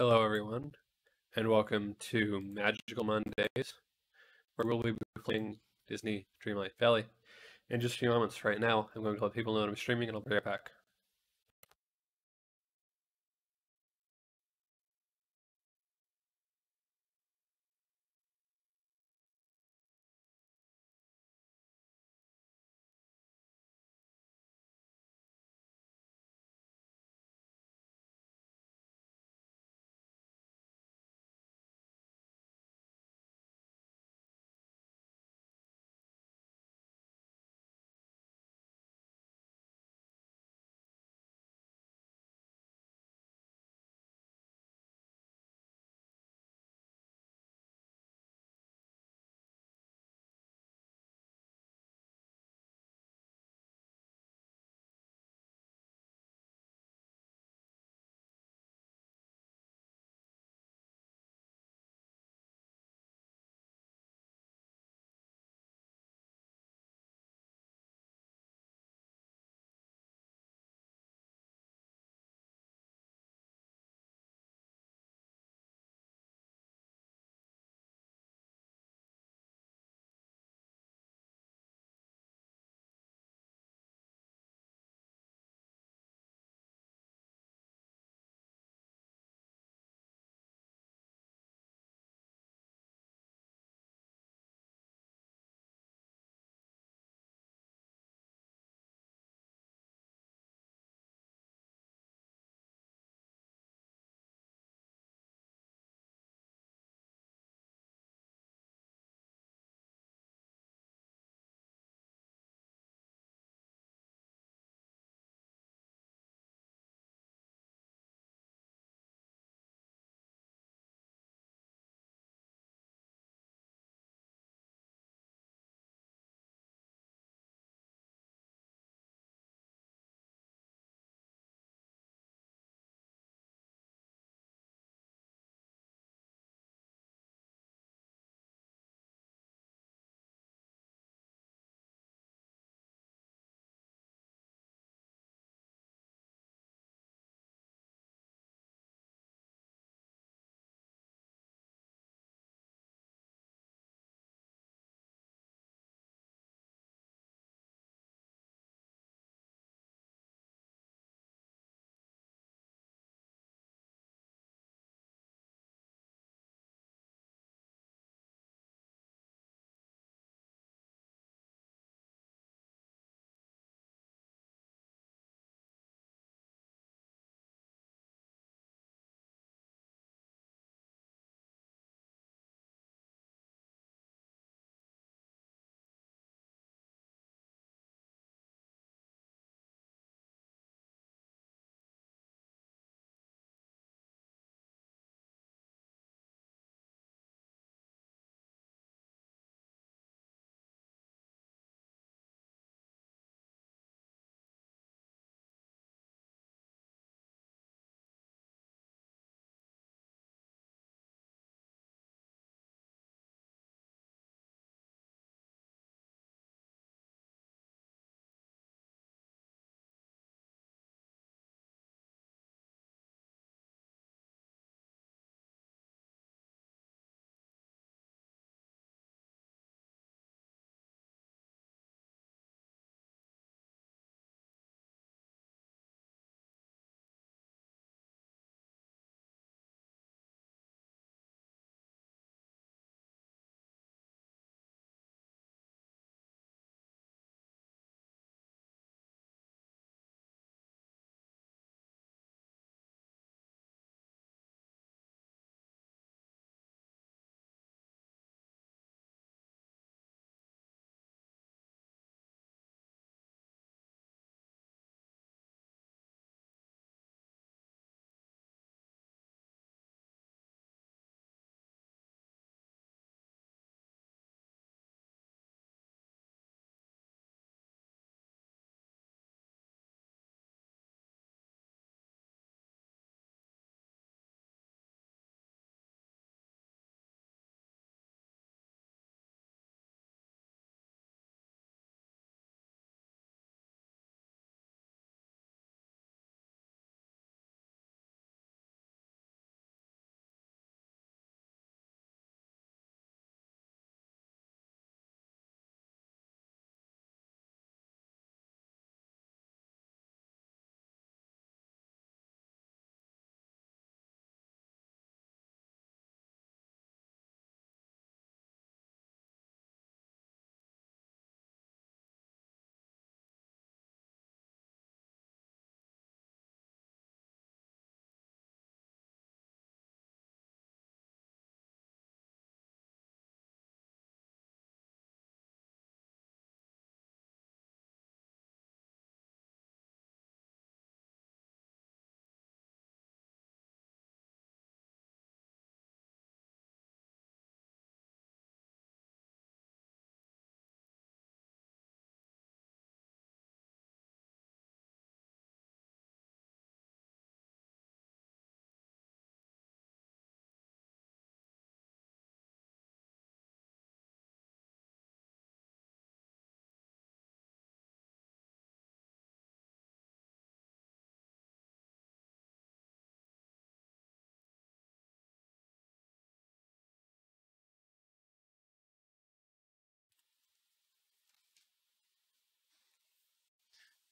Hello, everyone, and welcome to Magical Mondays, where we'll be playing Disney Dreamlight Valley. In just a few moments, right now, I'm going to let people know that I'm streaming, and I'll be right back.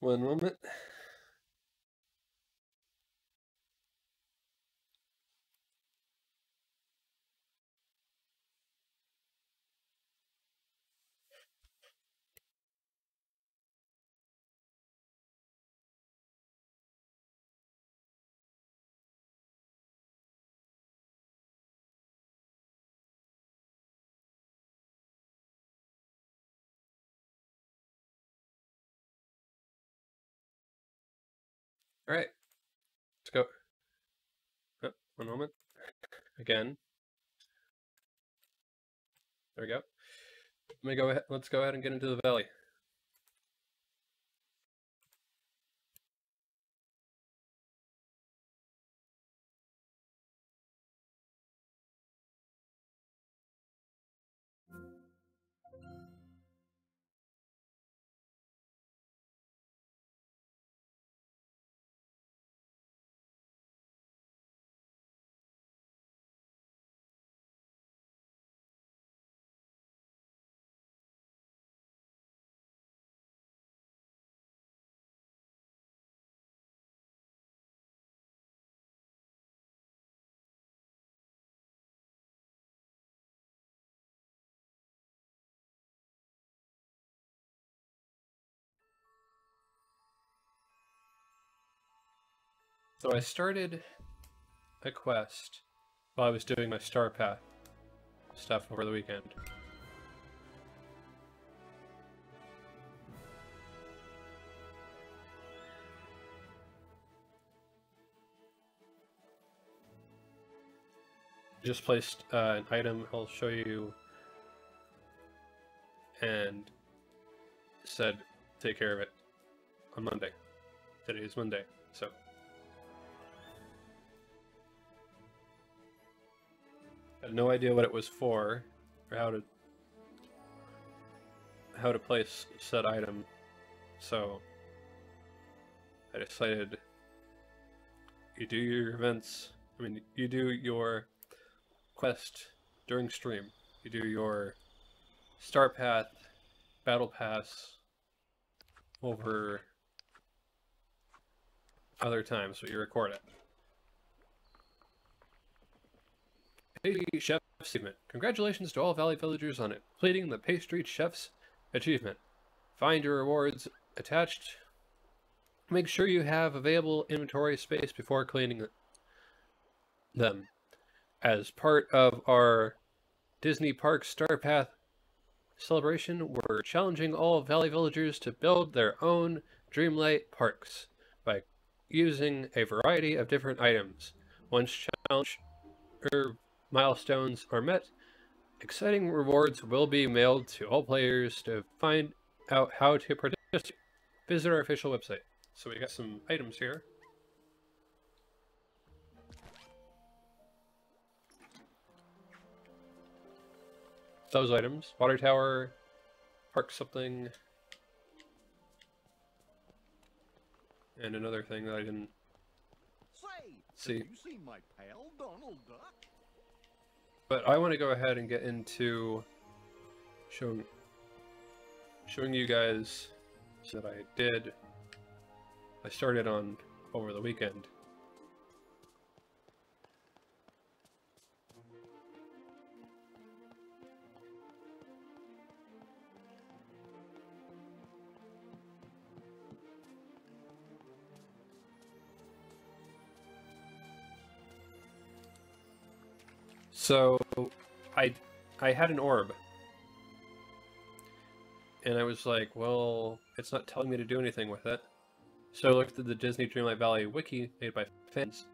One moment. All right, let's go. Oh, one moment. Again. There we go. Let me go ahead. Let's go ahead and get into the valley. So I started a quest while I was doing my Star Path stuff over the weekend. Just placed uh, an item I'll show you and said take care of it on Monday. Today is Monday, so no idea what it was for, or how to how to place said item, so I decided you do your events. I mean, you do your quest during stream. You do your star path, battle pass over other times, but you record it. Pastry Chef Achievement. Congratulations to all Valley villagers on completing the Pastry Chef's achievement. Find your rewards attached. Make sure you have available inventory space before cleaning them. As part of our Disney Park Star Path celebration, we're challenging all Valley villagers to build their own Dreamlight parks by using a variety of different items. Once challenge er, milestones are met, exciting rewards will be mailed to all players to find out how to participate. Visit our official website. So we got some items here. Those items. Water tower, park something, and another thing that I didn't Say, see. have you seen my pal Donald Duck? But I want to go ahead and get into showing showing you guys that I did. I started on over the weekend. So, I I had an orb, and I was like, well, it's not telling me to do anything with it. So I looked at the Disney Dreamlight Valley wiki made by fans,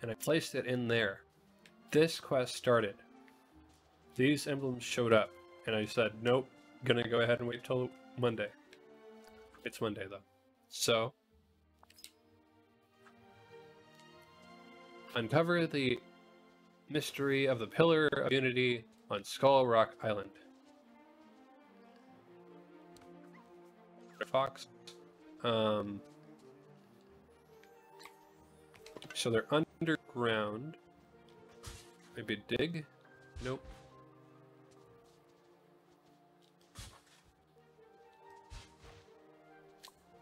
and I placed it in there. This quest started. These emblems showed up, and I said, nope, gonna go ahead and wait till Monday. It's Monday though. So, uncover the mystery of the Pillar of Unity on Skull Rock Island. Fox. Um, so they're underground. Maybe dig? Nope.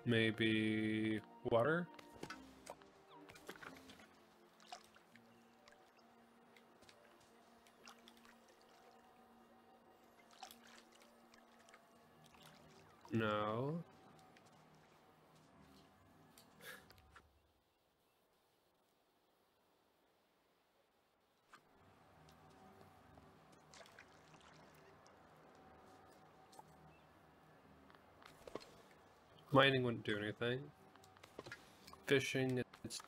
Maybe water? No. Mining wouldn't do anything. Fishing, it's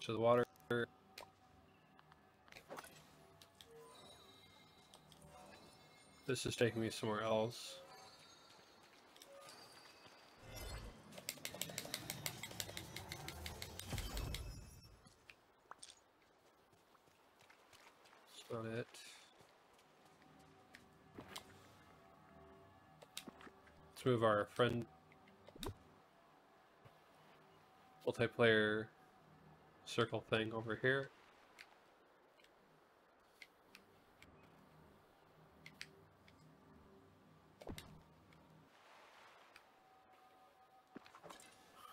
to the water. This is taking me somewhere else. It. Let's move our friend multiplayer circle thing over here.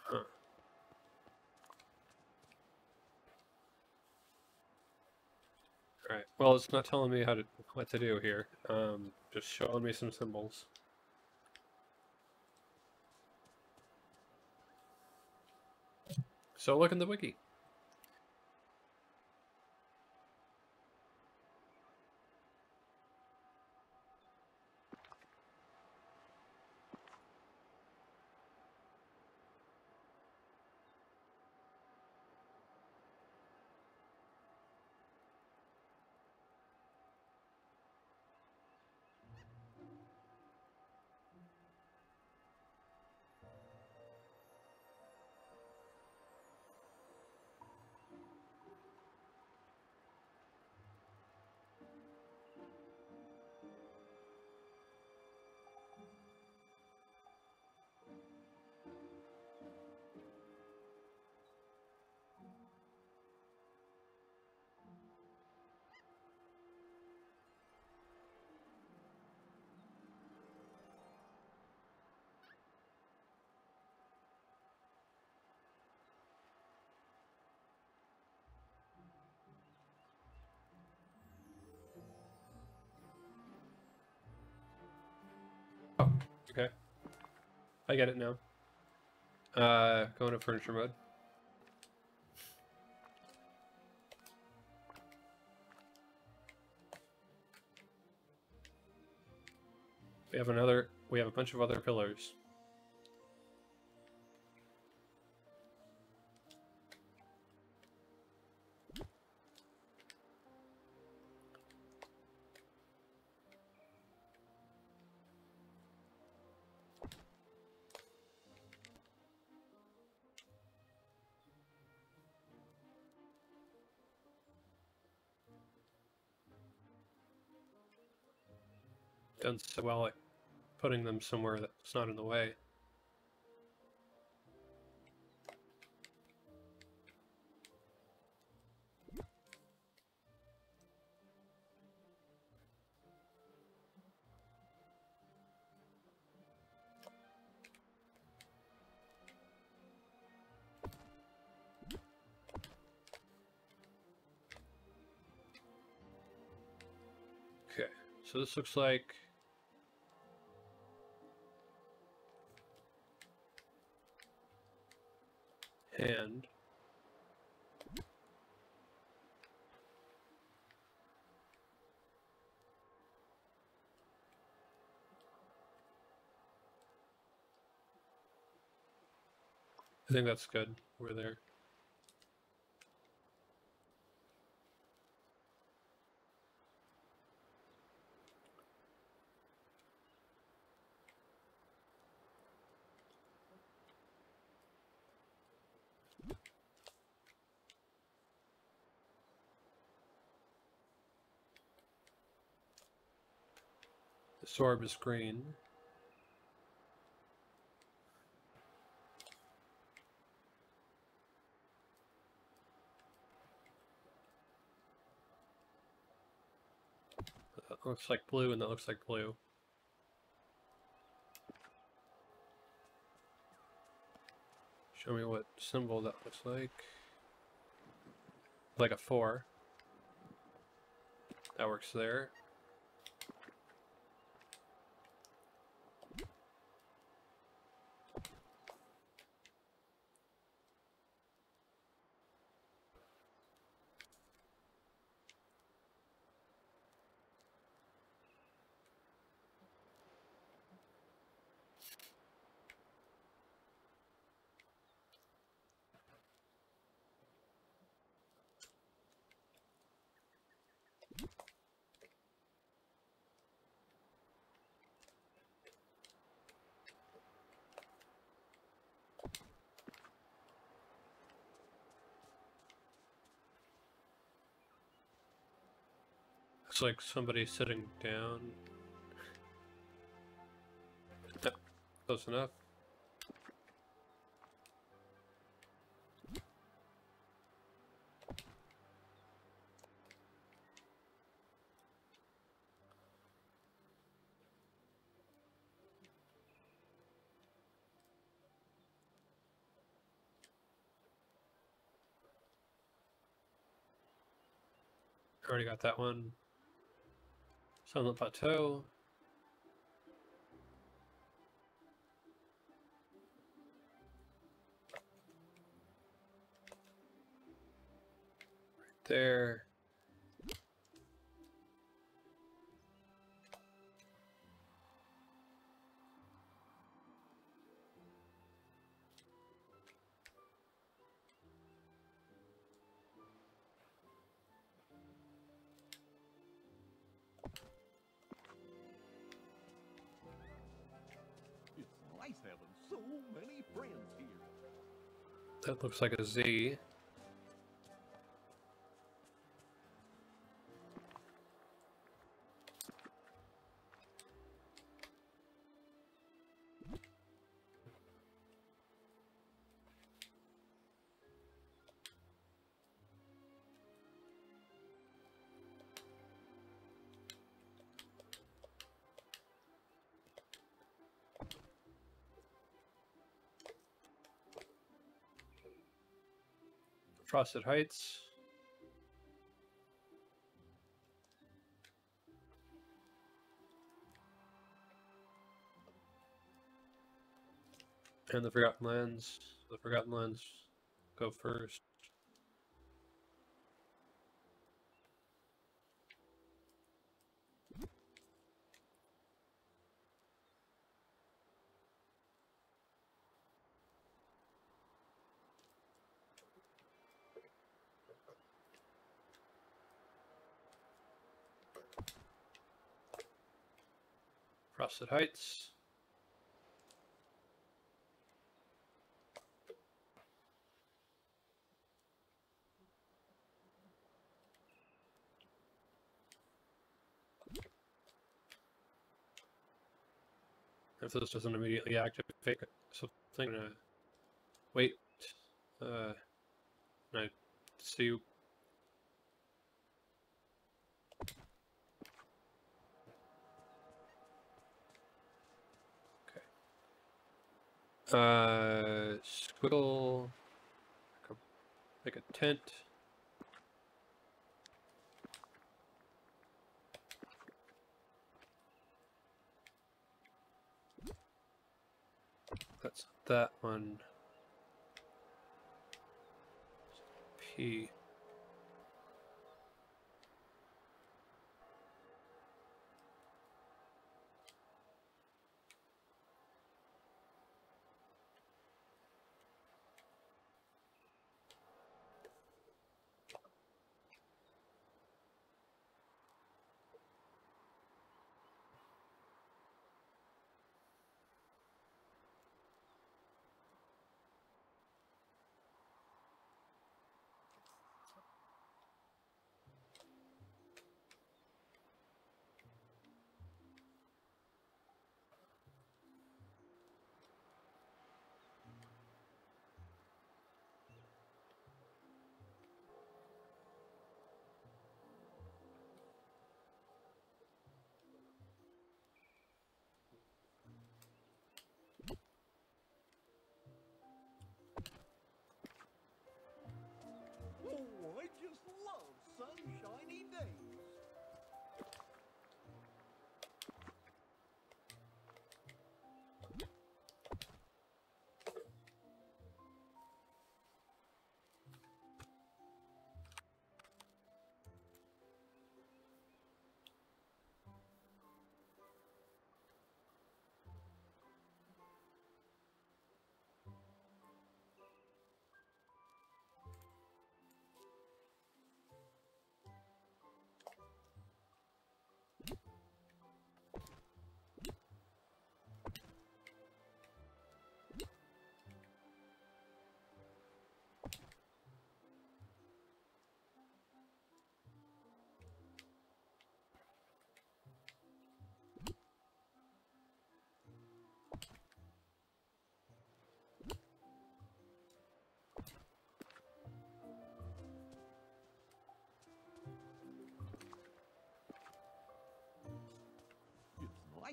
Huh. Alright, well it's not telling me how to what to do here. Um, just showing me some symbols. So look in the wiki. Okay. I get it now. Uh, going to furniture mode. We have another, we have a bunch of other pillars. Done so well at putting them somewhere that's not in the way. So this looks like hand. I think that's good. We're there. The sorb green. That looks like blue and that looks like blue. Show me what symbol that looks like. Like a four. That works there. Looks like somebody sitting down. Close enough. Already got that one. Sunlit Plateau. Right there. That looks like a Z. Frosted Heights. And the Forgotten Lands. The Forgotten Lands go first. Heights. If this doesn't immediately activate something, wait, uh, I see Uh, squiggle, like a, tent. That's that one. P.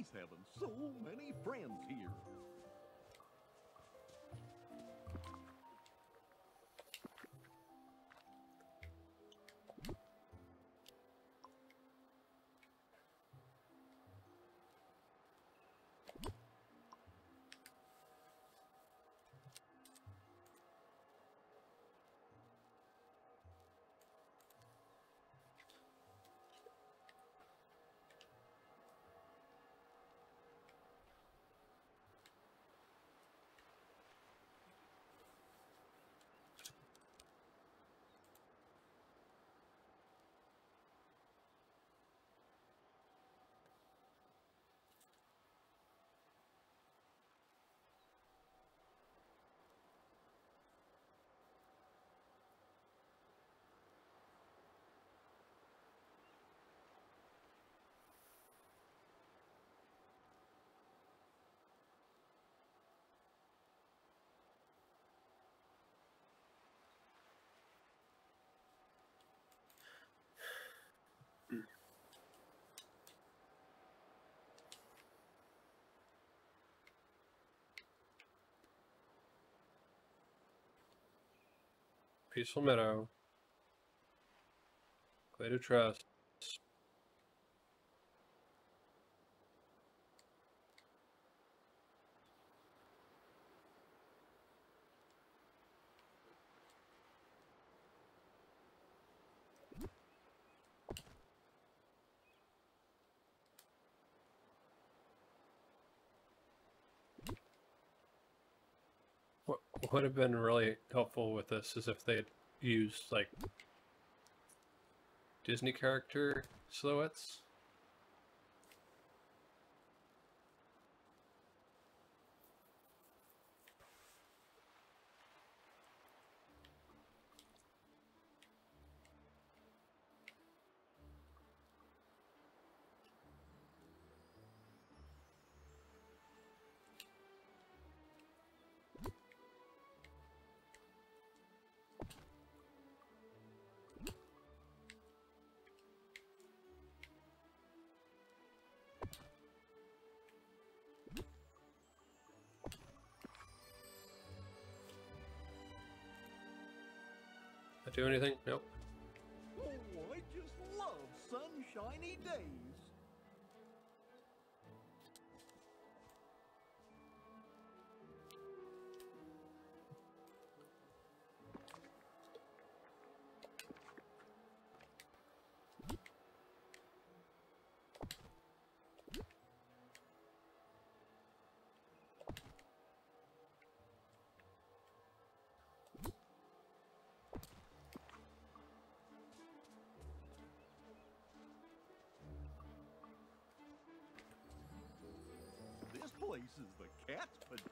nice having so many friends here. Peaceful Meadow. Glade of Trust. What would have been really helpful with this is if they'd used like Disney character silhouettes. Do anything? Place is the cat's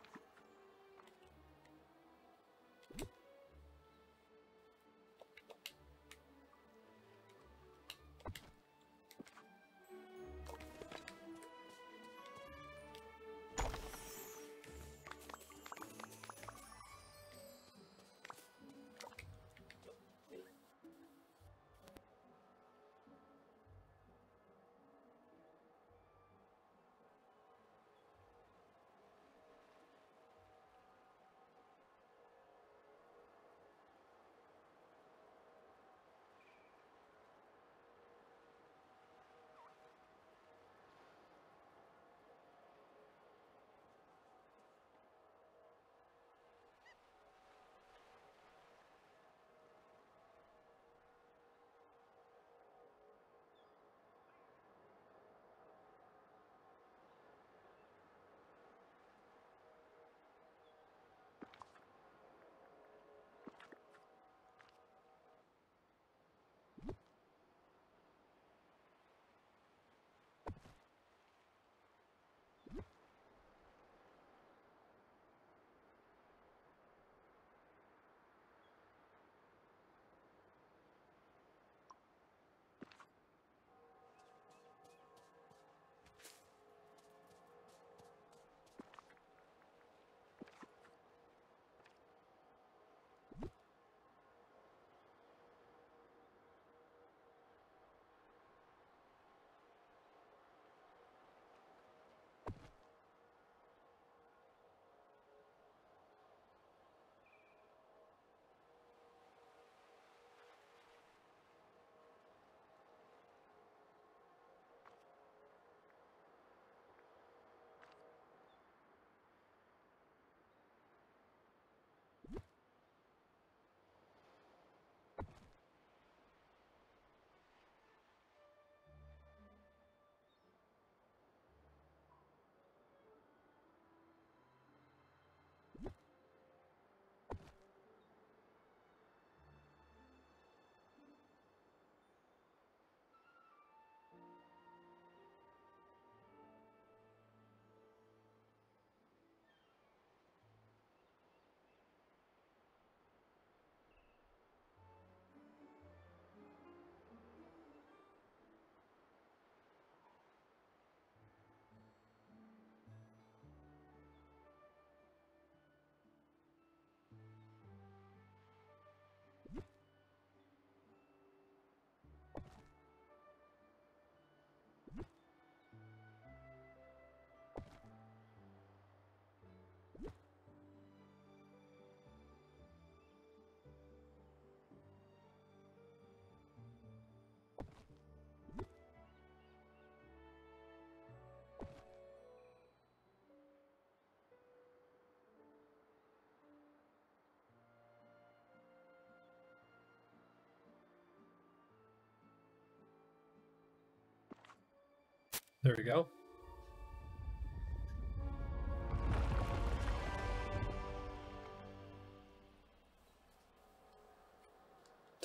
There we go.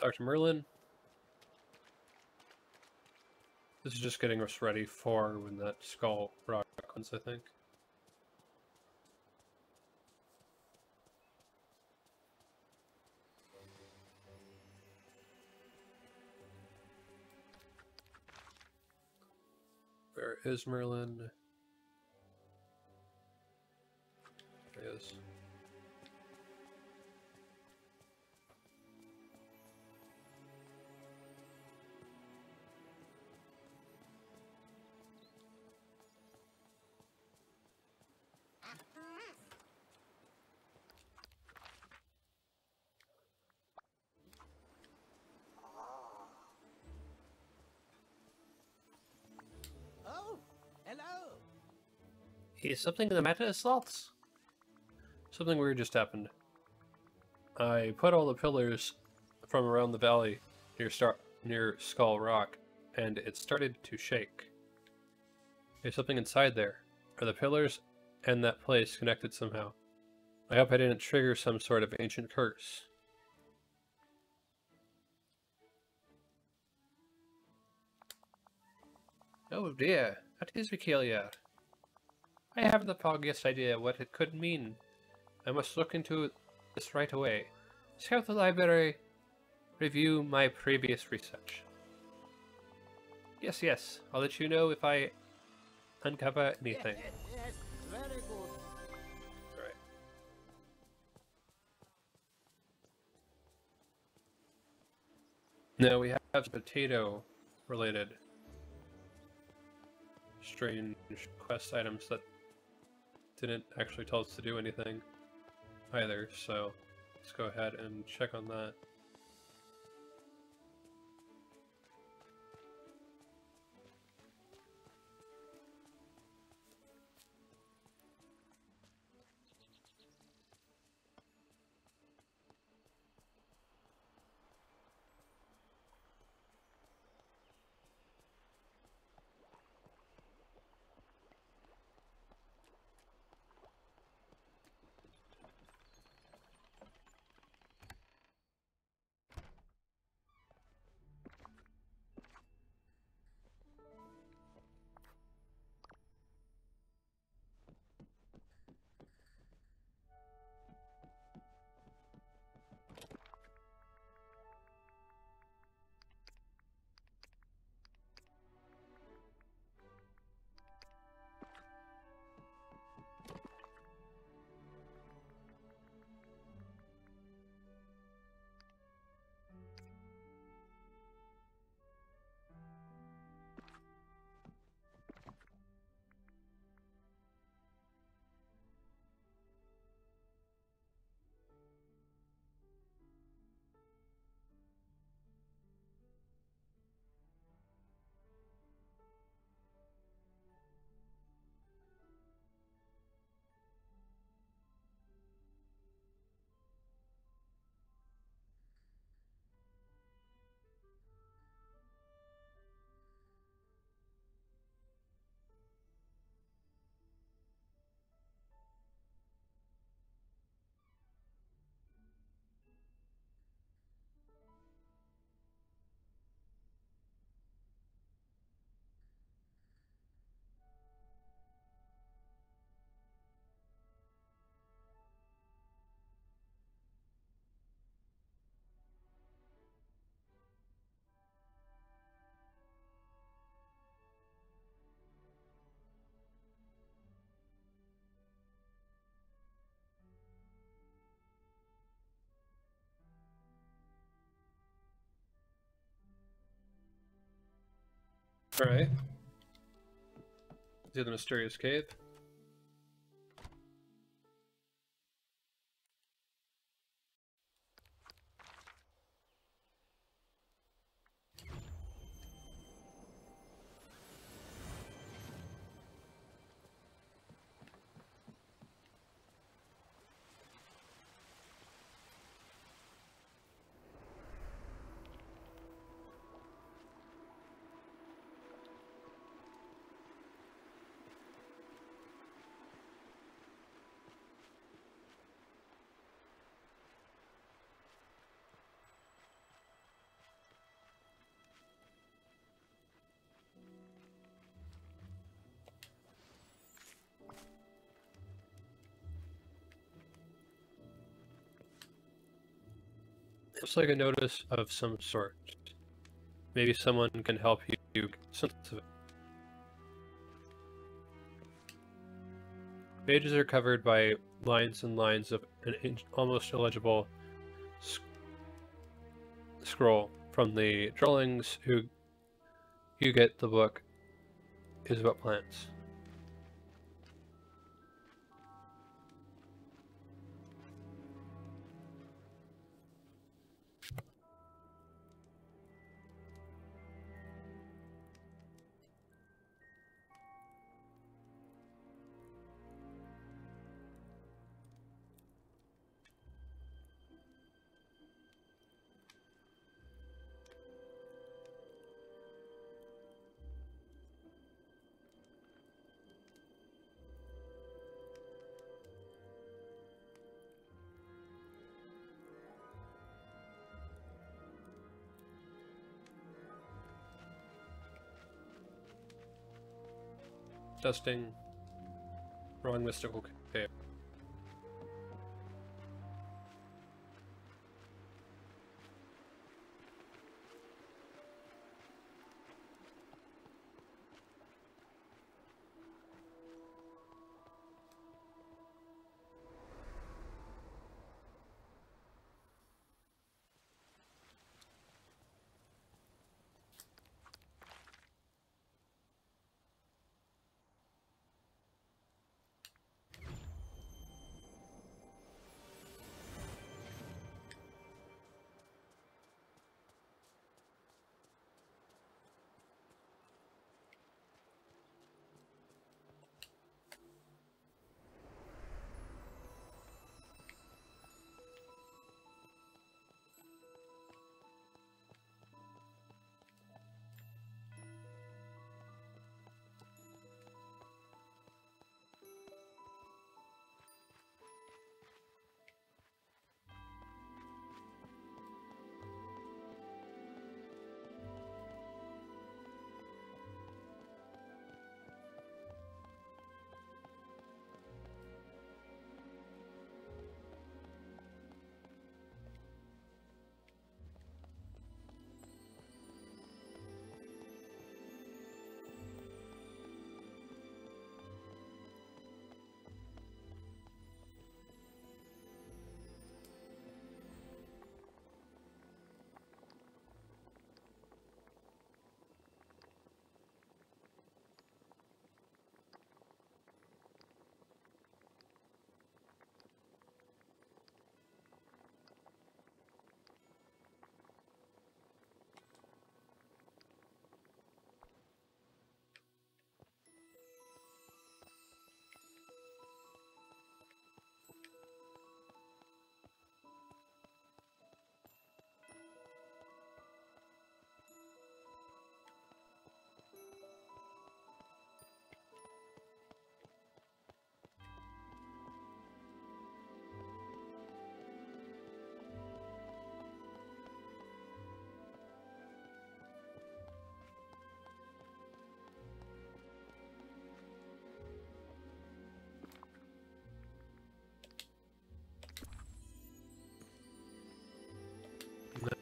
To Merlin. This is just getting us ready for when that skull rock comes, I think. Is Merlin? There he is. Is something the matter, Slots? Something weird just happened. I put all the pillars from around the valley near Star near Skull Rock, and it started to shake. There's something inside there. Are the pillars and that place connected somehow? I hope I didn't trigger some sort of ancient curse. Oh dear, that is peculiar. I haven't the foggiest idea what it could mean. I must look into this right away. Scout the library, review my previous research. Yes, yes, I'll let you know if I uncover anything. Yes, very good. Right. Now we have potato related strange quest items that didn't actually tell us to do anything either, so let's go ahead and check on that. Alright. To the mysterious cave. Looks like a notice of some sort. Maybe someone can help you. Pages are covered by lines and lines of an almost illegible sc- scroll from the drawings who you get the book is about plants. Dusting. Wrong mystical cave.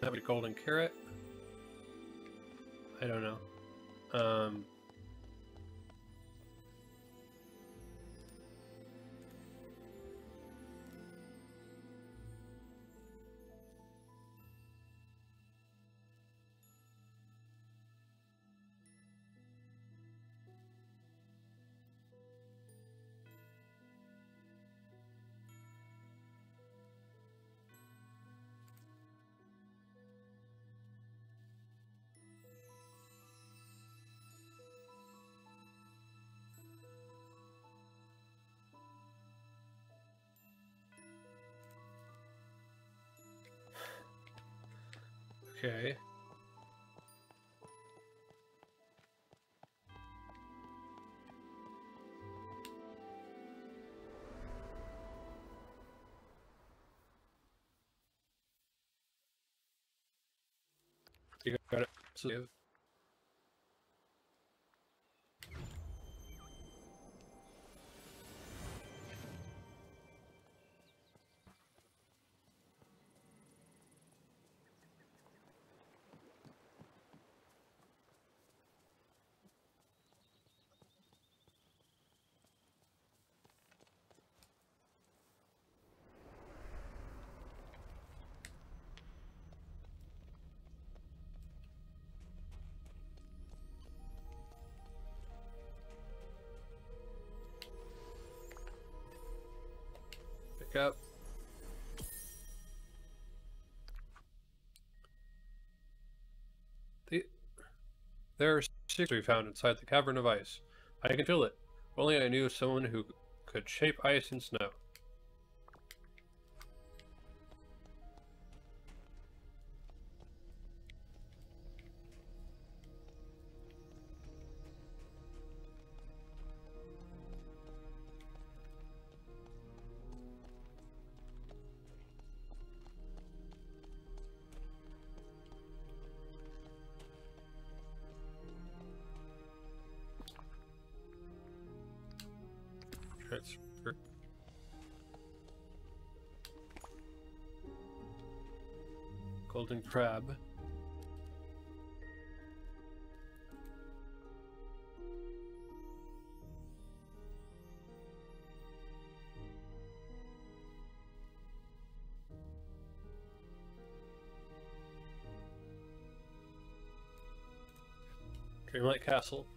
That golden carrot. I don't know. Um, okay. You got it. Yep. The, there are to be found inside the cavern of ice. I can feel it. Only I knew someone who could shape ice and snow. Golden crab. Dreamlight Castle.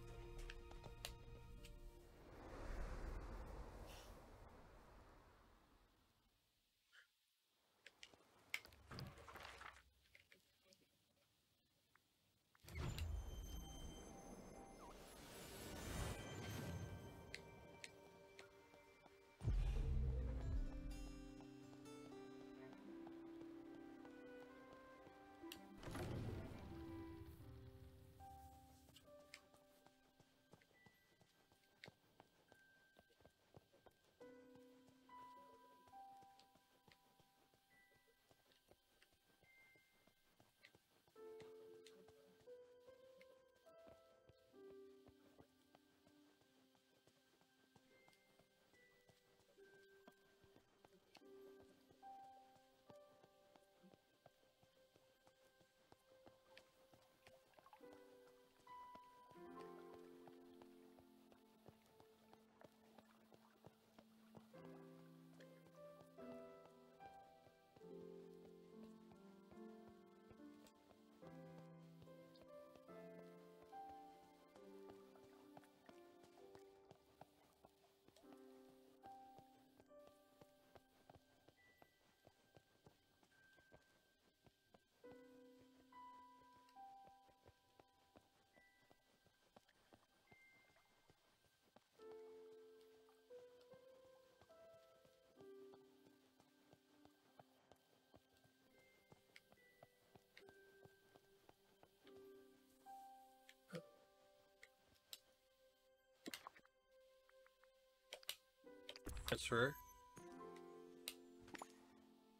Transfer.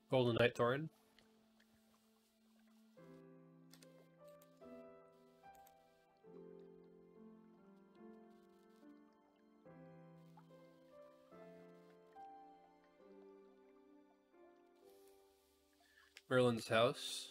Golden Night Thorn. Merlin's house.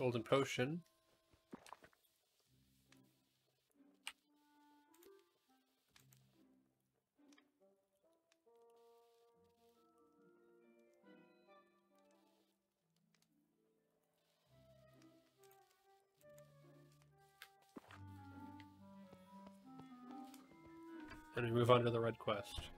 Golden potion. And we move on to the red quest.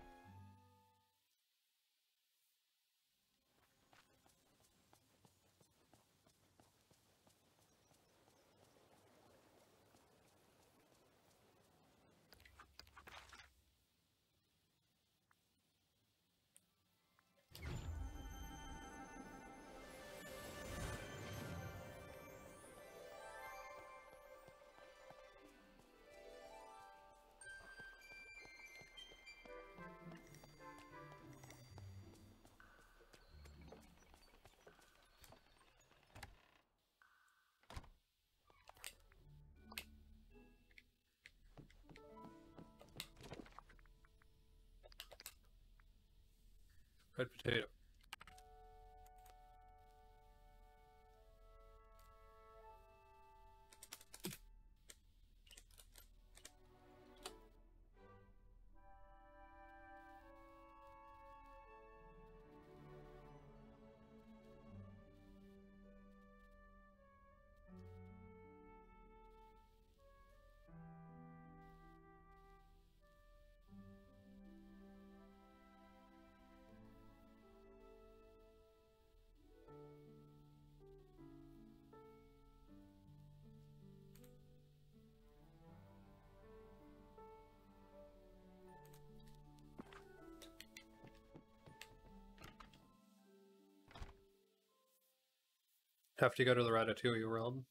Red potato. Have to go to the Ratatouille realm.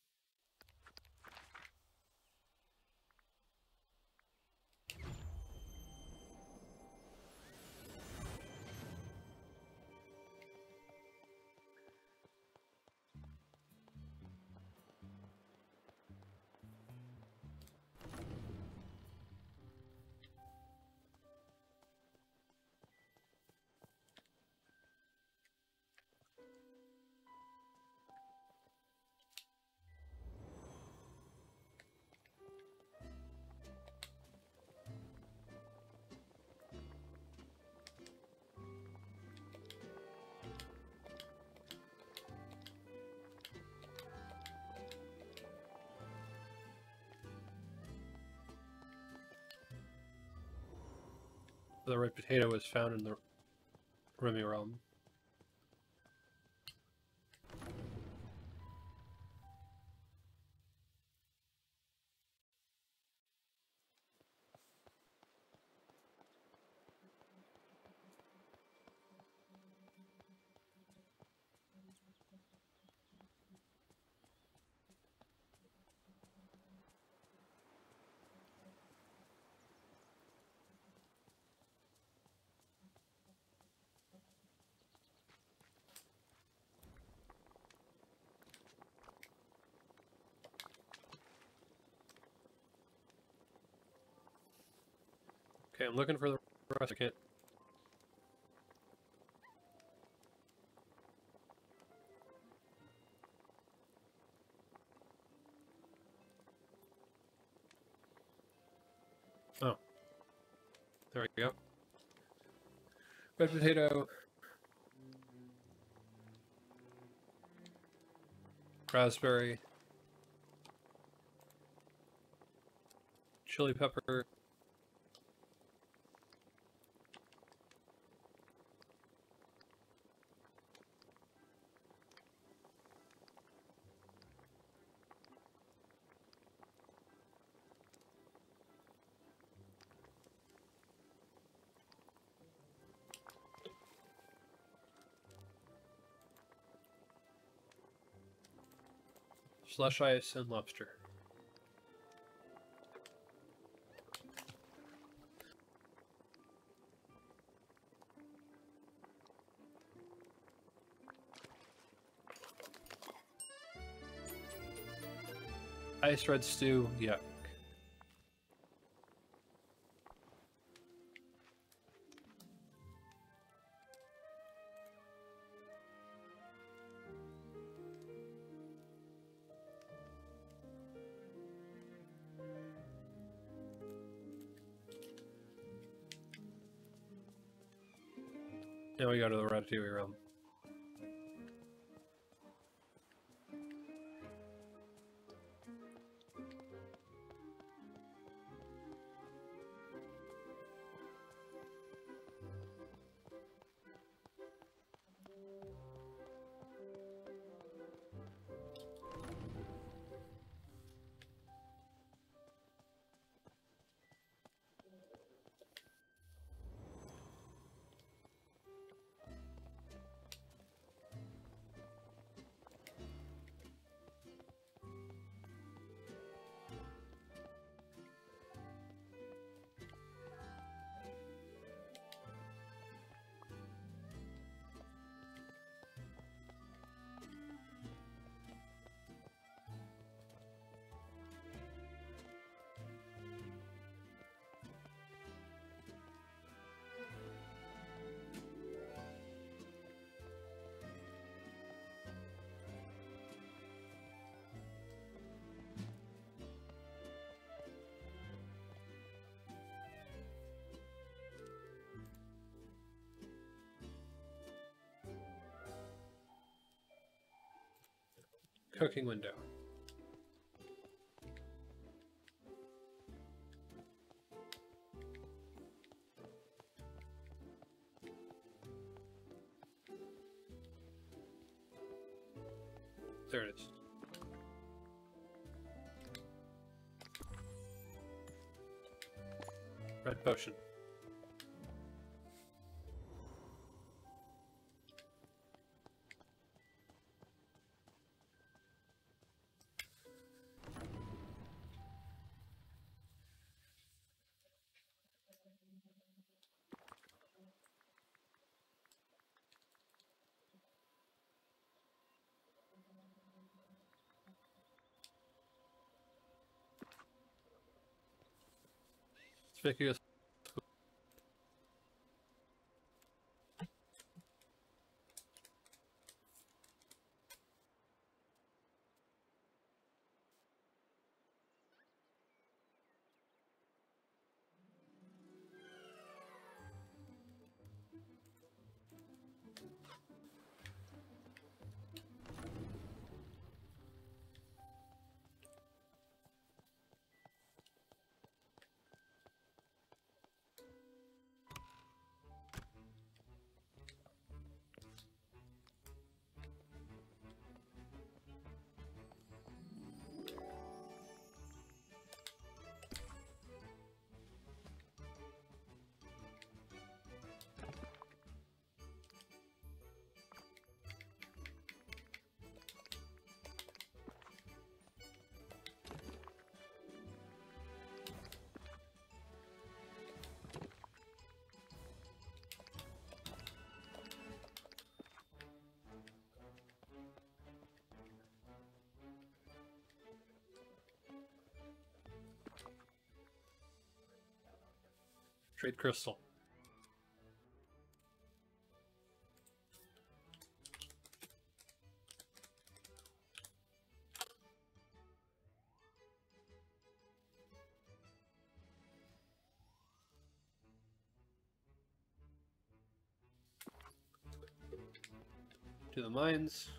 Red potato was found in the Remy realm. Okay, I'm looking for the. I can't. Oh. There we go. Red potato. Raspberry. Chili pepper. Slush ice and lobster. Ice red stew, yuck. We cooking window. There it is. Red potion. Conspicuous. Trade crystal. To the mines.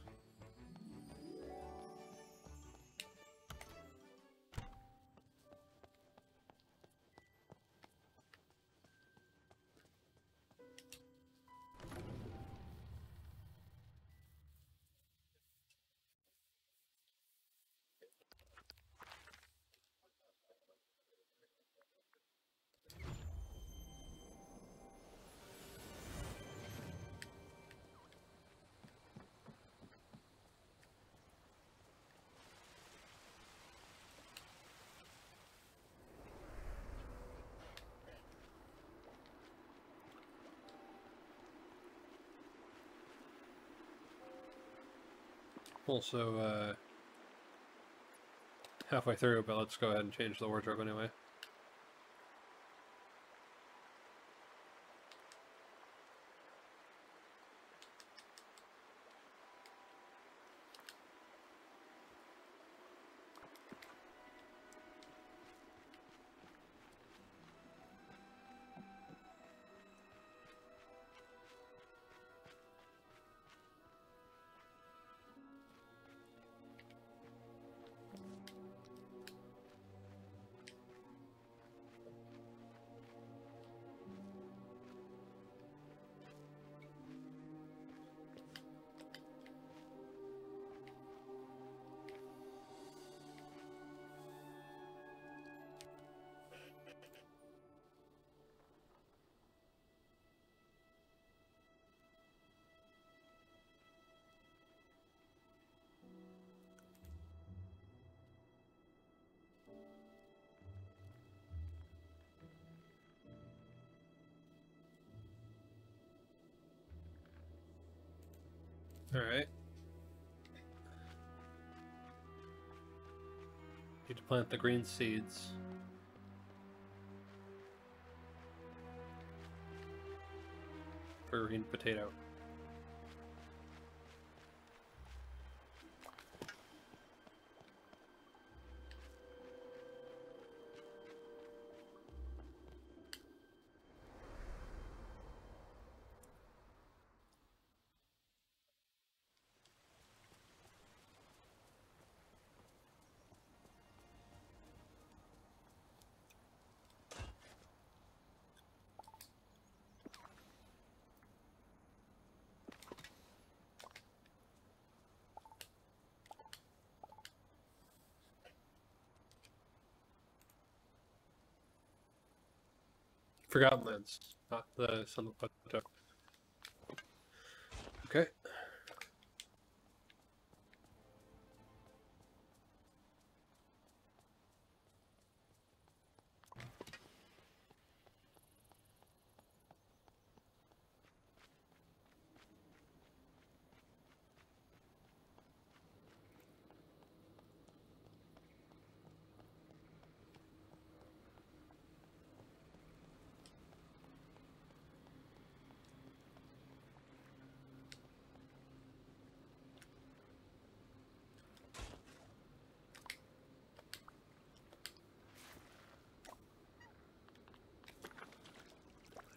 Also, uh, halfway through, but let's go ahead and change the wardrobe anyway. Alright. Need to plant the green seeds. For green potato. Forgotten Lands, not the Sunlit Plateau. Okay.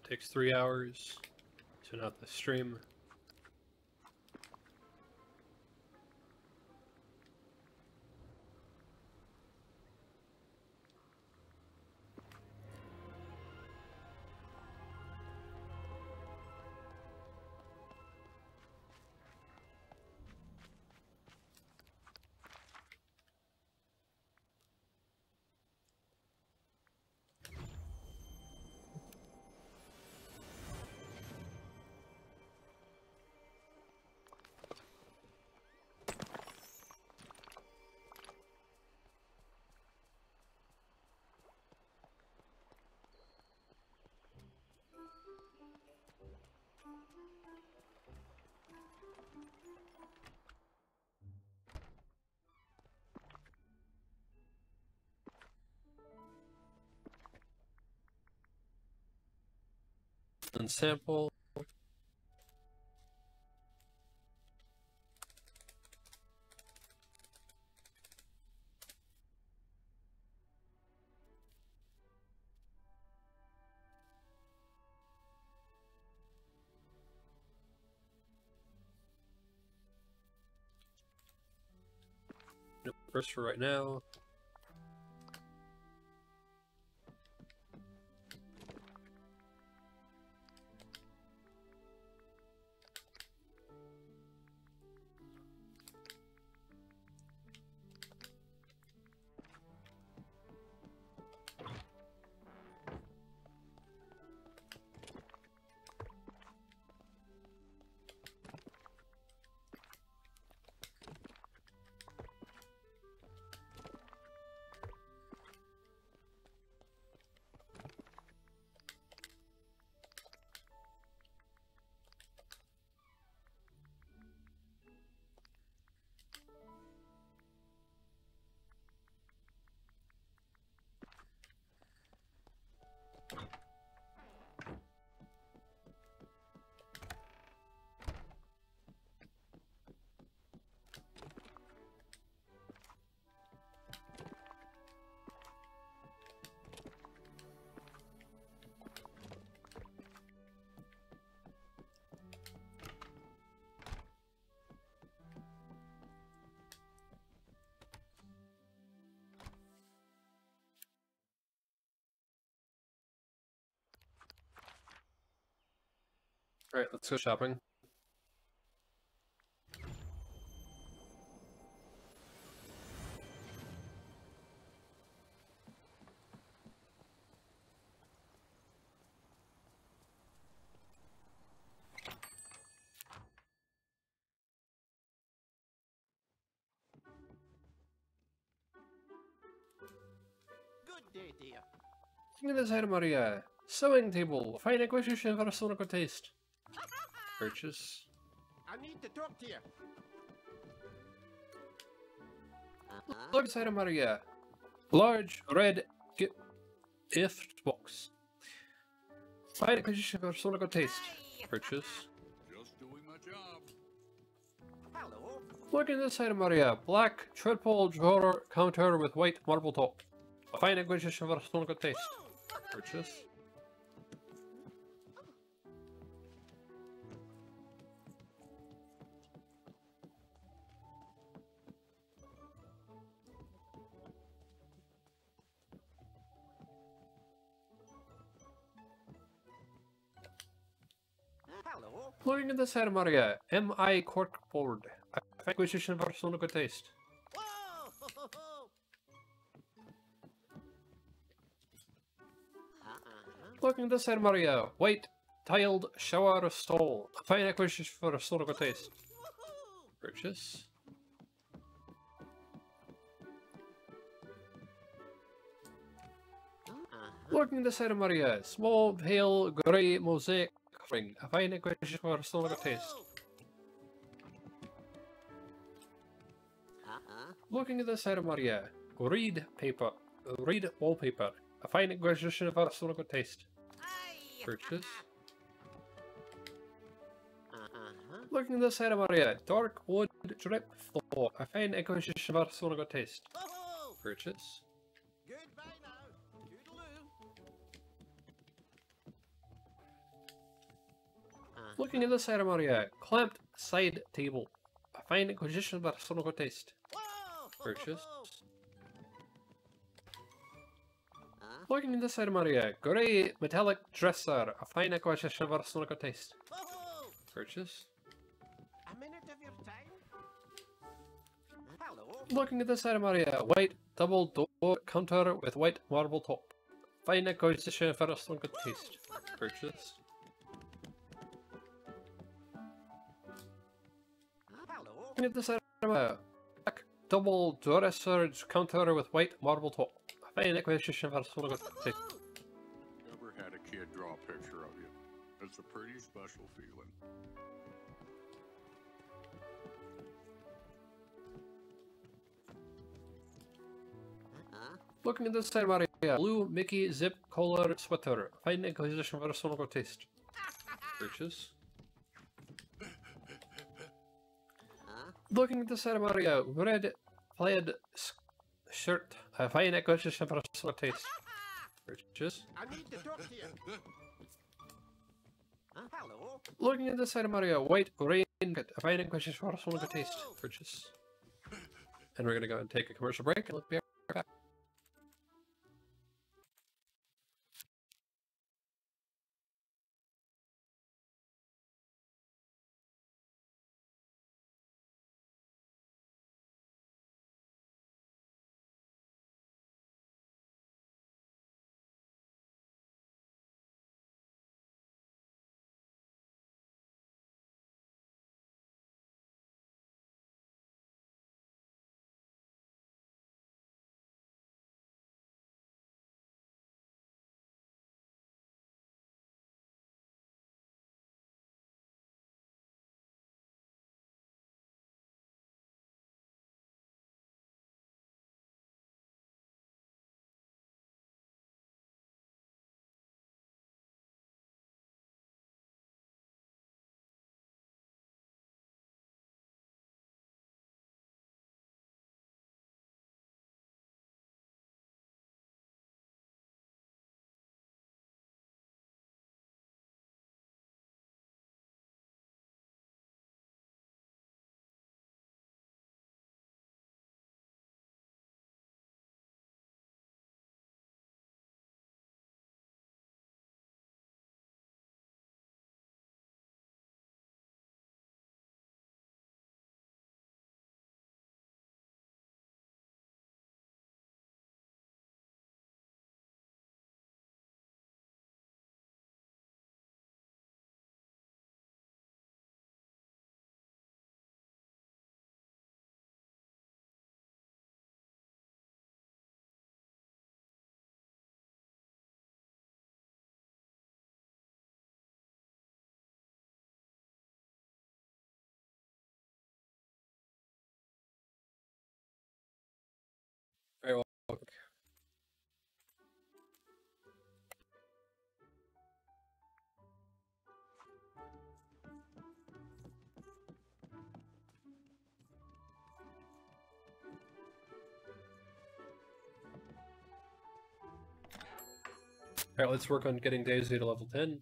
Takes three hours. Tune not the stream. And sample. First for right now. Alright, let's go shopping. Good day, dear. Maria. Sewing table. Fine acquisition for a sonical taste. Purchase. I need to talk to you. Uh-huh. Look at this item, Maria. Large red gift box. Fine acquisition for sonical taste. Purchase. Just doing my job. Hello. Look at this item, Maria. Black treadpole drawer counter with white marble top. Fine acquisition for sonical taste. Purchase. Looking at this item, Maria. MI cork board. Fine acquisition for sonical taste. Whoa! Looking at this side, Maria. White tiled shower of stall. A fine acquisition for a sort of taste. Purchase. Uh-huh. Looking at the side of Maria. Small, pale, grey mosaic covering. A fine acquisition for a sort taste. Uh-huh. Looking at the side of Maria. Reed paper. Reed wallpaper. A fine acquisition for of taste. Purchase. Uh-huh. Looking at the side of Maria. Dark wood drip floor. A fine acquisition for of taste. Purchase. Looking at the side of Maria. Clamped side table. A fine acquisition of taste. Purchase. Looking at the side of Maria. Grey metallic dresser. A fine acquisition of taste. Purchase. A minute of your time? Hello? Looking at the side of Maria, white double door counter with white marble top. Fine acquisition for a strong good taste. Purchase. Hello? Looking at the side uh, of Maria, black double dresser counter with white marble top. Fine acquisition for a strong good taste. Woohoo! Ever had a kid draw a picture of you? It's a pretty special feeling. Uh-huh. Looking at the side of Maria, blue Mickey zip collar sweater. Fine acquisition for a good taste. Purchase. Looking at the side of Maria, red plaid shirt. A fine acquisition for a strong taste. Purchase. I need to talk to you. Hello? Looking at the side of Mario, white rain jacket, a fine acquisition for us, one of the taste. Purchase. And we're gonna go and take a commercial break and right back. Very well. Alright, let's work on getting Daisy to level 10.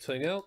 Let's out.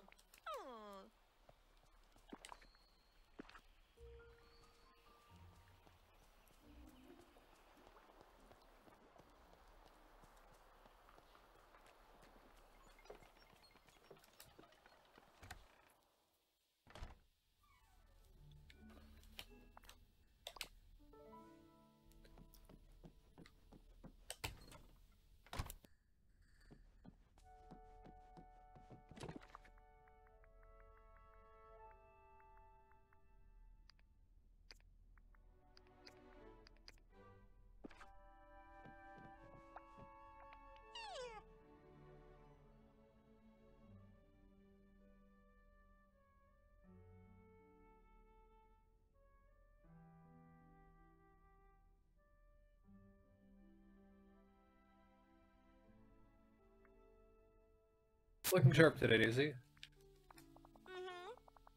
Looking sharp today, Daisy. Mm-hmm.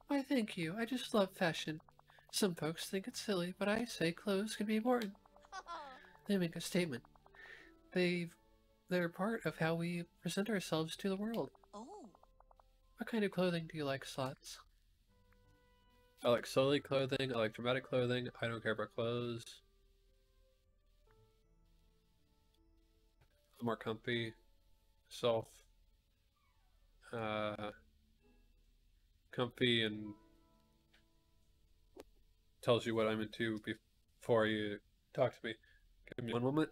Why, thank you. I just love fashion. Some folks think it's silly, but I say clothes can be important. They make a statement. They've, they're part of how we present ourselves to the world. oh. What kind of clothing do you like, Slots? I like silly clothing, I like dramatic clothing, I don't care about clothes. More comfy, self, uh, comfy and tells you what I'm into before you talk to me. Give me one moment.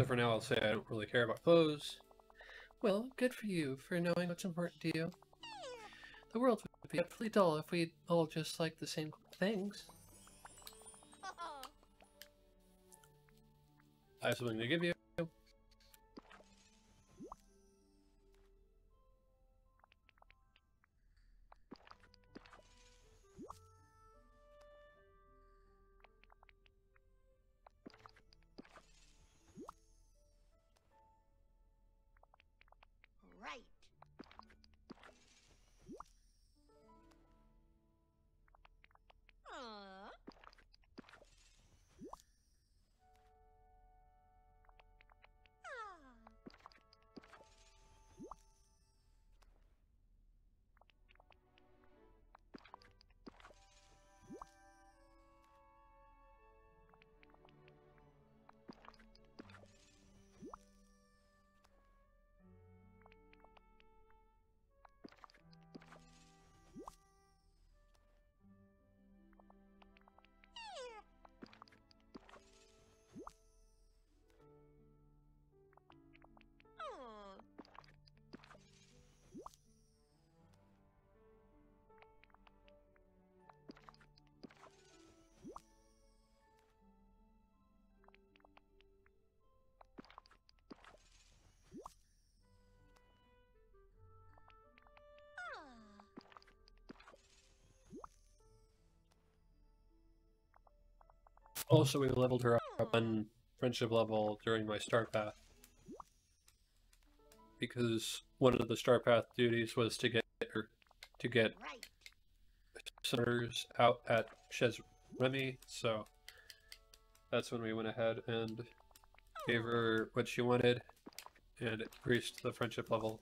So for now, I'll say I don't really care about clothes. Well, good for you for knowing what's important to you. The world would be awfully dull if we all just liked the same things. I have something to give you. Also, we leveled her up on friendship level during my star path. Because one of the star path duties was to get her to get senators out at Chez Remy, so that's when we went ahead and gave her what she wanted and increased the friendship level.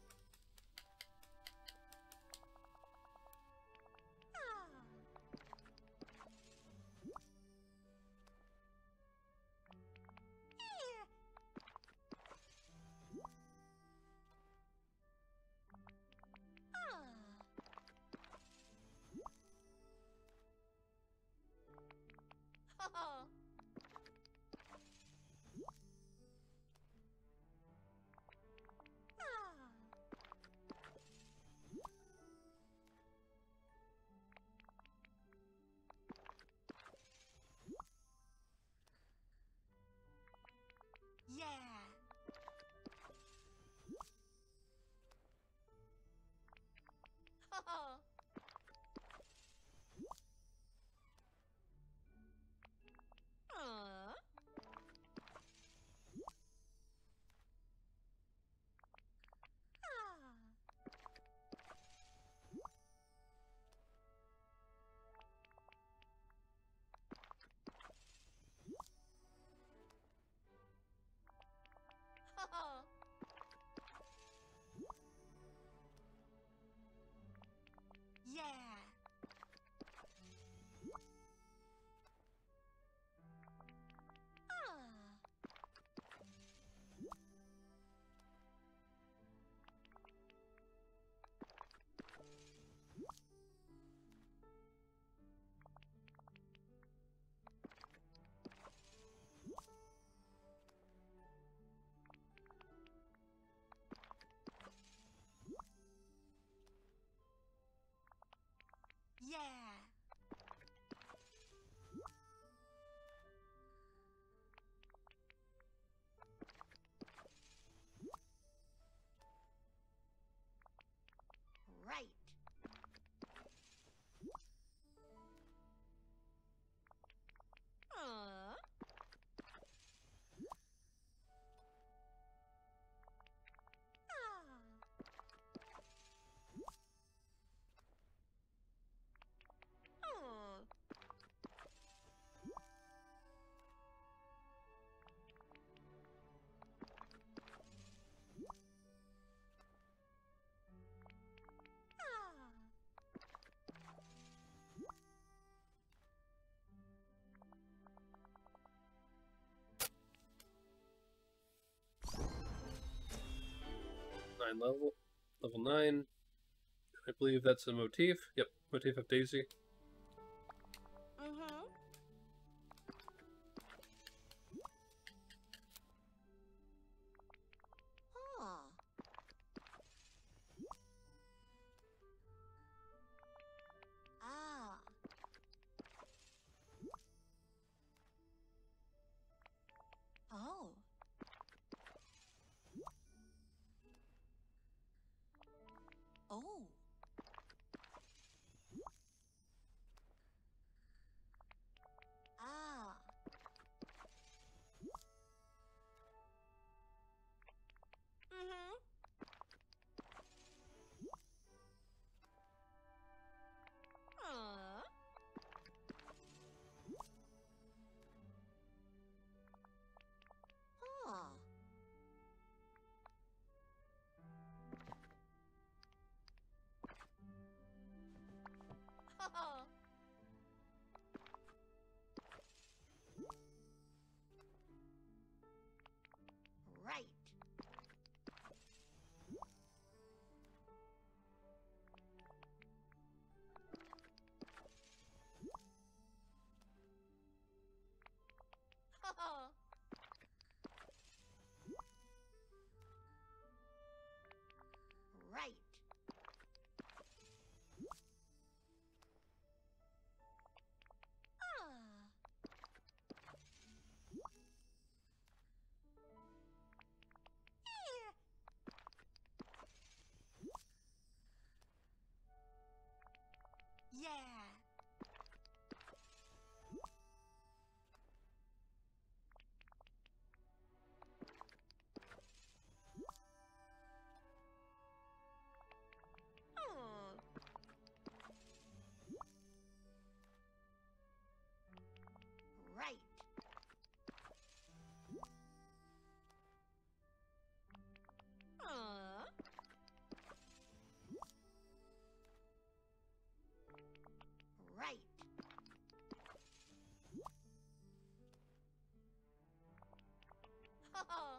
Nine level. Level nine. I believe that's a motif. Yep, motif of Daisy. oh. Oh.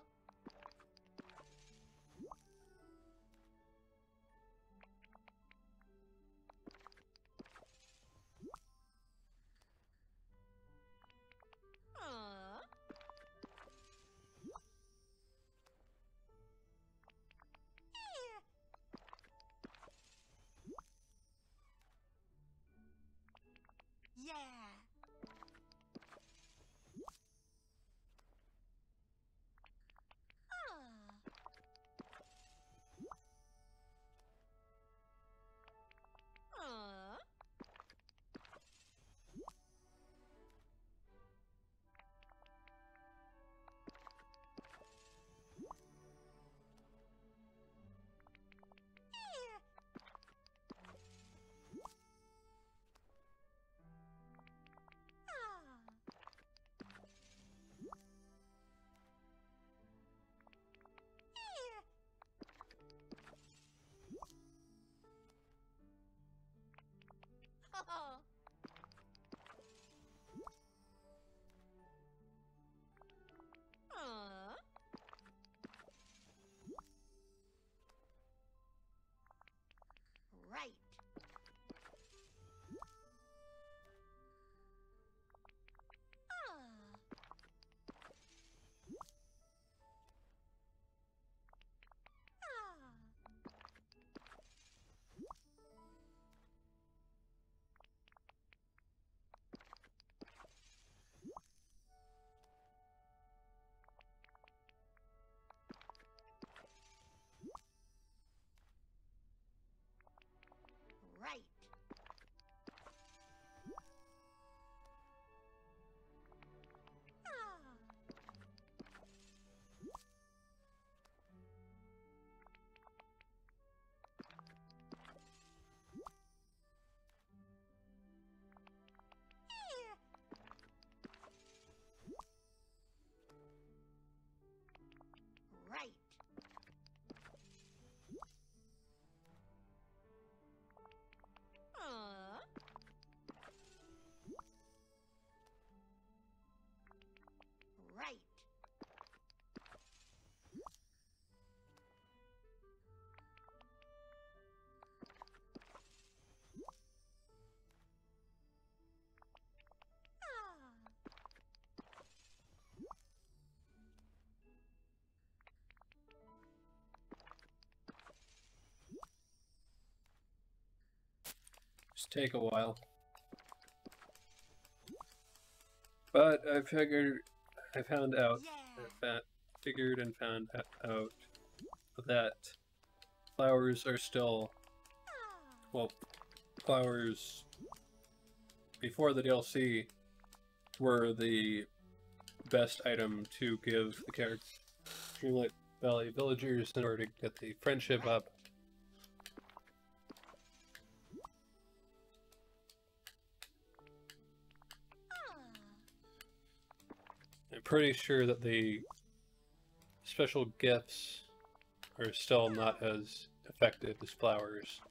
Just take a while. But I figured, I found out, Yeah. Figured and found out that flowers are still, well, flowers before the DLC were the best item to give the character Dreamlight Valley villagers in order to get the friendship up. Pretty sure that the special gifts are still not as effective as flowers.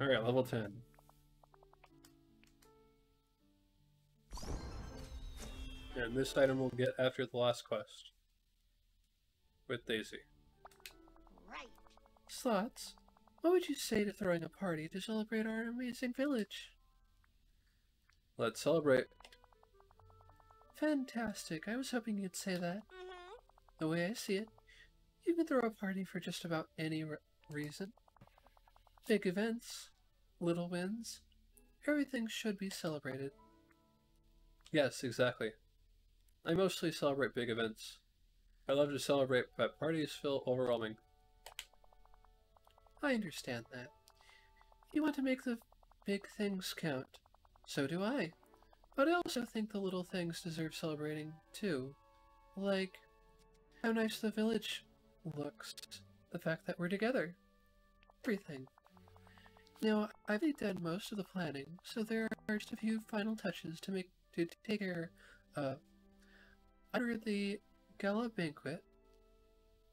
Alright, level 10. And this item we'll get after the last quest. With Daisy. Right. Slots, what would you say to throwing a party to celebrate our amazing village? Let's celebrate. Fantastic. I was hoping you'd say that. Mm-hmm. The way I see it, you can throw a party for just about any re- reason. Big events, little wins, everything should be celebrated. Yes, exactly. I mostly celebrate big events. I love to celebrate, but parties feel overwhelming. I understand that. You want to make the big things count. So do I. But I also think the little things deserve celebrating, too. Like how nice the village looks, the fact that we're together, everything. Now, I've already done most of the planning, so there are just a few final touches to make to take care of. Under the gala banquet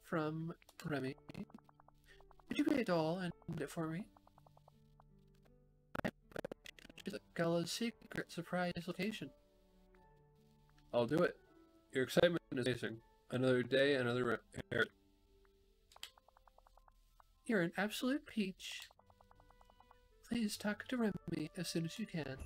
from Remy, could you be a doll and end it for me? To the gala's secret surprise location. I'll do it. Your excitement is amazing. Another day, another era. You're an absolute peach. Please talk to Remy as soon as you can.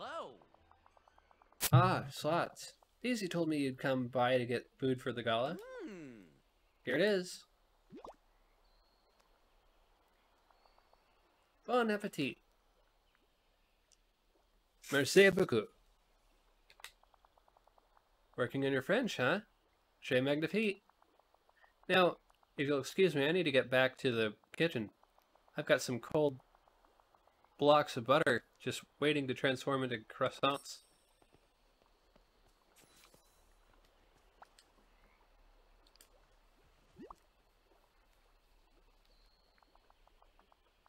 Hello. Ah, slots. Daisy told me you'd come by to get food for the gala. Hmm. Here it is. Bon appetit. Merci beaucoup. Working on your French, huh? Chez Magnifique. Now, if you'll excuse me, I need to get back to the kitchen. I've got some cold blocks of butter just waiting to transform into croissants.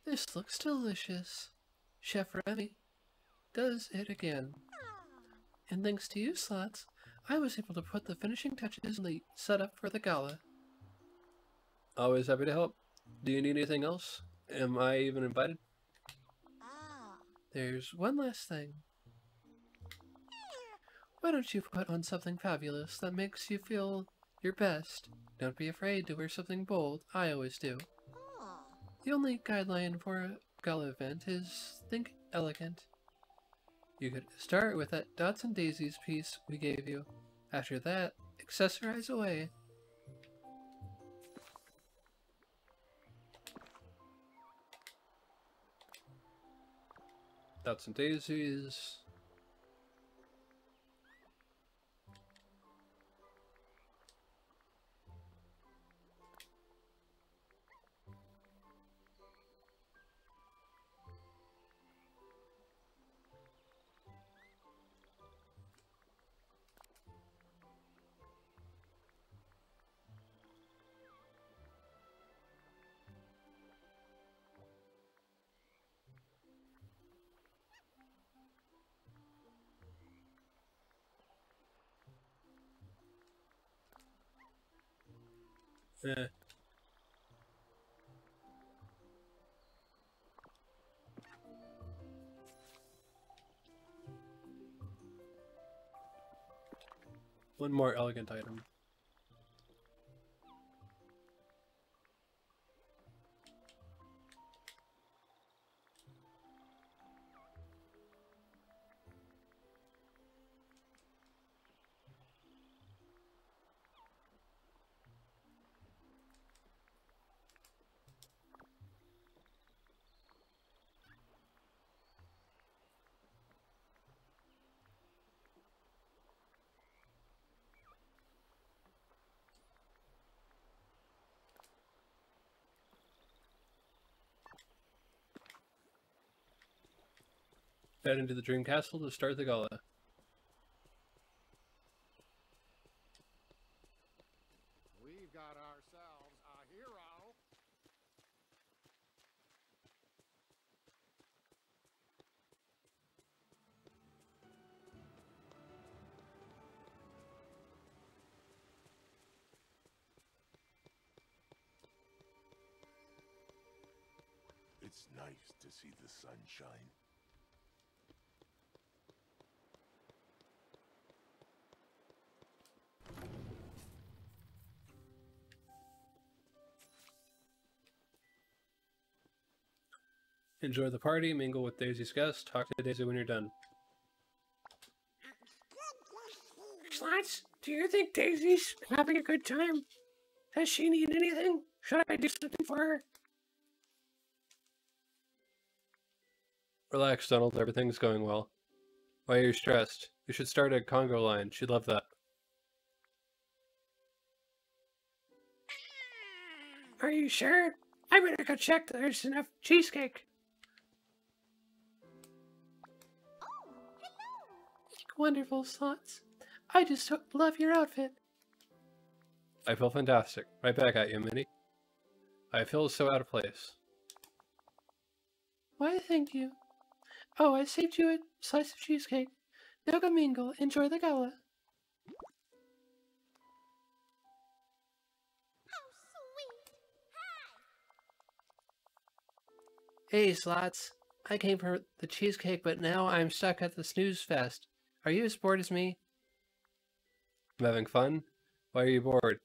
This looks delicious. Chef Remy does it again. And thanks to you, Slots, I was able to put the finishing touches in the setup for the gala. Always happy to help. Do you need anything else? Am I even invited? There's one last thing. Why don't you put on something fabulous that makes you feel your best? Don't be afraid to wear something bold. I always do. The only guideline for a gala event is think elegant. You could start with that Dots and Daisies piece we gave you. After that, accessorize away. Dots and Daisies. Eh. One more elegant item. Head into the Dream Castle to start the gala. We've got ourselves a hero. It's nice to see the sunshine. Enjoy the party, mingle with Daisy's guests, talk to Daisy when you're done. Slots, do you think Daisy's having a good time? Does she need anything? Should I do something for her? Relax, Donald. Everything's going well. Why are you stressed? You should start a Congo line. She'd love that. Are you sure? I better go check that there's enough cheesecake. Wonderful, Slots. I just so- love your outfit. I feel fantastic. Right back at you, Minnie. I feel so out of place. Why, thank you. Oh, I saved you a slice of cheesecake. Now go mingle. Enjoy the gala. How sweet. Hi. Hey, Slots. I came for the cheesecake, but now I'm stuck at the snooze fest. Are you as bored as me? I'm having fun? Why are you bored?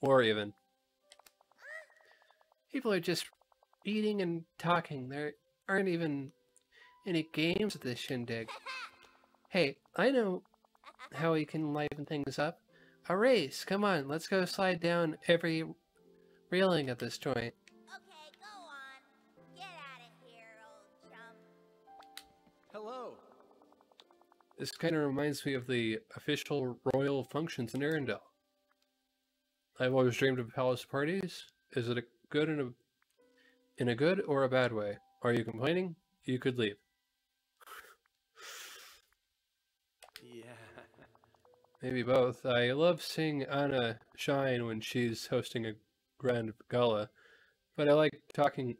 Or even? People are just eating and talking. There aren't even Any games at this shindig? Hey, I know how we can liven things up. A race! Come on, let's go slide down every railing at this joint. This kind of reminds me of the official royal functions in Arendelle. I've always dreamed of palace parties. Is it a good in a in a good or a bad way? Are you complaining? You could leave. Yeah. Maybe both. I love seeing Anna shine when she's hosting a grand gala, but I like talking,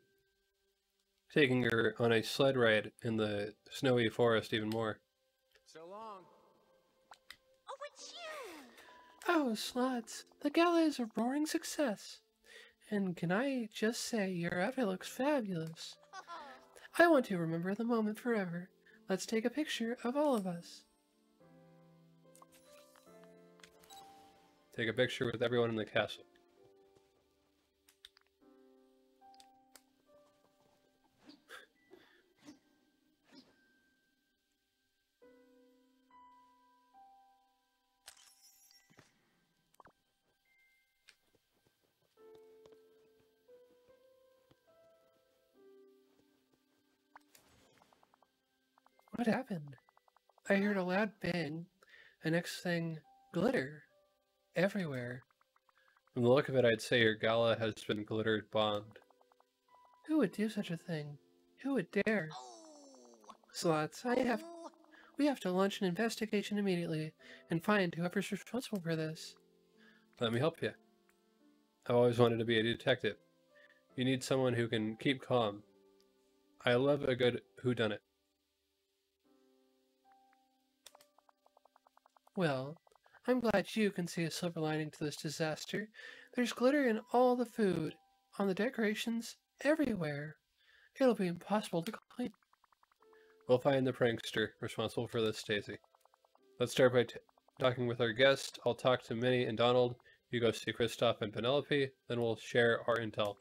taking her on a sled ride in the snowy forest even more. Oh, Slots, the gala is a roaring success. And can I just say, your outfit looks fabulous. I want to remember the moment forever. Let's take a picture of all of us. Take a picture with everyone in the castle. What happened? I heard a loud bang, and next thing, glitter. Everywhere. From the look of it, I'd say your gala has been glittered bombed. Who would do such a thing? Who would dare? Oh, Slots, I have. We have to launch an investigation immediately and find whoever's responsible for this. Let me help you. I've always wanted to be a detective. You need someone who can keep calm. I love a good whodunit. Well, I'm glad you can see a silver lining to this disaster. There's glitter in all the food, on the decorations, everywhere. It'll be impossible to clean. We'll find the prankster responsible for this, Stacy. Let's start by t- talking with our guest. I'll talk to Minnie and Donald. You go see Kristoff and Vanellope. Then we'll share our intel.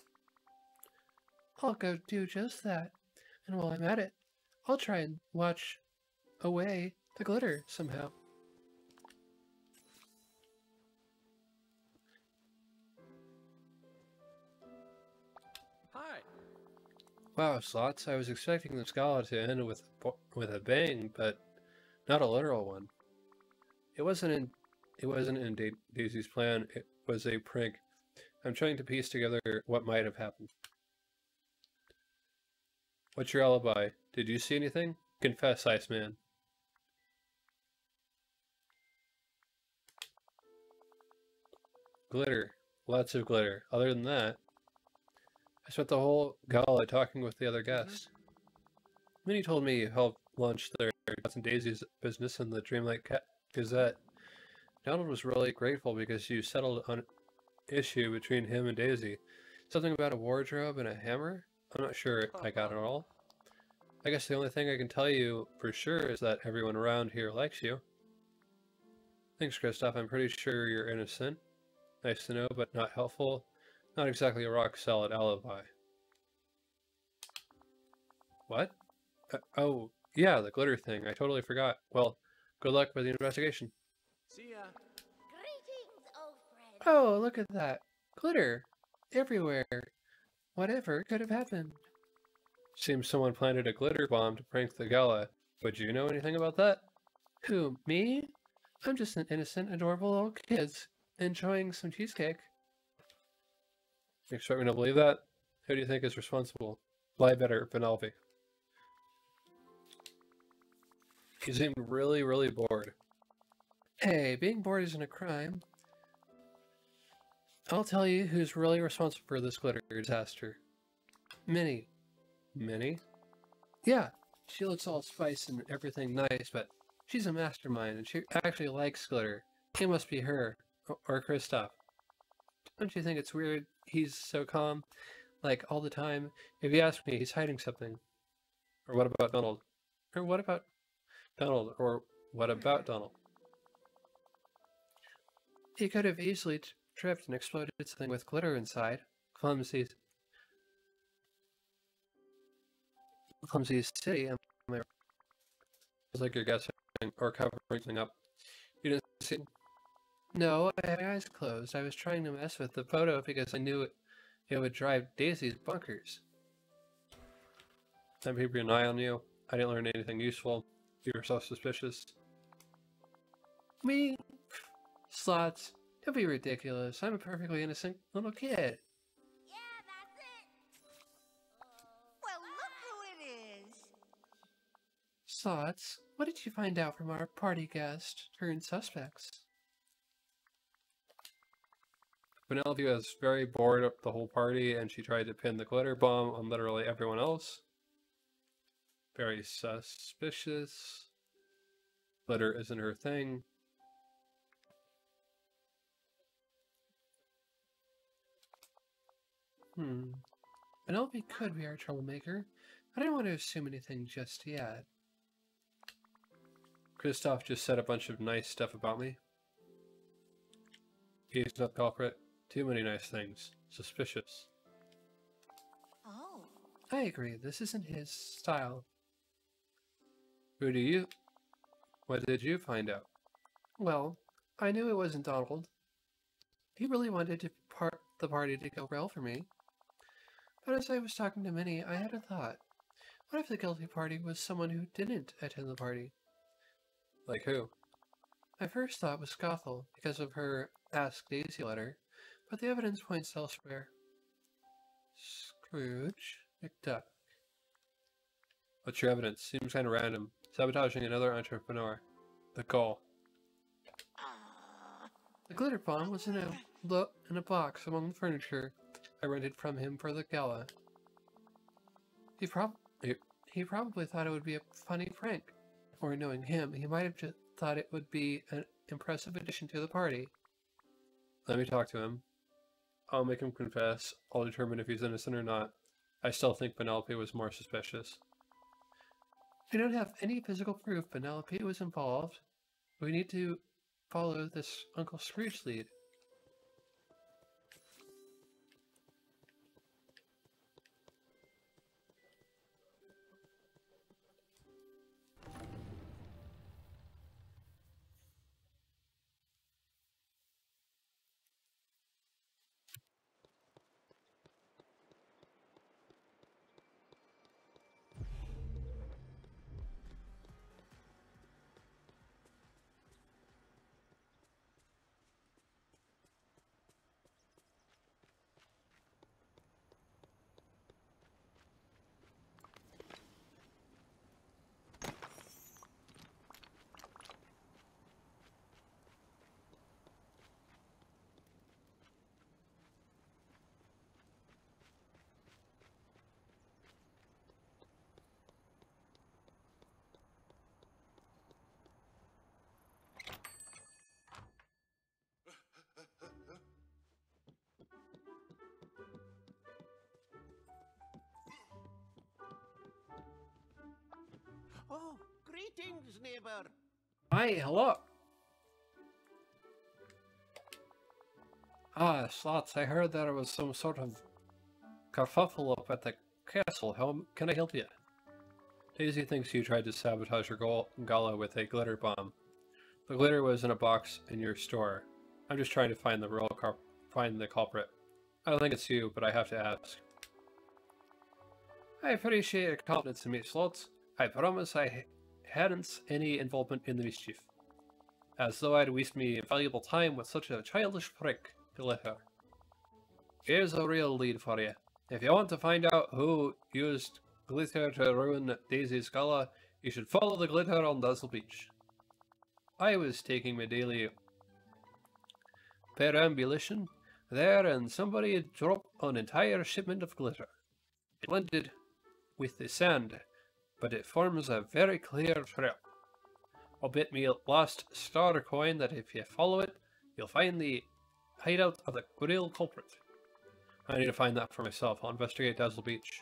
I'll go do just that. And while I'm at it, I'll try and watch away the glitter somehow. Wow, slots! I was expecting the gala to end with with a bang, but not a literal one. It wasn't in it wasn't in da- Daisy's plan. It was a prank. I'm trying to piece together what might have happened. What's your alibi? Did you see anything? Confess, Iceman. Glitter. Lots of glitter. Other than that, I spent the whole gala talking with the other mm-hmm. guests. Minnie told me you helped launch their Dots and Daisies business in the Dreamlight Gazette. Donald was really grateful because you settled an issue between him and Daisy. Something about a wardrobe and a hammer? I'm not sure I got it uh-huh. all. I guess the only thing I can tell you for sure is that everyone around here likes you. Thanks, Kristoff. I'm pretty sure you're innocent. Nice to know, but not helpful. Not exactly a rock solid alibi. What? Uh, oh, yeah, the glitter thing. I totally forgot. Well, good luck with the investigation. See ya. Greetings, old friend. Oh, look at that. Glitter. Everywhere. Whatever could have happened. Seems someone planted a glitter bomb to prank the gala. Would you know anything about that? Who, me? I'm just an innocent, adorable little kid enjoying some cheesecake. You expect me to believe that? Who do you think is responsible? Lie better, Vanellope. He seemed really, really bored. Hey, being bored isn't a crime. I'll tell you who's really responsible for this glitter disaster. Minnie. Minnie? Yeah, she looks all spice and everything nice, but she's a mastermind and she actually likes glitter. It must be her, or, or Kristoff. Don't you think it's weird he's so calm? Like, all the time? If you ask me, he's hiding something. Or what about Donald? Or what about Donald? Or what about Donald? He could have easily tripped and exploded something with glitter inside. Clumsy. Clumsy city, um, am I like you're guessing or covering something up. You didn't see. No, I had my eyes closed. I was trying to mess with the photo because I knew it, it would drive Daisy's bunkers. I'm keeping an eye on you. I didn't learn anything useful. You were so suspicious. Me? Slots. Don't be ridiculous. I'm a perfectly innocent little kid. Yeah, that's it. Well, look who it is. Slots, what did you find out from our party guest turned suspects? Vanellope was very bored of the whole party and she tried to pin the glitter bomb on literally everyone else. Very suspicious. Glitter isn't her thing. Hmm. Vanellope could be our troublemaker. I don't want to assume anything just yet. Kristoff just said a bunch of nice stuff about me. He's not the culprit. Too many nice things. Suspicious. Oh. I agree, this isn't his style. Who do you... What did you find out? Well, I knew it wasn't Donald. He really wanted to part the party to go well for me. But as I was talking to Minnie, I had a thought. What if the guilty party was someone who didn't attend the party? Like who? My first thought was Gothel, because of her Ask Daisy letter, but the evidence points elsewhere. Scrooge McDuck. What's your evidence? Seems kind of random. Sabotaging another entrepreneur. The goal. The glitter bomb was in a lo in a box among the furniture I rented from him for the gala. He prob he, he probably thought it would be a funny prank. Or knowing him, he might have just thought it would be an impressive addition to the party. Let me talk to him. I'll make him confess. I'll determine if he's innocent or not. I still think Vanellope was more suspicious. We don't have any physical proof Vanellope was involved. We need to follow this Uncle Scrooge lead. Oh, greetings, neighbor. Hi, hello. Ah, Slots, I heard there was some sort of kerfuffle up at the castle. How can I help you? Daisy thinks you tried to sabotage gol- gala with a glitter bomb. The glitter was in a box in your store. I'm just trying to find the real find the culprit. I don't think it's you, but I have to ask. I appreciate your confidence in me, Slots. I promise I hadn't any involvement in the mischief. As though I'd waste me valuable time with such a childish prick, Glitter. Here's a real lead for you. If you want to find out who used glitter to ruin Daisy's gala, you should follow the glitter on Dazzle Beach. I was taking my daily perambulation there and somebody dropped an entire shipment of glitter. It blended with the sand, but it forms a very clear trail. I'll bet me last star coin that if you follow it, you'll find the hideout of the real culprit. I need to find that for myself. I'll investigate Dazzle Beach.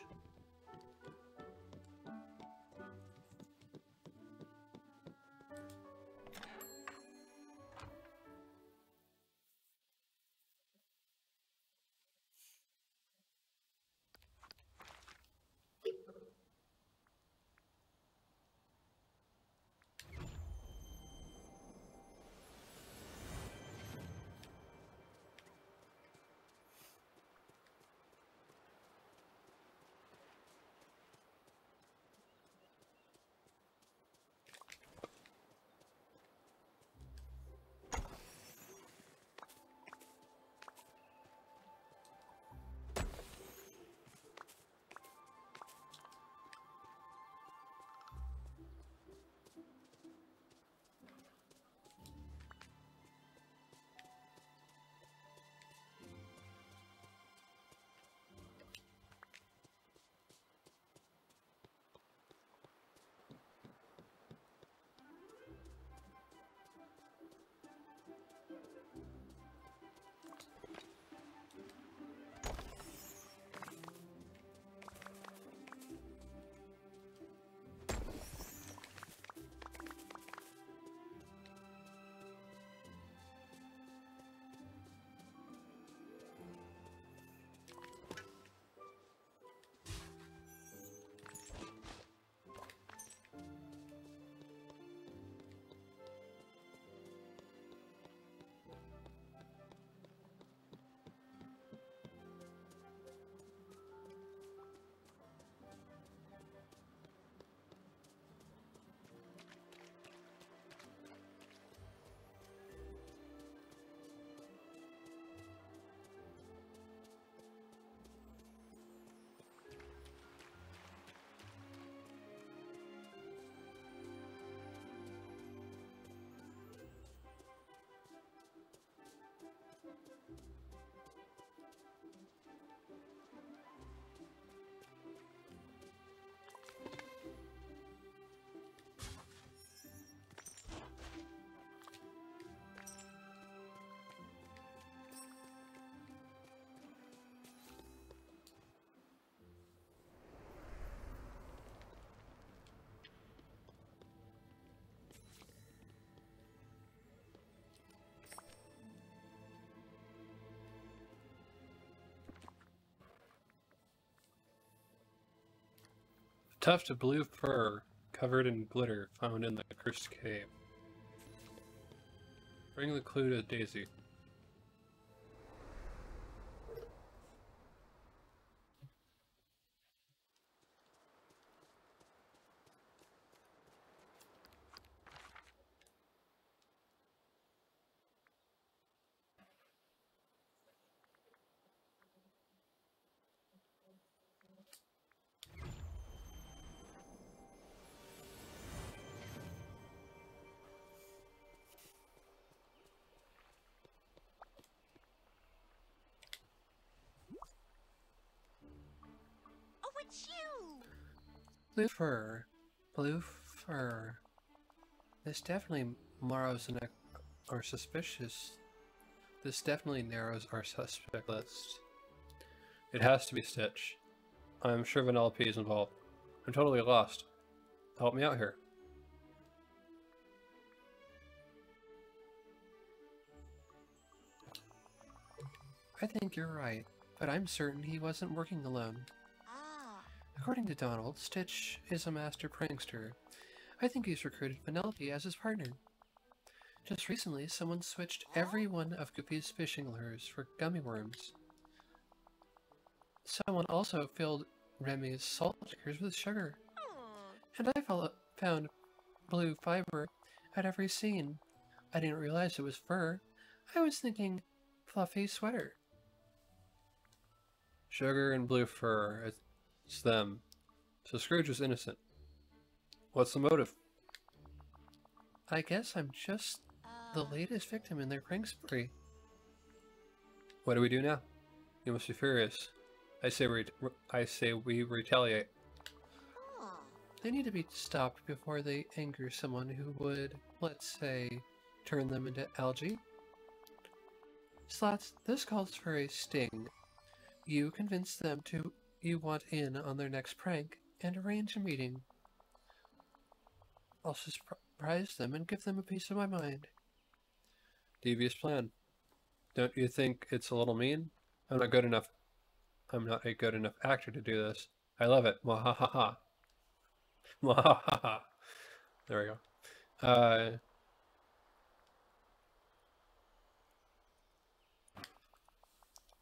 Tuft of blue fur covered in glitter found in the cursed cave. Bring the clue to Daisy. Blue fur. Blue fur. This definitely narrows our suspicious. This definitely narrows our suspect list. It has to be Stitch. I'm sure Vanellope is involved. I'm totally lost. Help me out here. I think you're right, but I'm certain he wasn't working alone. According to Donald, Stitch is a master prankster. I think he's recruited Vanellope as his partner. Just recently, someone switched every one of Goofy's fishing lures for gummy worms. Someone also filled Remy's salt shakers with sugar. And I found blue fiber at every scene. I didn't realize it was fur. I was thinking fluffy sweater. Sugar and blue fur. It's them. So Scrooge was innocent. What's the motive? I guess I'm just the latest victim in their prank spree. What do we do now? You must be furious. I say we, I say we retaliate. They need to be stopped before they anger someone who would, let's say, turn them into algae. Slots, this calls for a sting. You convince them to you want in on their next prank and arrange a meeting. I'll surprise them and give them a piece of my mind. Devious plan. Don't you think it's a little mean? I'm not good enough. I'm not a good enough actor to do this. I love it. Mwahaha. Mwahaha. There we go. Uh,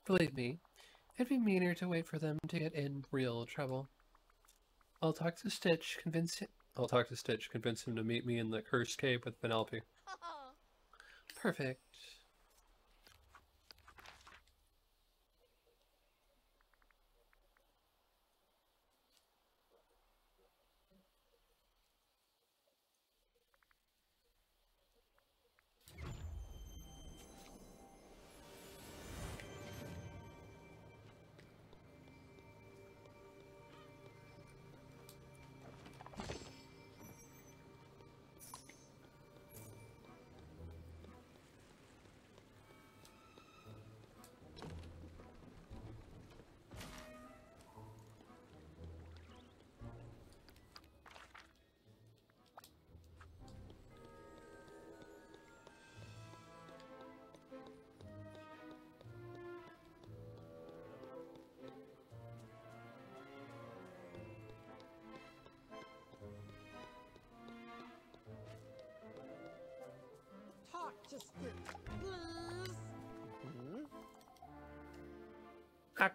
believe me, it'd be meaner to wait for them to get in real trouble. I'll talk to Stitch, convince him. I'll talk to Stitch, convince him to meet me in the cursed cave with Vanellope. Perfect.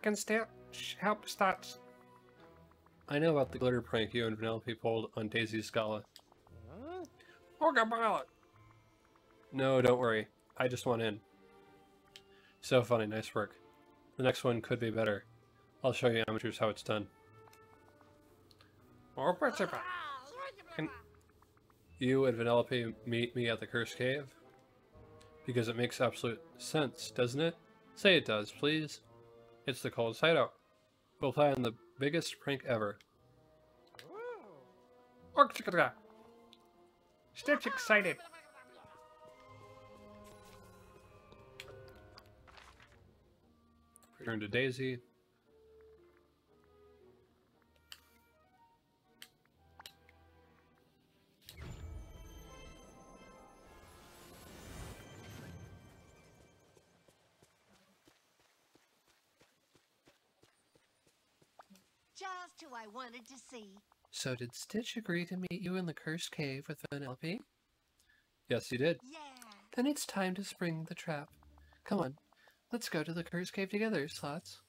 Can Stitch. Help Stitch. I know about the glitter prank you and Vanellope pulled on Daisy Scala. Huh? Orga pilot! No, don't worry. I just want in. So funny, nice work. The next one could be better. I'll show you amateurs how it's done. Or principal. Can you and Vanellope meet me at the Cursed Cave? Because it makes absolute sense, doesn't it? Say it does, please. It's the coldest hideout. We'll plan the biggest prank ever. Orchestra. Stitch excited. Return to Daisy. Wanted to see. So did Stitch agree to meet you in the cursed cave with Vanellope? Yes, he did. Yeah. Then it's time to spring the trap. Come on, let's go to the cursed cave together, Slots.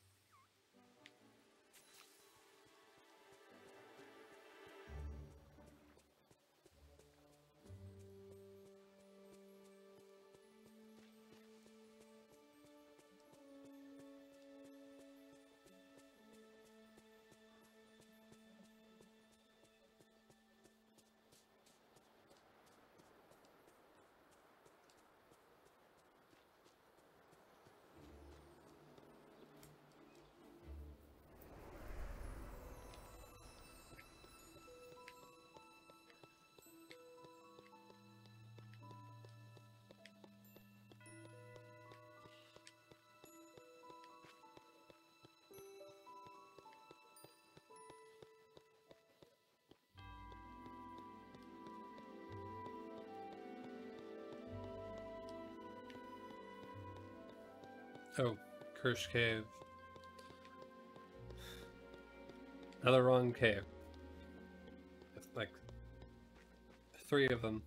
Cursed cave. Another wrong cave. It's like three of them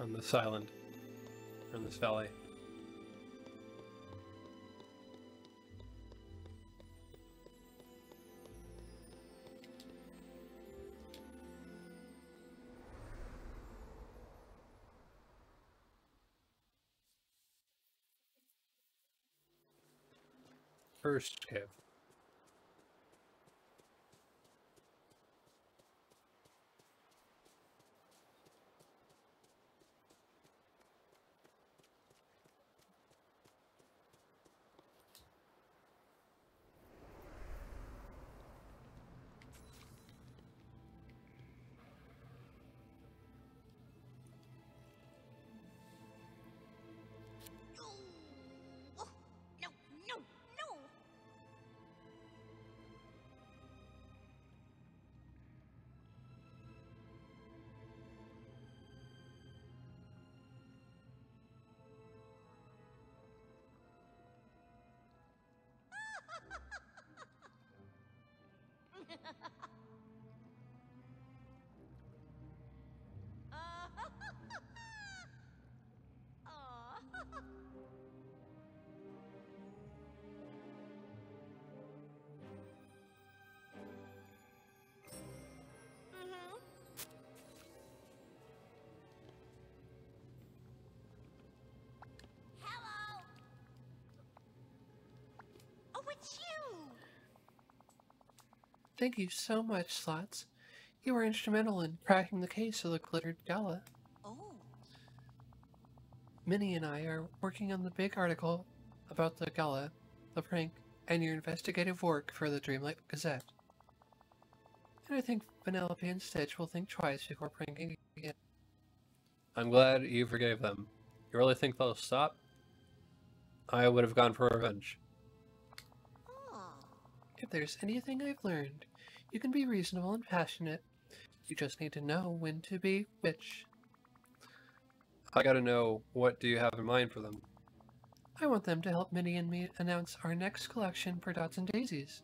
on this island, or in this valley. First cave. Thank you so much, Slots. You were instrumental in cracking the case of the glittered gala. Oh. Minnie and I are working on the big article about the gala, the prank, and your investigative work for the Dreamlight Gazette. And I think Vanellope and Stitch will think twice before pranking again. I'm glad you forgave them. You really think they'll stop? I would have gone for revenge. Oh. If there's anything I've learned, you can be reasonable and passionate. You just need to know when to be which. I gotta know what do you have in mind for them? I want them to help Minnie and me announce our next collection for Dots and Daisies.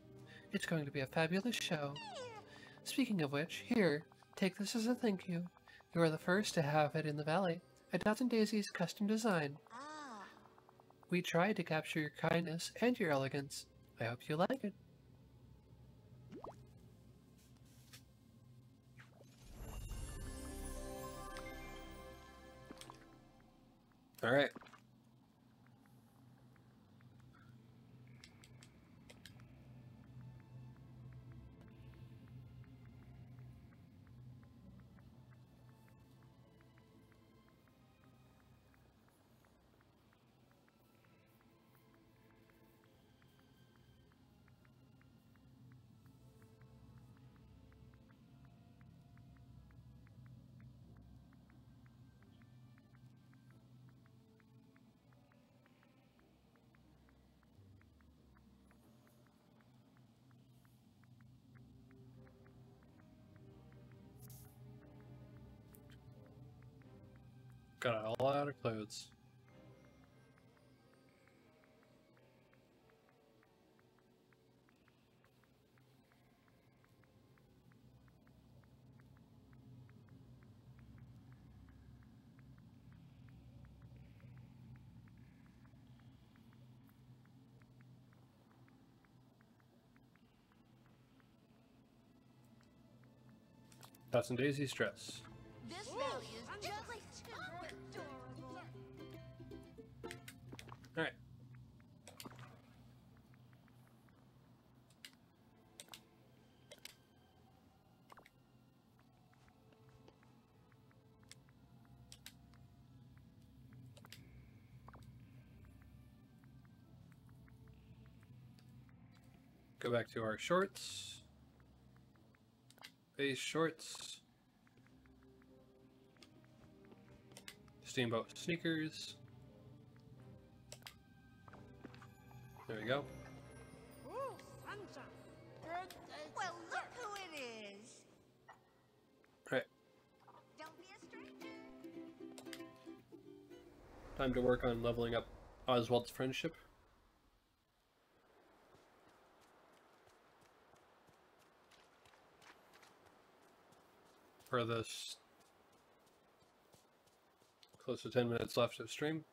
It's going to be a fabulous show. Speaking of which, here, take this as a thank you. You are the first to have it in the valley. A Dots and Daisies custom design. Ah. We tried to capture your kindness and your elegance. I hope you like it. All right. got a lot of clothes. That's in daisy stress. Back to our shorts. Base shorts. Steamboat sneakers. There we go. Time to work on leveling up Oswald's friendship. For this close to 10 minutes left of stream.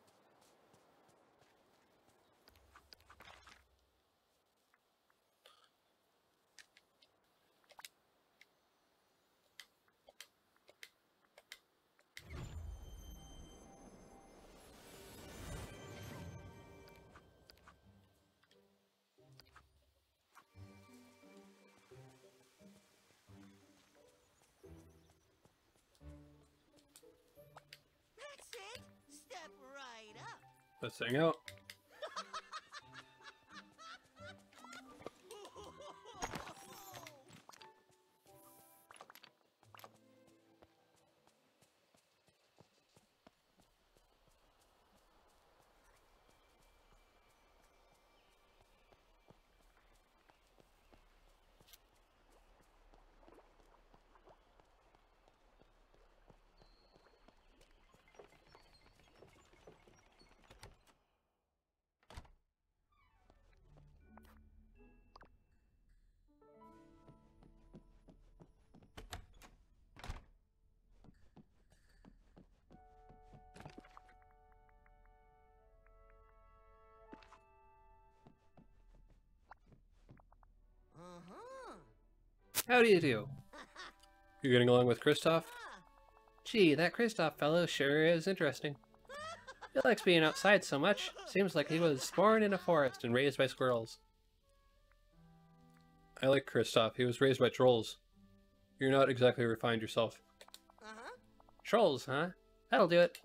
Let's out. How do you do? You getting along with Kristoff? Gee, that Kristoff fellow sure is interesting. He likes being outside so much. Seems like he was born in a forest and raised by squirrels. I like Kristoff. He was raised by trolls. You're not exactly refined yourself. Uh-huh. Trolls, huh? That'll do it.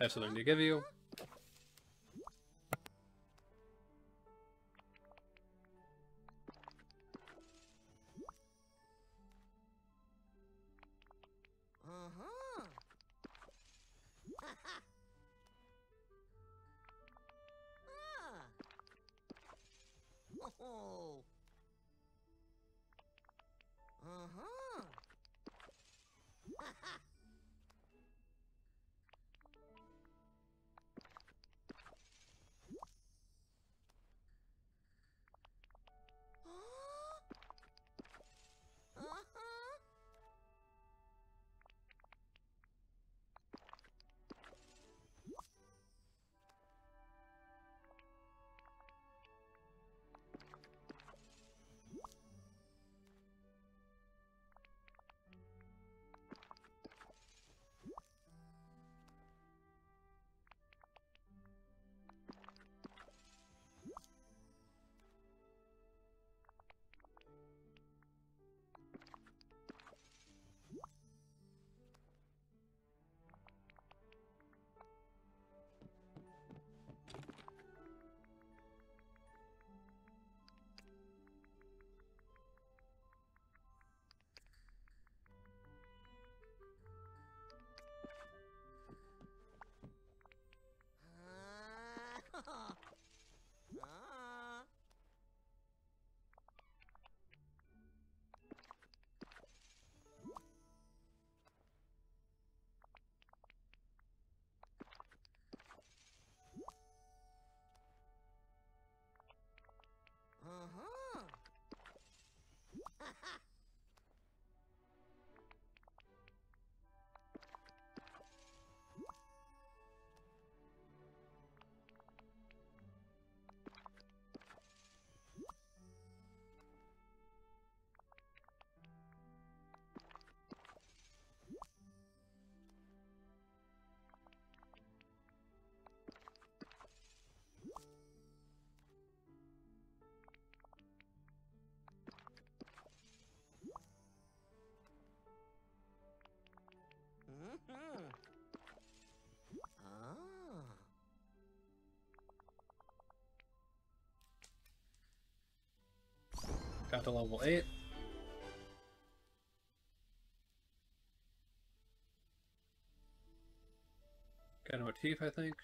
I have something to give you. Ah. Got to level 8. Got a motif, I think.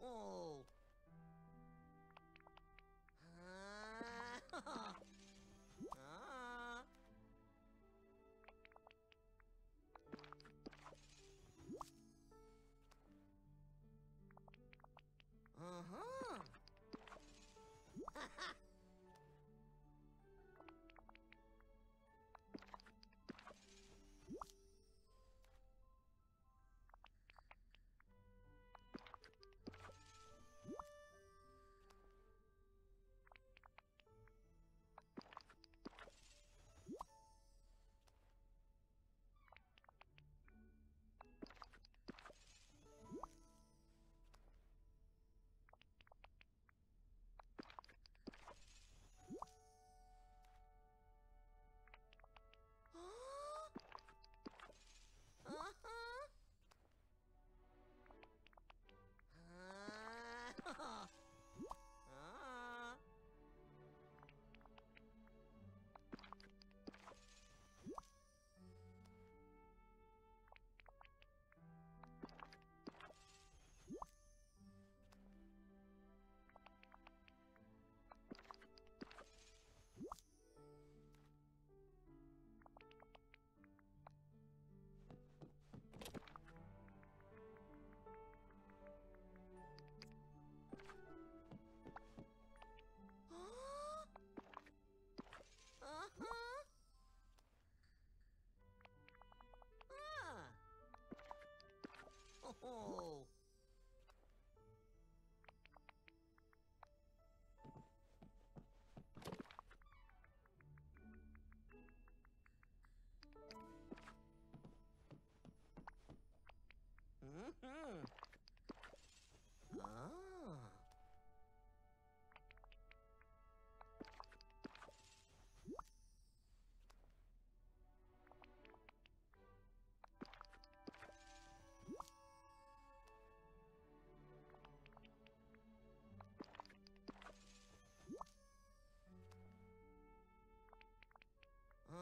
Oh,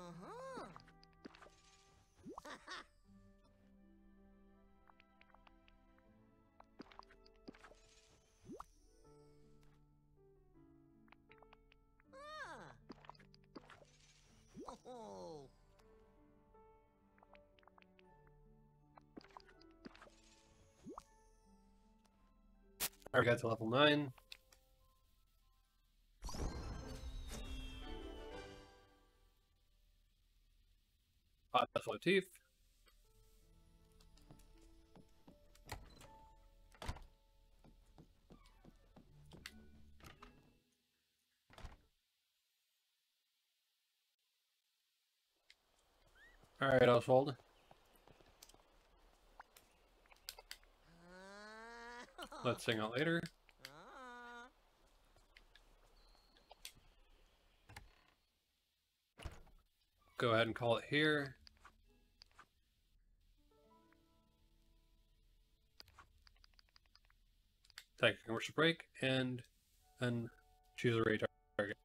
Uh-huh. Aha! ah! Oh! Alright, got to level 9. Hot Buffalo Teeth. Alright, Oswald. Let's sing out later. Go ahead and call it here. Take a commercial break and then choose a raid target.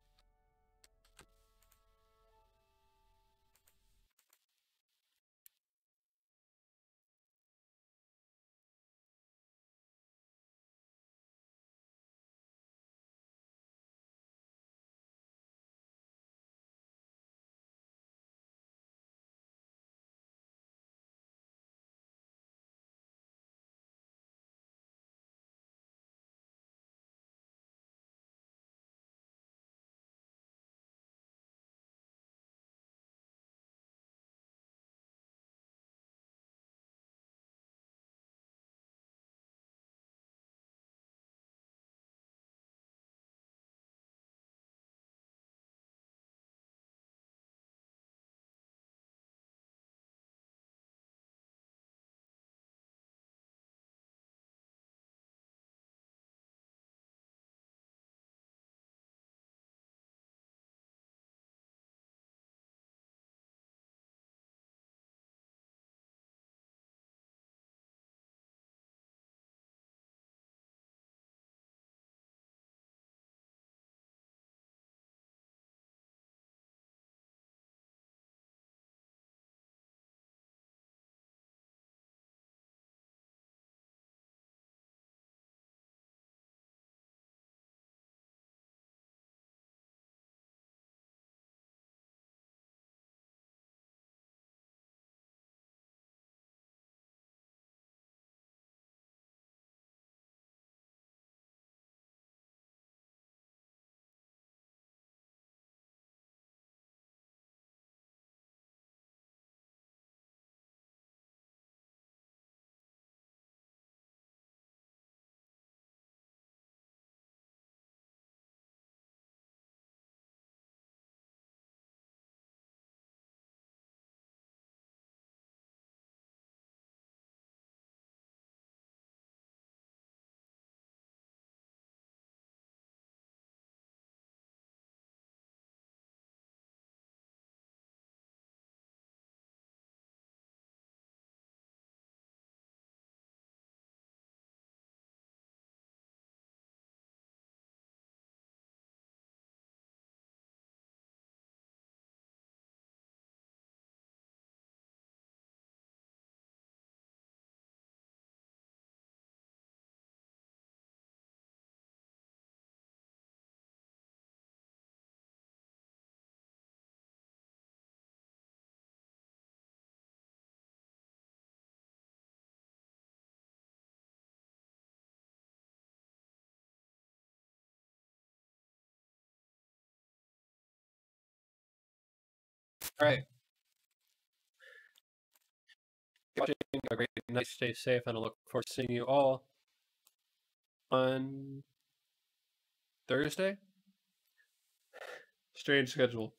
Alright. Watching a great night, stay safe, and I look forward to seeing you all on Thursday. Strange schedule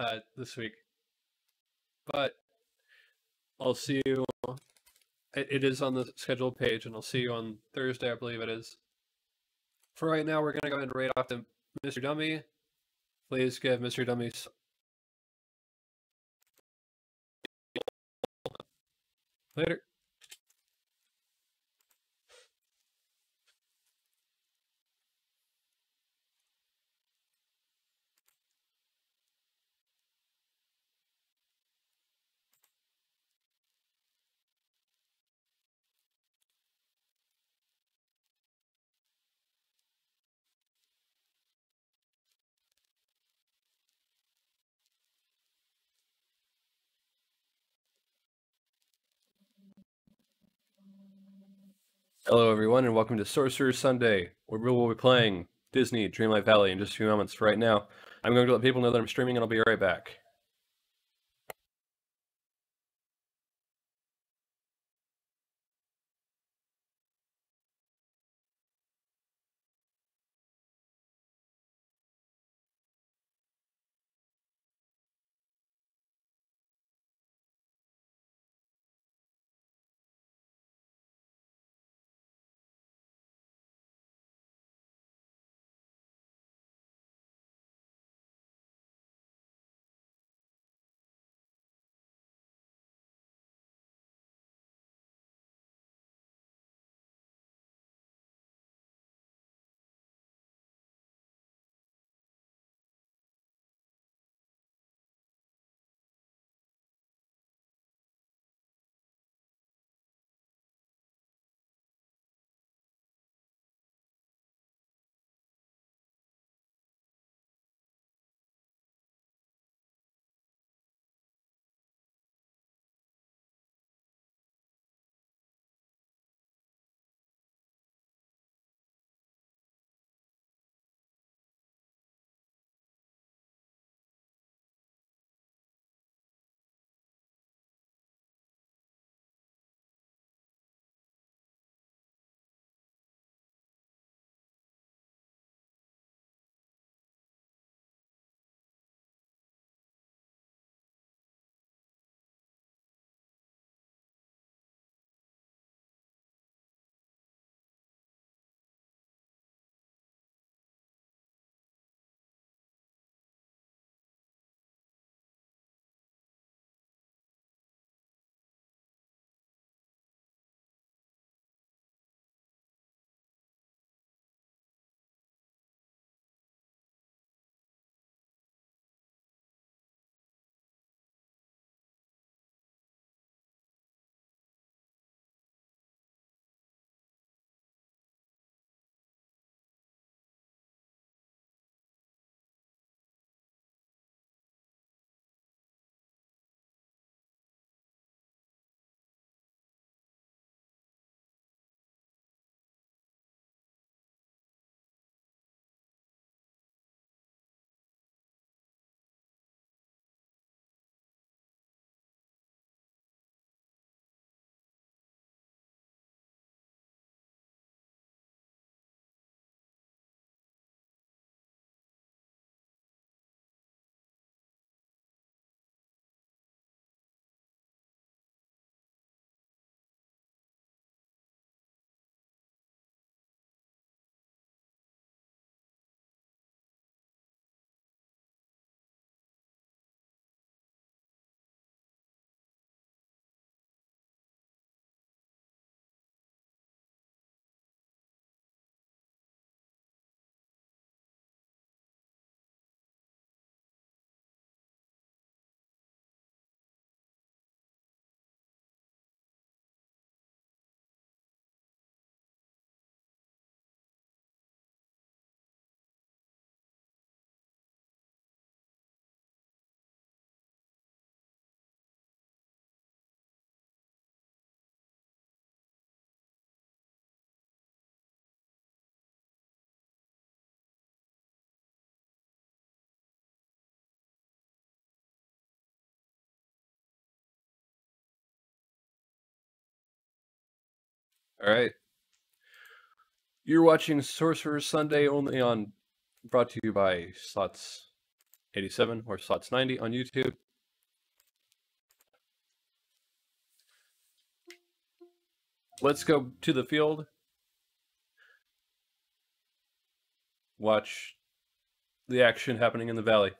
uh, this week, but I'll see you. It, is on the schedule page, and I'll see you on Thursday, I believe it is. For right now, we're gonna go ahead and raid off to Mr. Dummy. Please give Mr. Dummy later. Hello, everyone, and welcome to Sorcerer's Sunday, where we will be playing Disney Dreamlight Valley in just a few moments. Right now, I'm going to let people know that I'm streaming, and I'll be right back. All right. You're watching Sorcerer's Sunday only on brought to you by Slots 87 or Slots 90 on YouTube. Let's go to the field. Watch the action happening in the valley.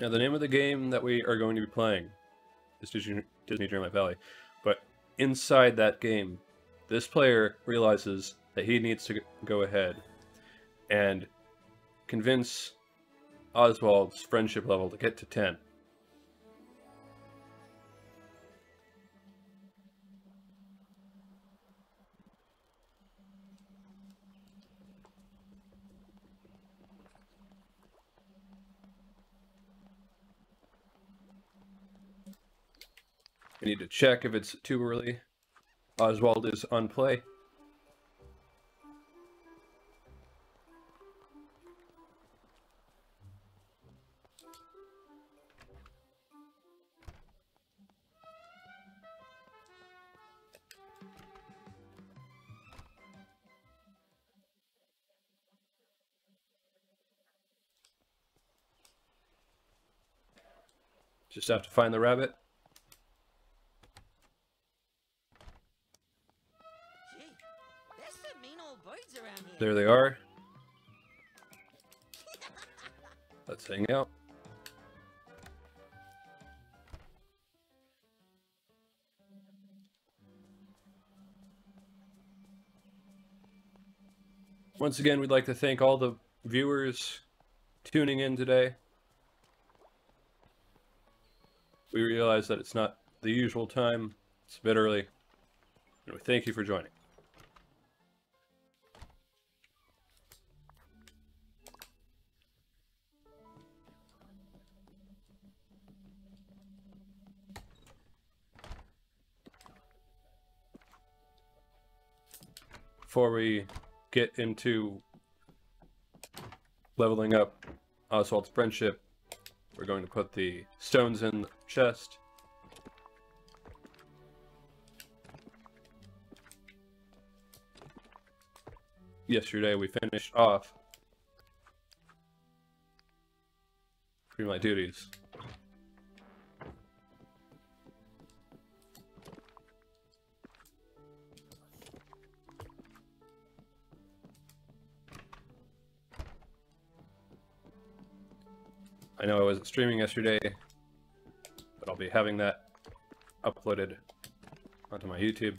Now, the name of the game that we are going to be playing is Disney, Dreamlight Valley, but inside that game, this player realizes that he needs to go ahead and convince Oswald's friendship level to get to 10. We need to check if it's too early. Oswald is on play. Just have to find the rabbit. There they are. Let's hang out. Once again, we'd like to thank all the viewers tuning in today. We realize that it's not the usual time, it's a bit early, and we thank you for joining. Before we get into leveling up Oswald's friendship, we're going to put the stones in the chest. Yesterday we finished off Free my duties. I know I wasn't streaming yesterday, but I'll be having that uploaded onto my YouTube.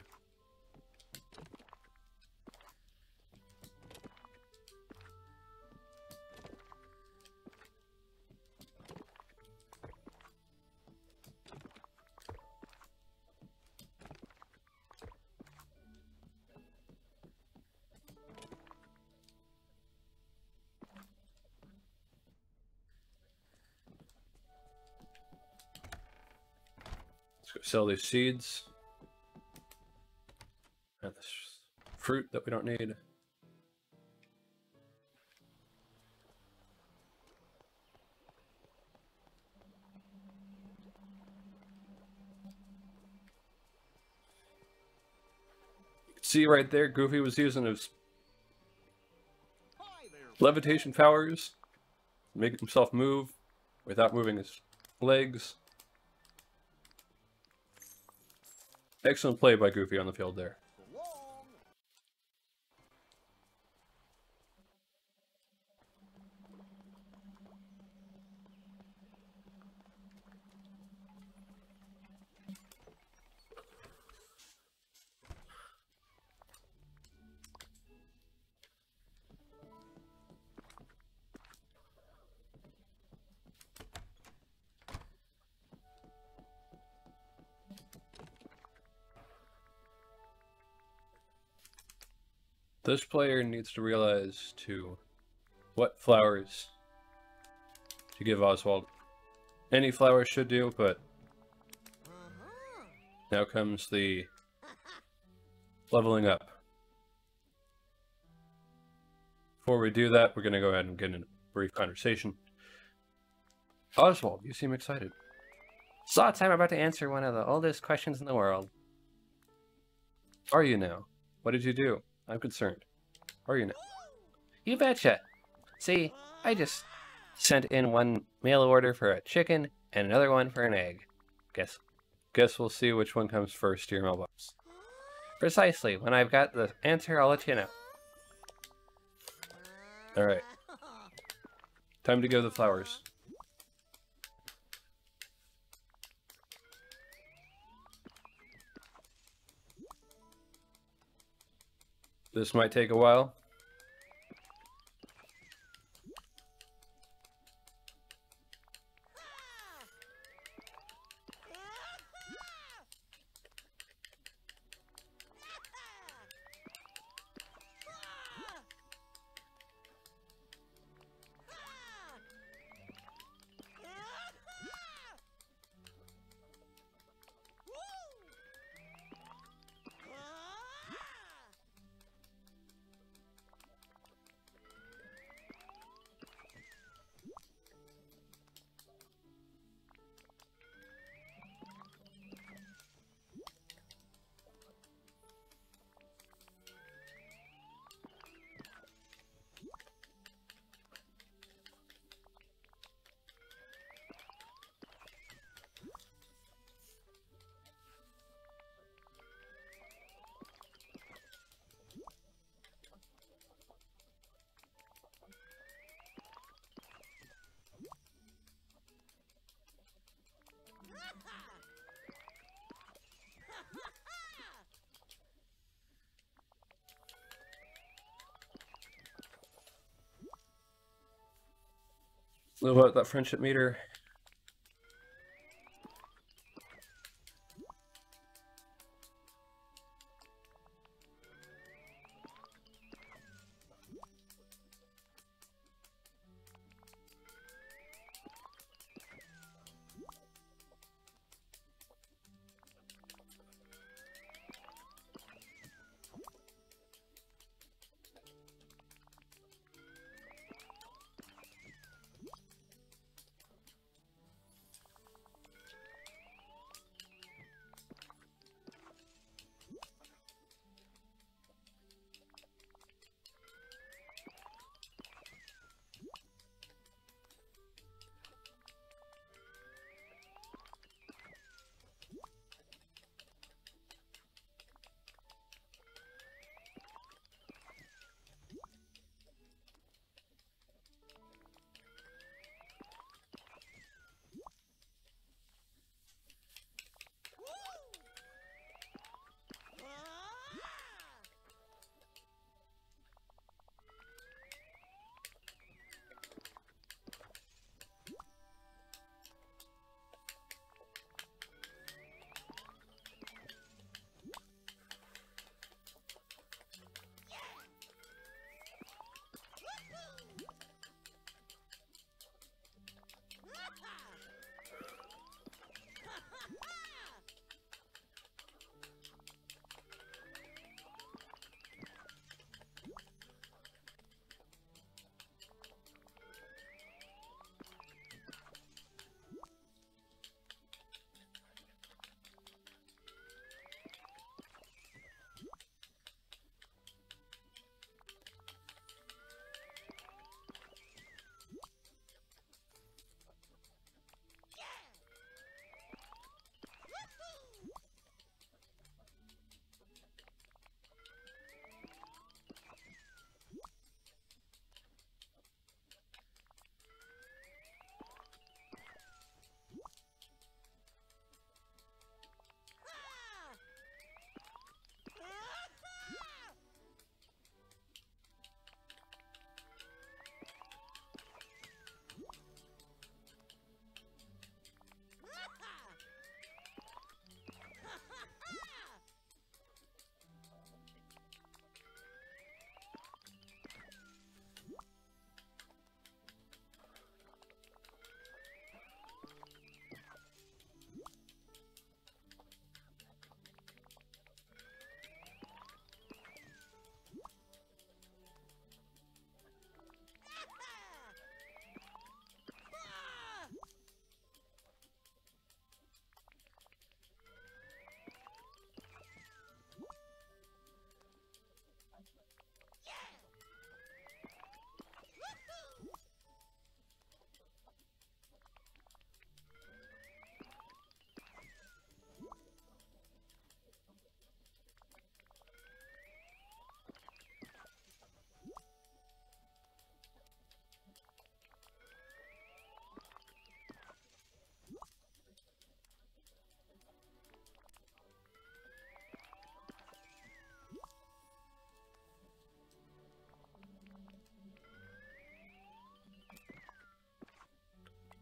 Sell these seeds. And this fruit that we don't need. See right there, Goofy was using his levitation powers to make himself move without moving his legs. Excellent play by Goofy on the field there. This player needs to realize to what flowers to give Oswald. Any flower should do, but now comes the leveling up. Before we do that, we're going to go ahead and get in a brief conversation. Oswald, you seem excited. Slots, I'm about to answer one of the oldest questions in the world. Are you now? What did you do? I'm concerned. Are you? You betcha. See, I just sent in one mail order for a chicken and another one for an egg. Guess Guess we'll see which one comes first to your mailbox. precisely. When I've got the answer, I'll let you know. All right. Time to go to the flowers. This might take a while. What about that friendship meter?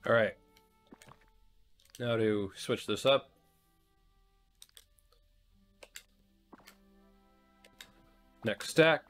Alright. Now to switch this up. Next stack.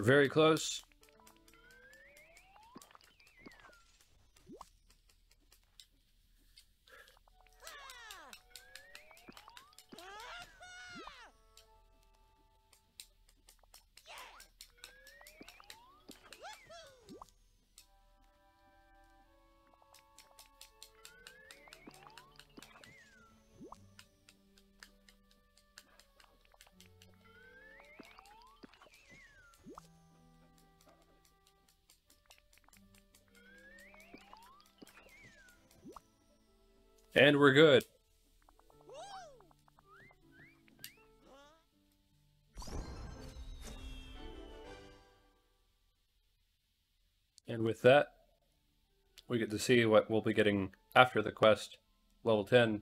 Very close. And we're good. And with that, we get to see what we'll be getting after the quest. Level 10.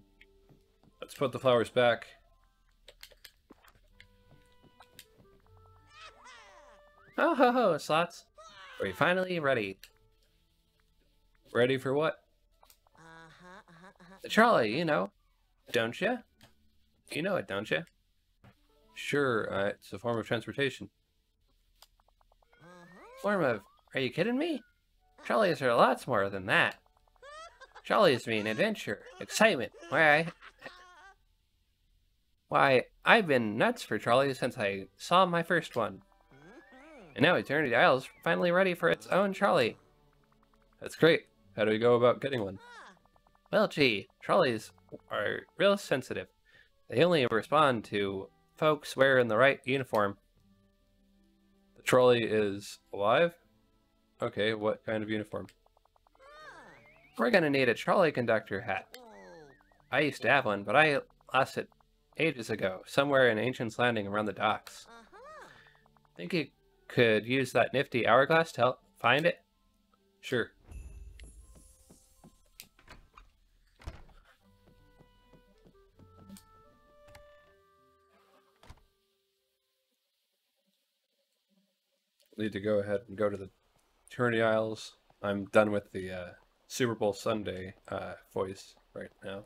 Let's put the flowers back. Oh ho ho, slots. Are you finally ready. Ready for what? Trolley, you know. Don't you? You know it, don't you? Sure, uh, it's a form of transportation. Form of. Are you kidding me? Trolleys are lots more than that. Trolleys mean adventure, excitement. Why I. Why, I've been nuts for trolleys since I saw my first one. And now Eternity Isle's finally ready for its own trolley. That's great. How do we go about getting one? Well, gee, trolleys are real sensitive. They only respond to folks wearing the right uniform. The trolley is alive? Okay, what kind of uniform? We're gonna need a trolley conductor hat. I used to have one, but I lost it ages ago, somewhere in Ancient's Landing around the docks. Think you could use that nifty hourglass to help find it? Sure. Need to go ahead and go to the Eternity Isles. I'm done with the uh, Super Bowl Sunday uh, voice right now.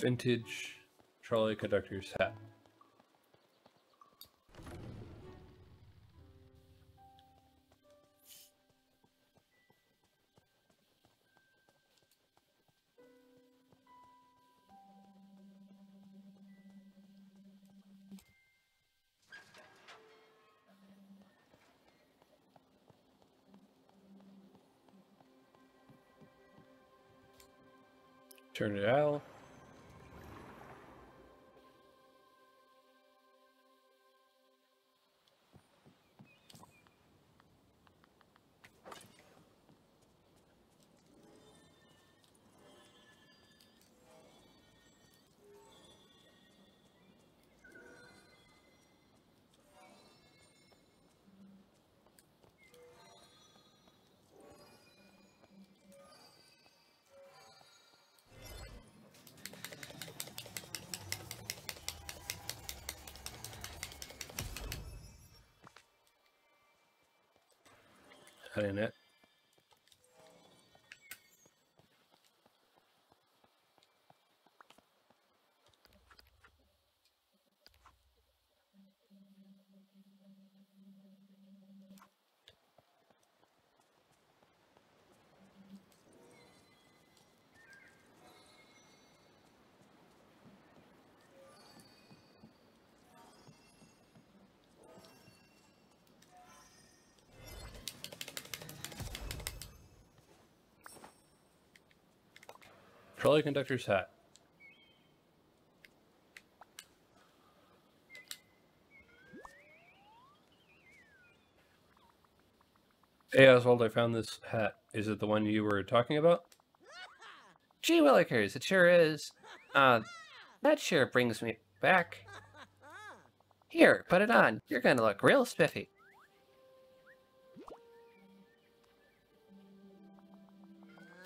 Vintage trolley conductor's hat. Turn it out. Cutting it. Trolley conductor's hat. Hey Oswald, I found this hat. Is it the one you were talking about? Gee willikers, it sure is. Uh, that sure brings me back. Here, put it on. You're gonna look real spiffy.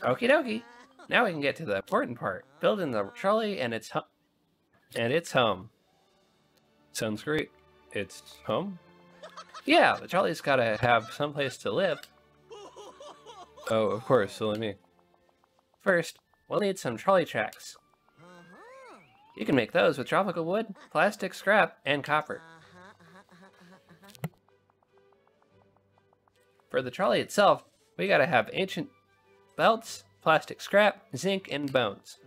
Okie dokie. Now we can get to the important part. Building the trolley and its home. And its home. Sounds great. It's home? Yeah, the trolley's gotta have someplace to live. Oh, of course, silly me. First, we'll need some trolley tracks. You can make those with tropical wood, plastic scrap, and copper. For the trolley itself, we gotta have ancient belts, plastic scrap, zinc, and bones.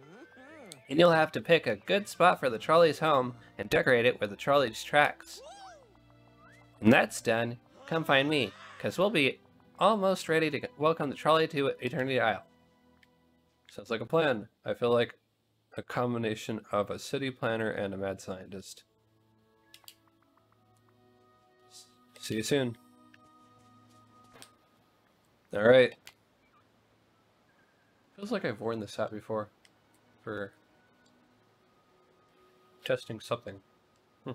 And you'll have to pick a good spot for the trolley's home and decorate it with the trolley's tracks. When that's done, come find me, because we'll be almost ready to welcome the trolley to Eternity Isle. Sounds like a plan. I feel like a combination of a city planner and a mad scientist. See you soon. Alright. Feels like I've worn this hat before. For testing something. Hmm.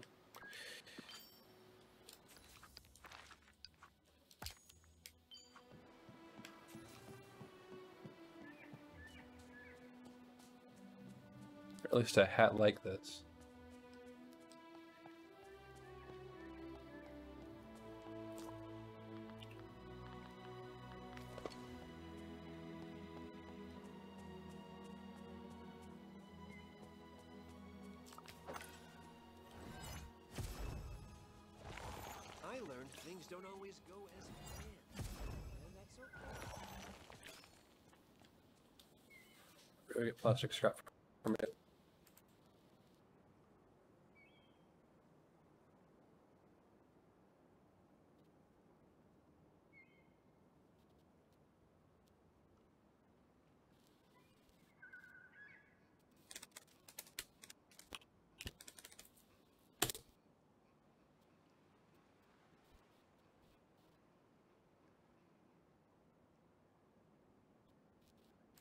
At least a hat like this. Plastic scrap from it.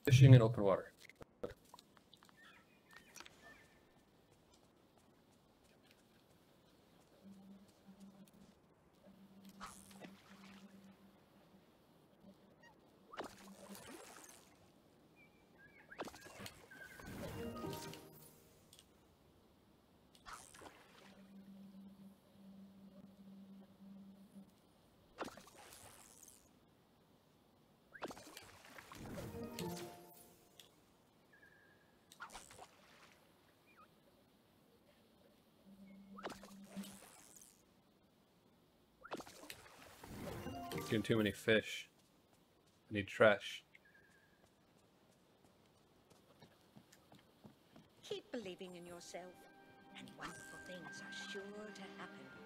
Fishing in open water. Getting too many fish. I need trash. Keep believing in yourself, and wonderful things are sure to happen.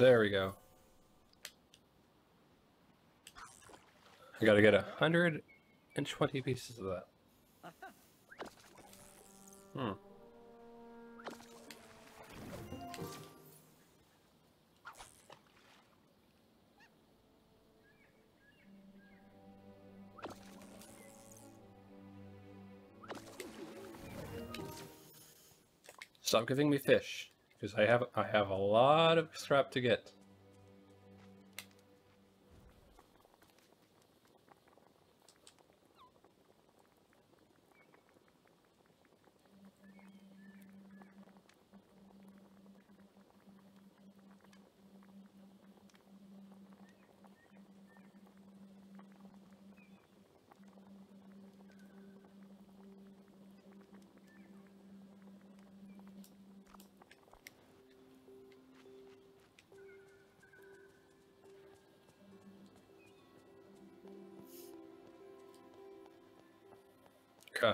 There we go. I gotta get a hundred and twenty pieces of that. Hmm. Stop giving me fish, because I have I have a lot of scrap to get.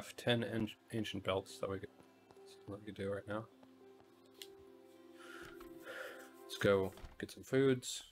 Craft 10 an- ancient belts that we could, that we could do right now. Let's go get some foods.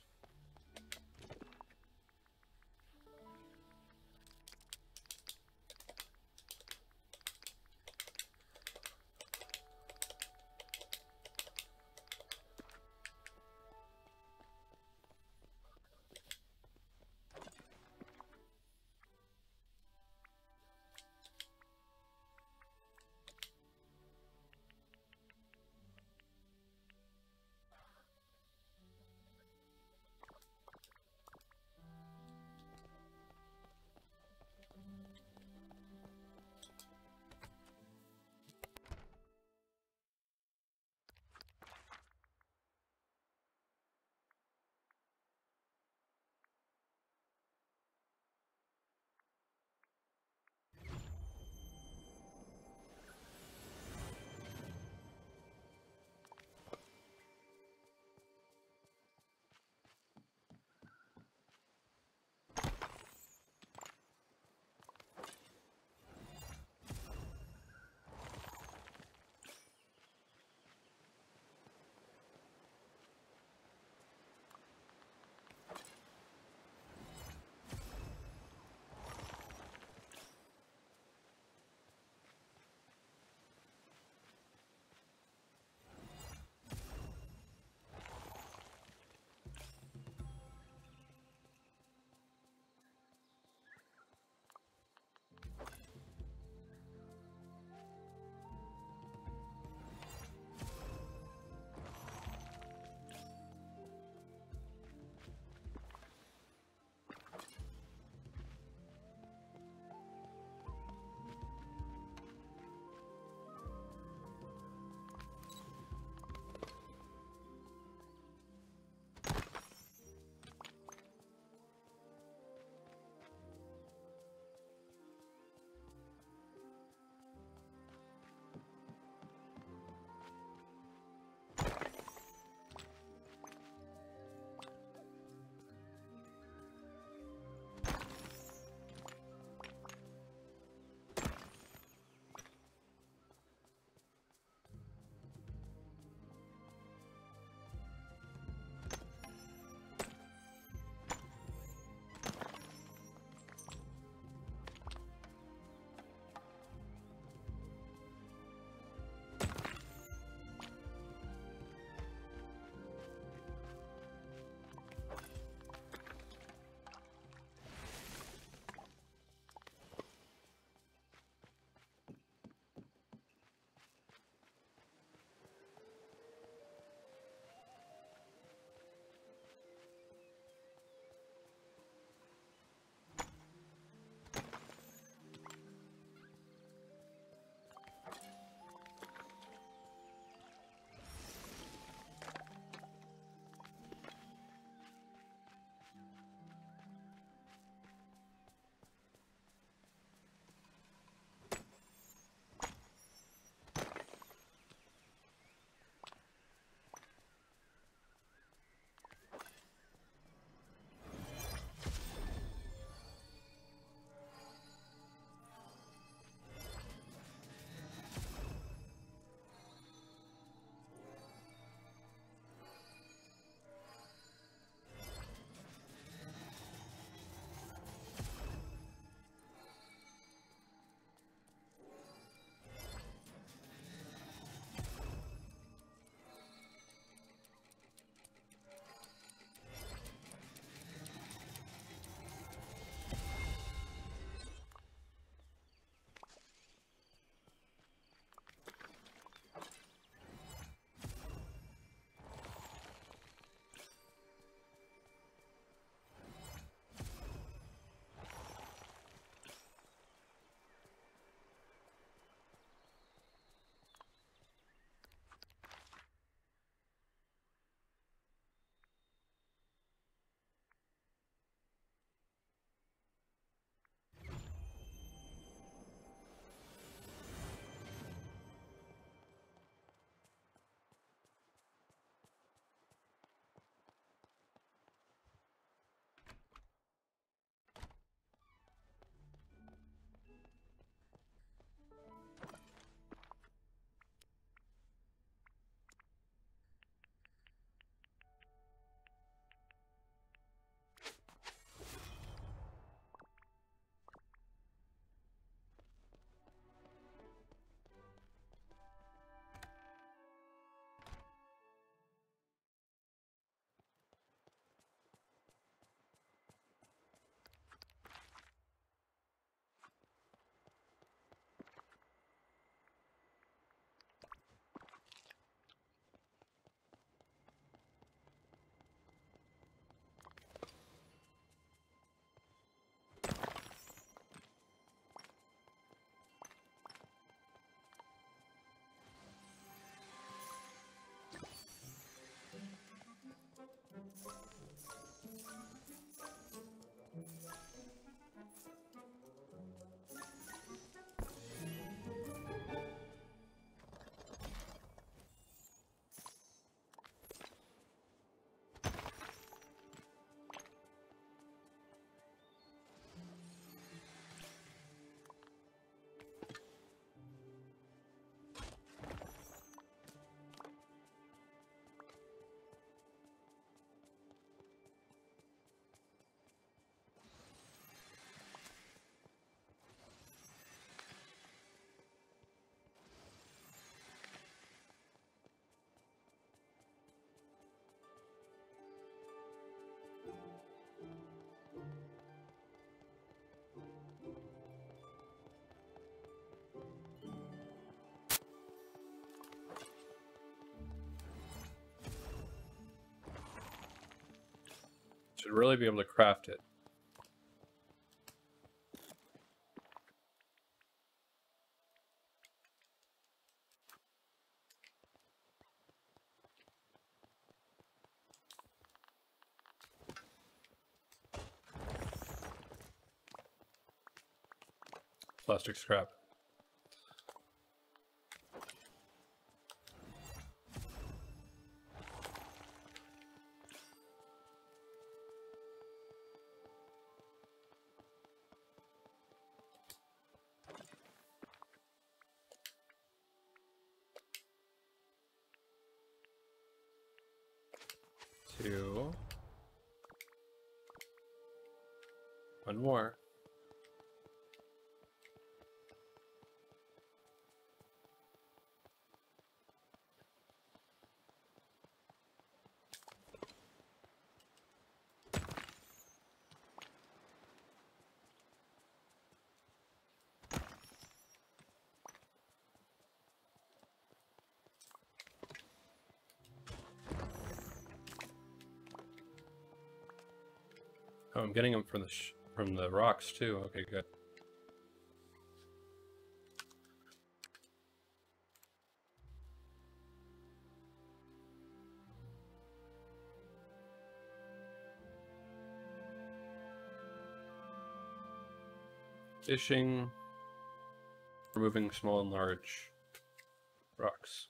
Thank you. Should really be able to craft it. Plastic scrap. I'm getting them from the from the rocks too. Okay, good. Fishing, removing small and large rocks.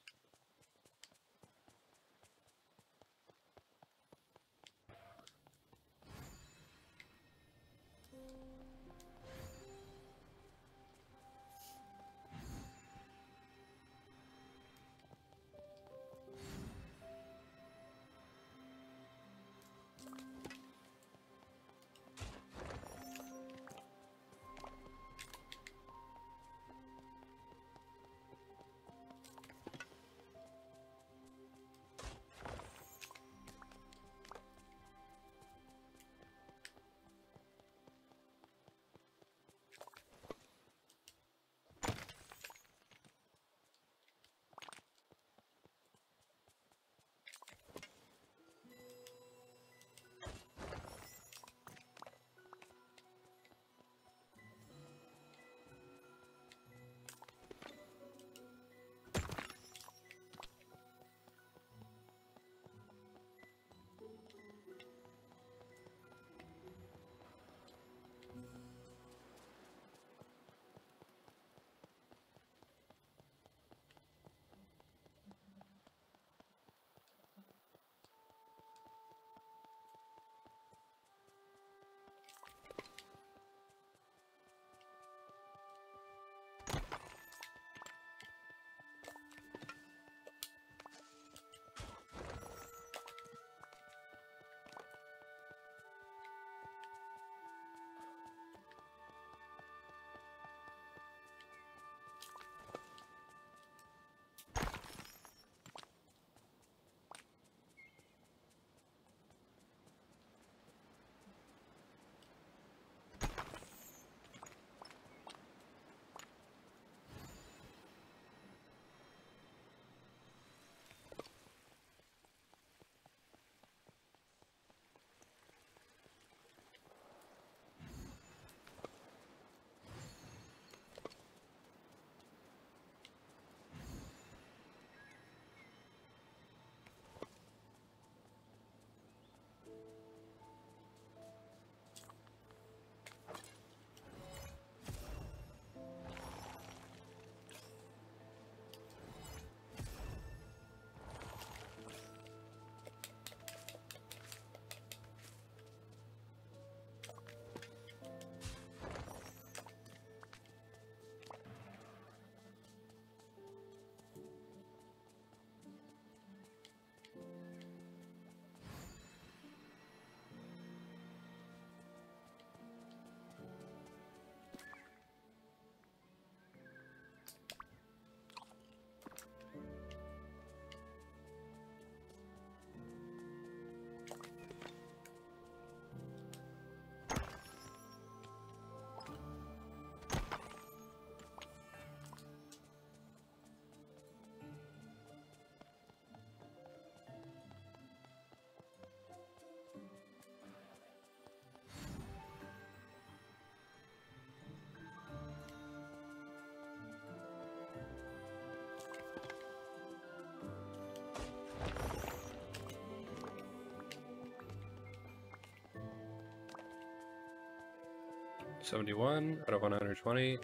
71 out of 120.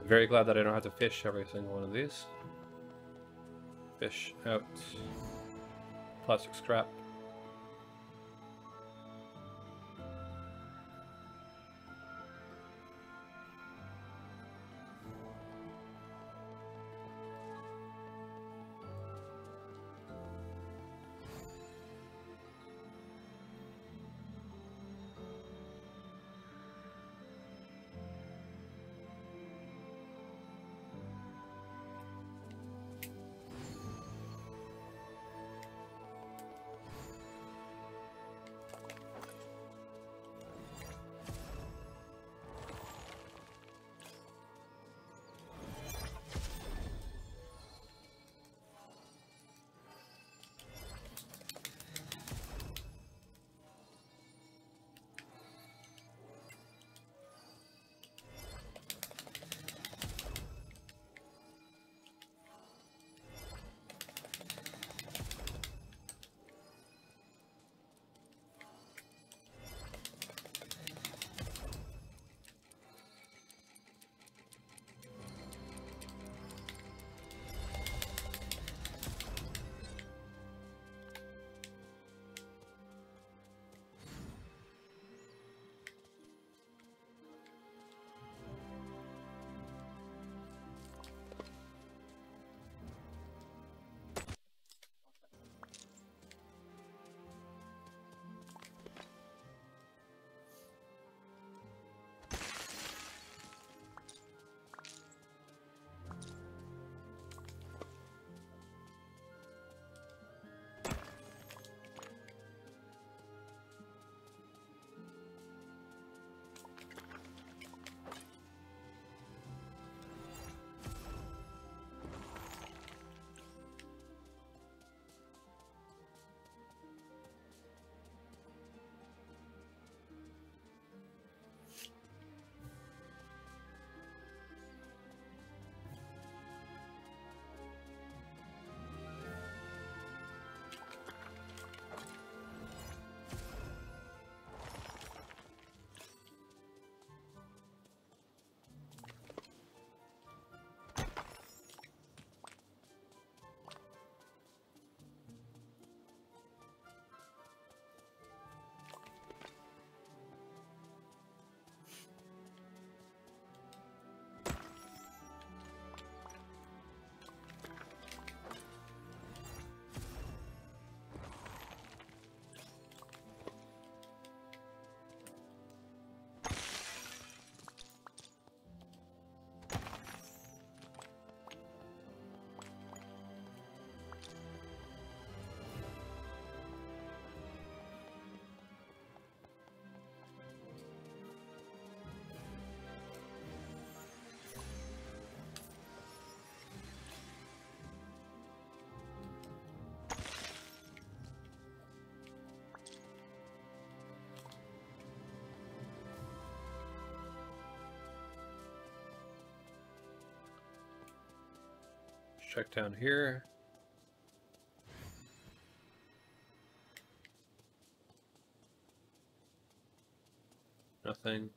I'm very glad that I don't have to fish every single one of these. Fish out. Plastic scrap. Check down here. Nothing.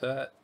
That.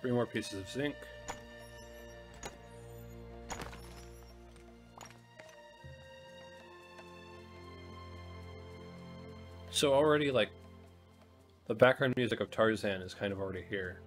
Three more pieces of zinc. So already, like, the background music of Tarzan is kind of already here.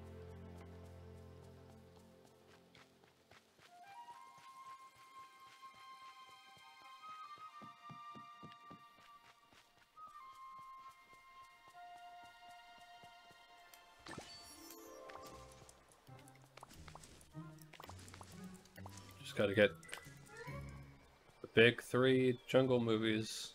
Three jungle movies.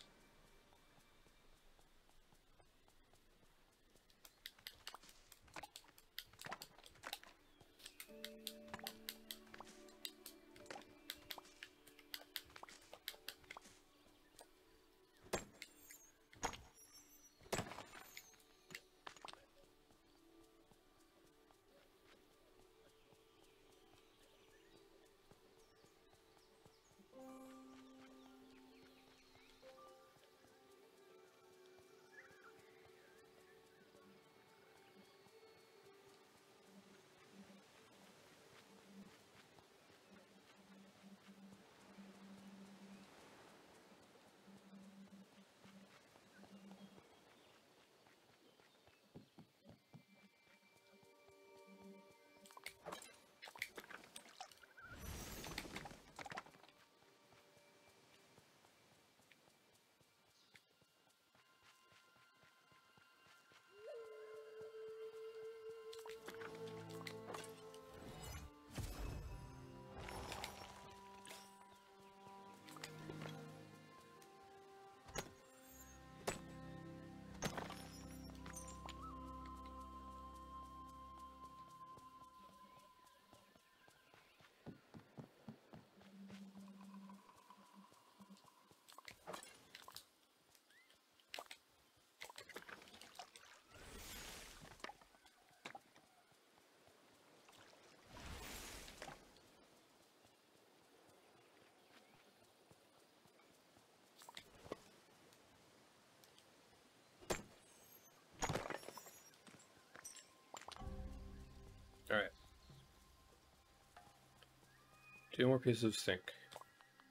Two more pieces of zinc.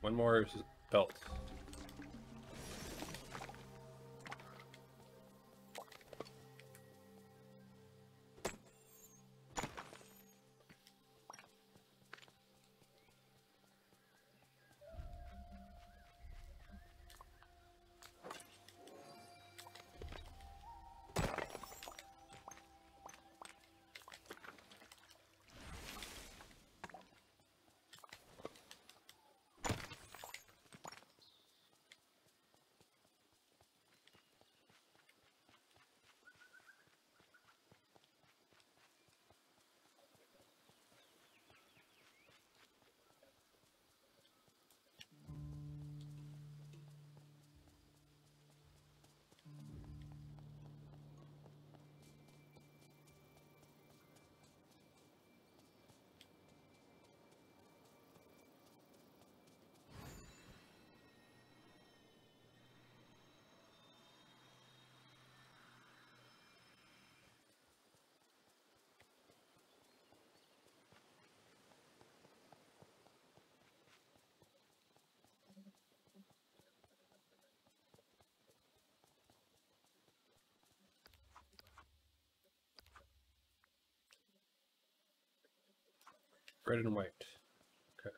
One more belt. Red and white. Okay.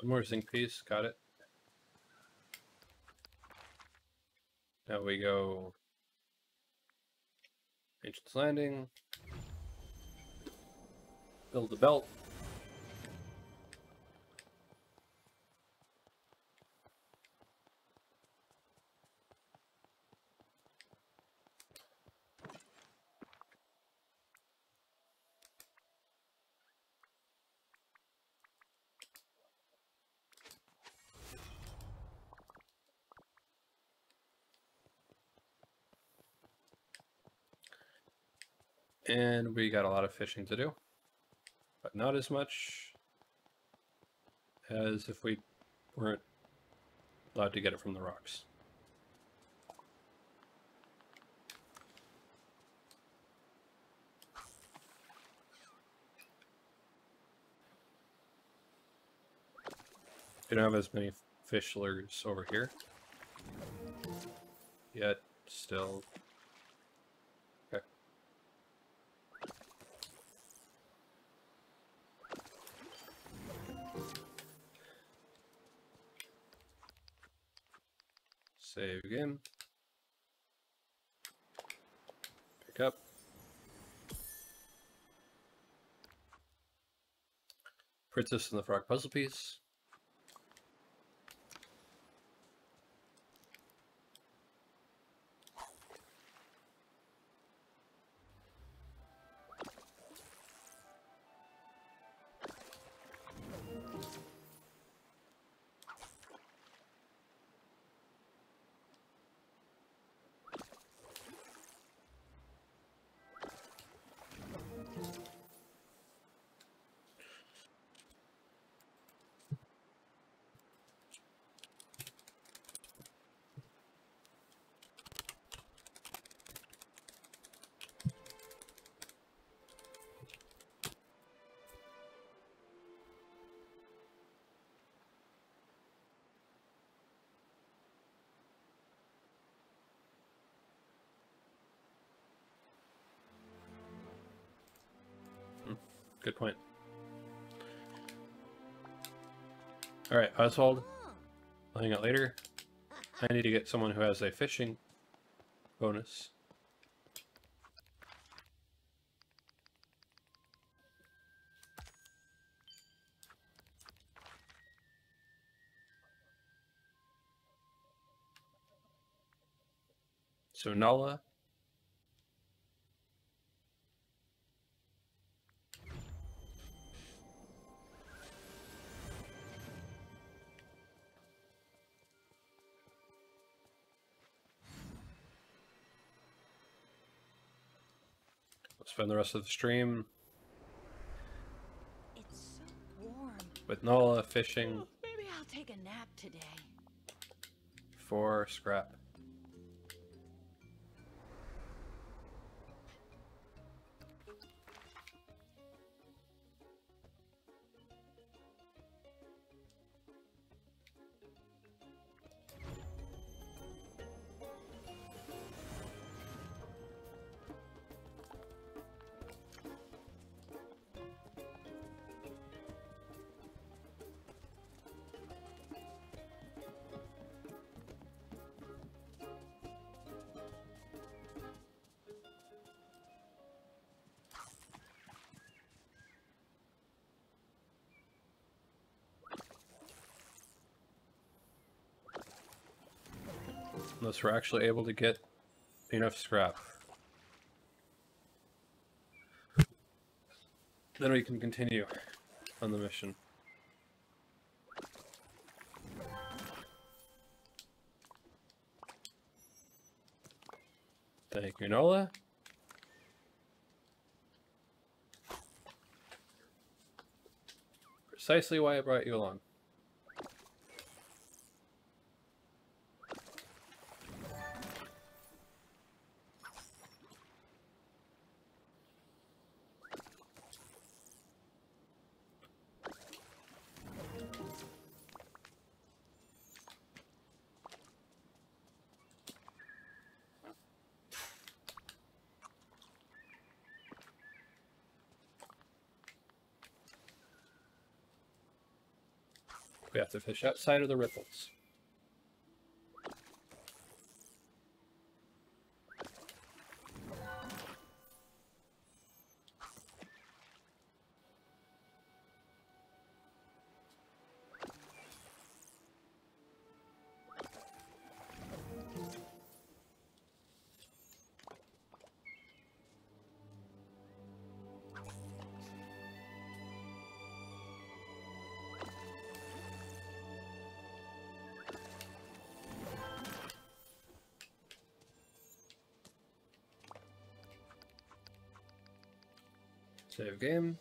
One more zinc piece, got it. Now we go Ancient's Landing. Build the belt. And we got a lot of fishing to do, but not as much as if we weren't allowed to get it from the rocks. We don't have as many fish lures over here. Yet, still. Save again. Pick up. Princess and the Frog puzzle piece. Alright, Oswald. I'll hang out later. I need to get someone who has a fishing bonus. So Nala spend the rest of the stream It's so warm. with Nala fishing Maybe I'll take a nap today. for scrap. Unless we're actually able to get enough scrap. Then we can continue on the mission. Thank you, Nala. Precisely why I brought you along. Have to fish outside of the ripples. game.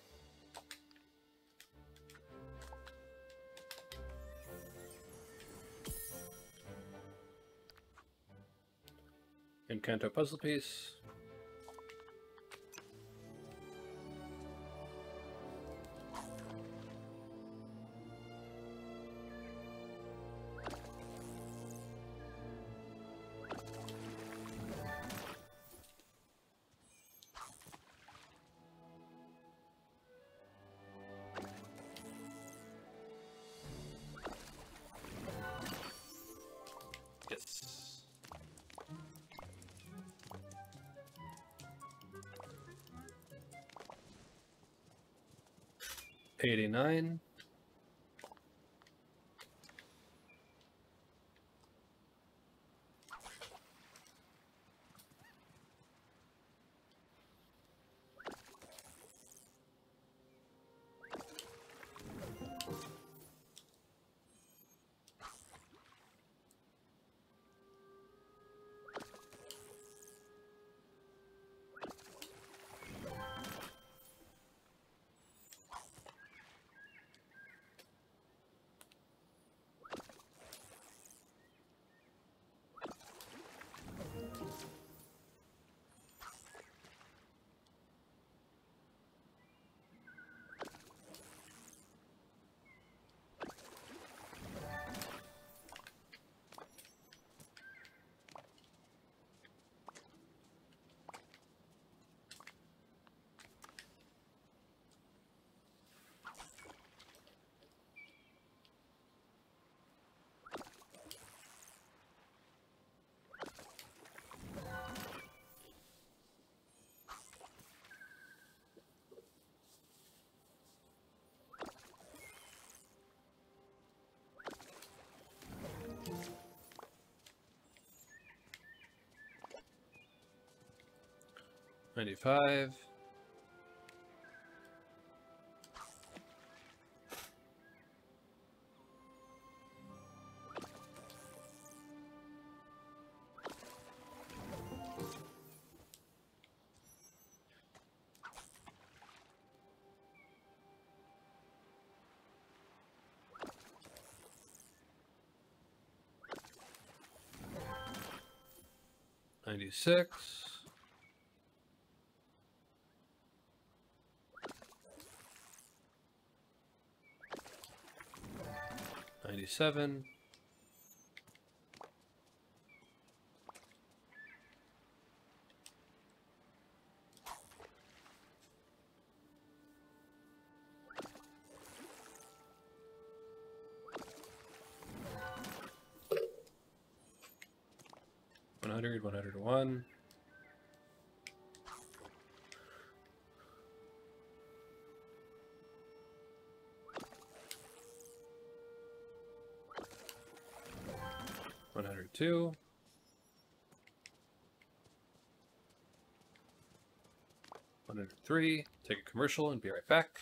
Encanto puzzle piece. 89 Ninety-five. Ninety-six. Ninety-seven. One hundred, one hundred one. Two. One hundred three. Take a commercial and be right back.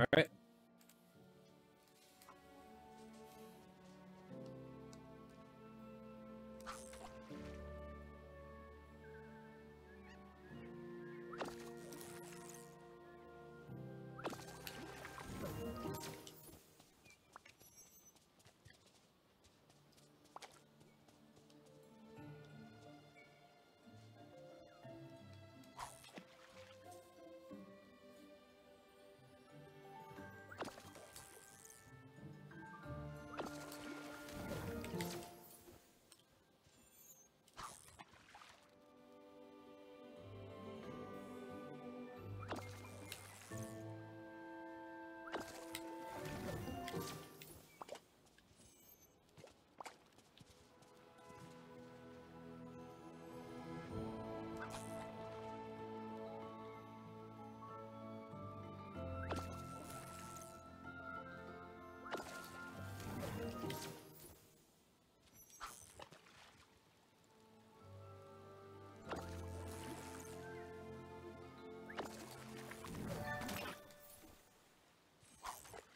All right.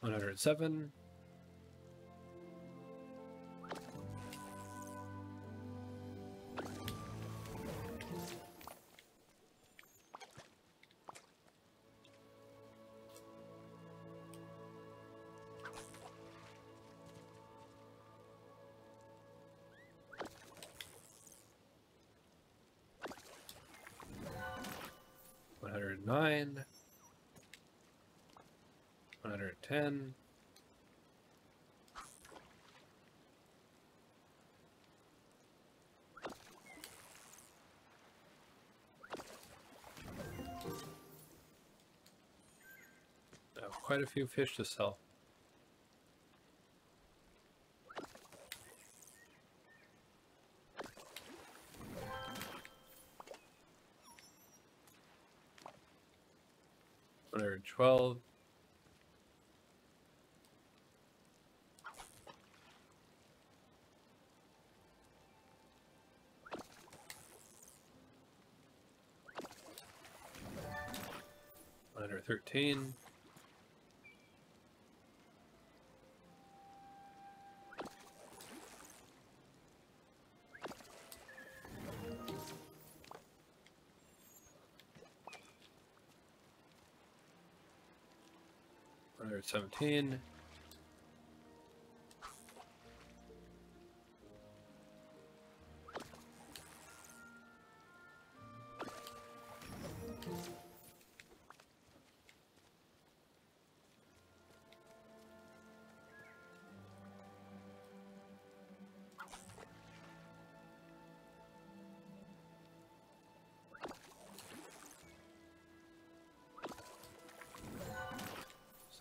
107 10. Now, quite a few fish to sell. One hundred twelve. Hundred seventeen.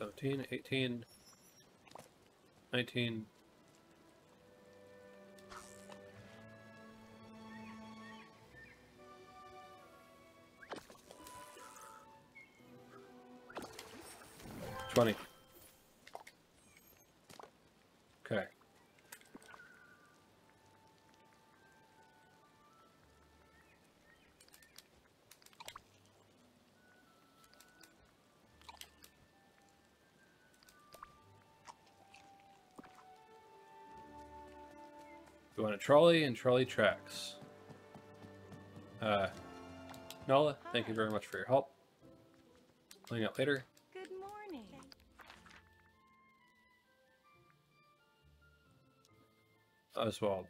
Seventeen, eighteen, nineteen. Twenty. Trolley and trolley tracks. Uh, Nala, thank you very much for your help. Playing out later. Good morning. Oswald.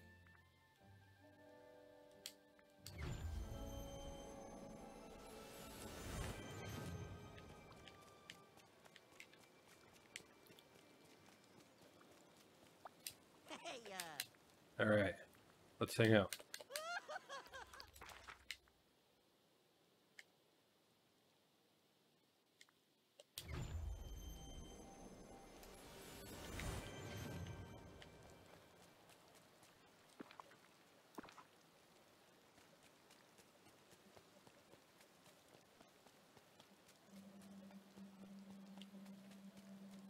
Let's hang out.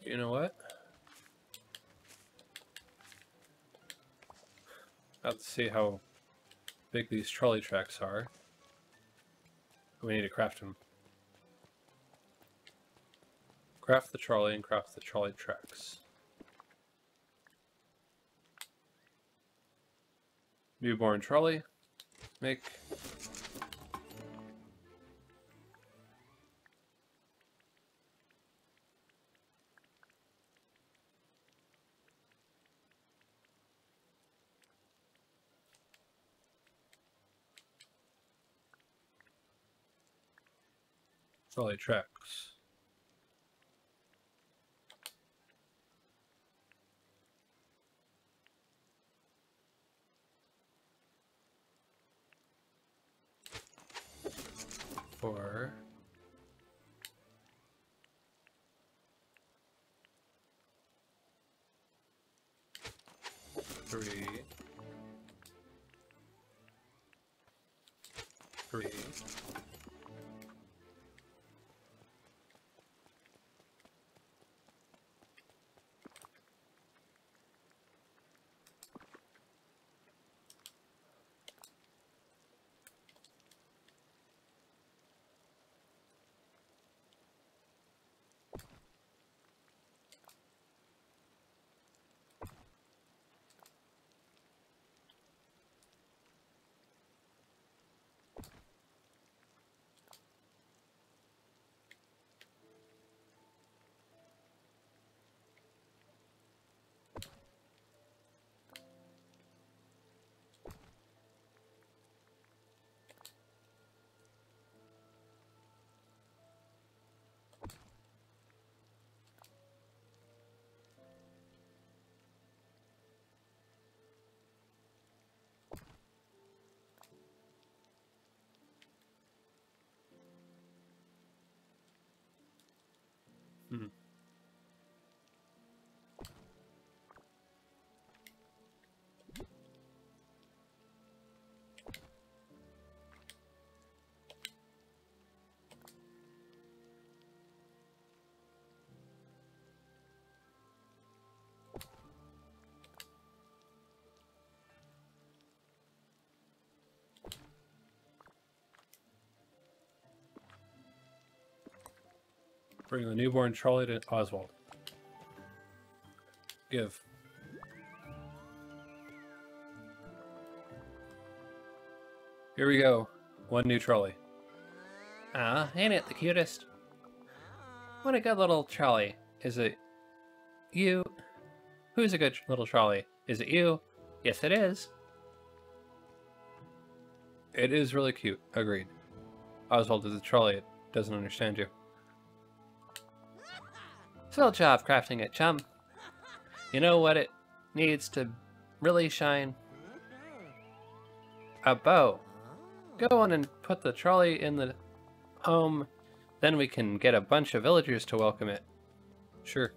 You know what? Let's see how big these trolley tracks are. We need to craft them. Craft the trolley and craft the trolley tracks. Newborn trolley. Make. Trolley tracks. Four. Three. Mhm. Bring the newborn trolley to Oswald. Give. Here we go. One new trolley. Ah, ain't it the cutest? What a good little trolley. Is it you? Who's a good little trolley? Is it you? Yes, it is. It is really cute. Agreed. Oswald is a trolley. It doesn't understand you. Swell job crafting it, chum. You know what it needs to really shine? A bow. Go on and put the trolley in the home, then we can get a bunch of villagers to welcome it. Sure.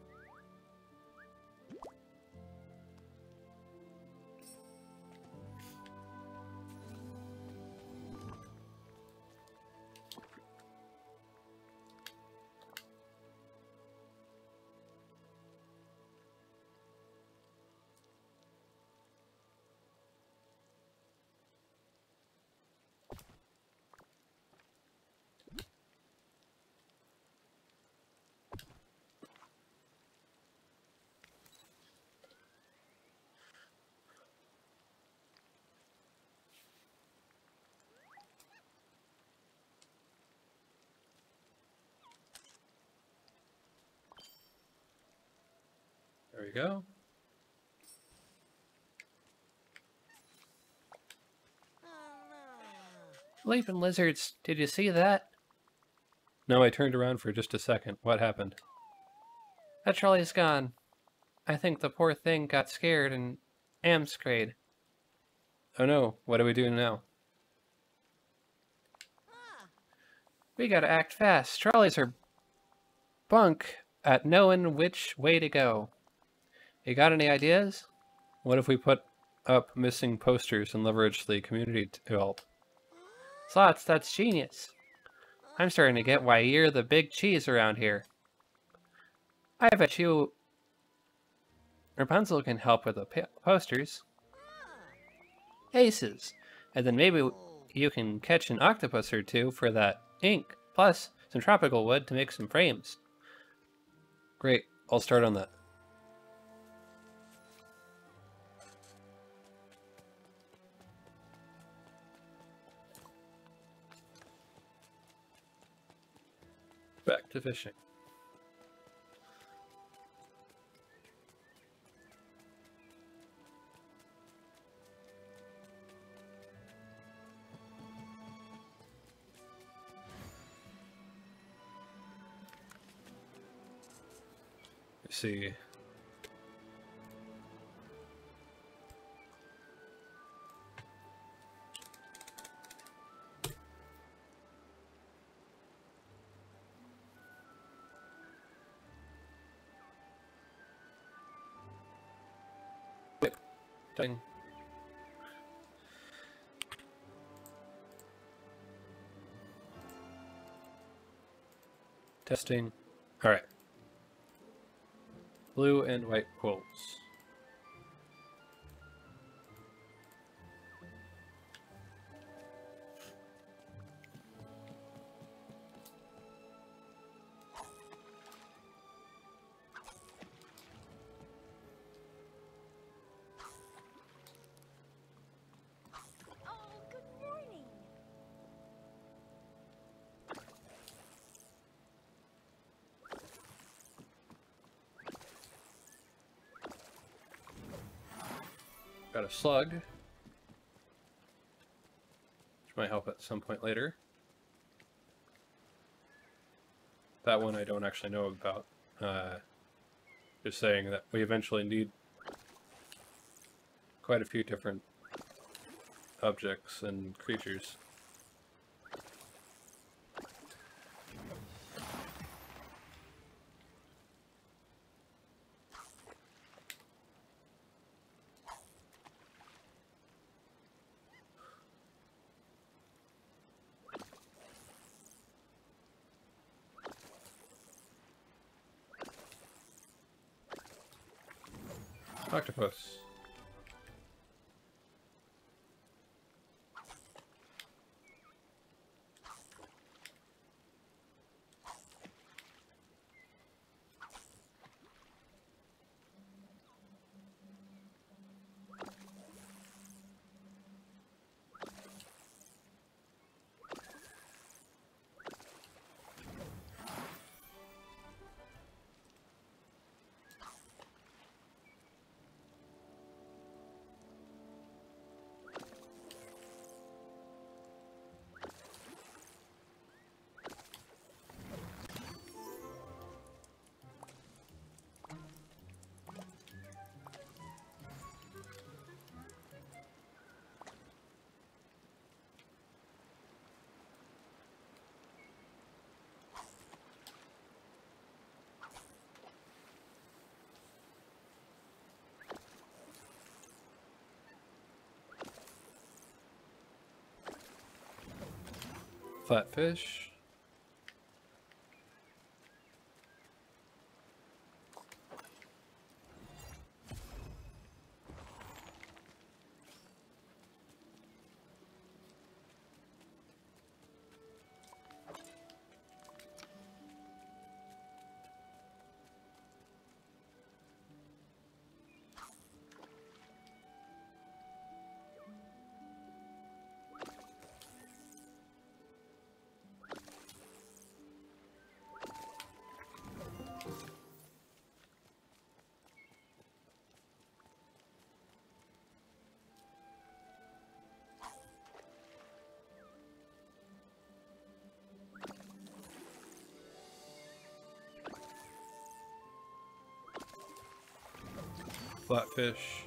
Go. Leaping lizards, did you see that? No, I turned around for just a second. What happened? That trolley's gone. I think the poor thing got scared and amscrayed. Oh no, what do we do now? We gotta act fast. Trolleys are bunk at knowing which way to go. You got any ideas? What if we put up missing posters and leverage the community to help? Slots, that's genius. I'm starting to get why you're the big cheese around here. I bet you Rapunzel can help with the posters. Aces. And then maybe you can catch an octopus or two for that ink, plus some tropical wood to make some frames. Great. I'll start on that. To fishing. See. Testing. All right. Blue and white quills. Got a slug. Which might help at some point later. That one I don't actually know about. Uh, just saying that we eventually need quite a few different objects and creatures. Flatfish. Flatfish.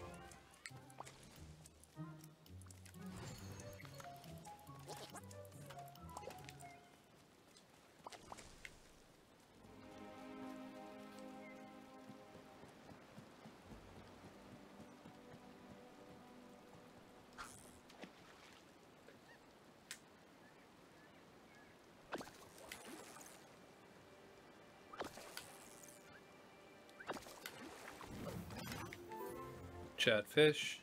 Chatfish.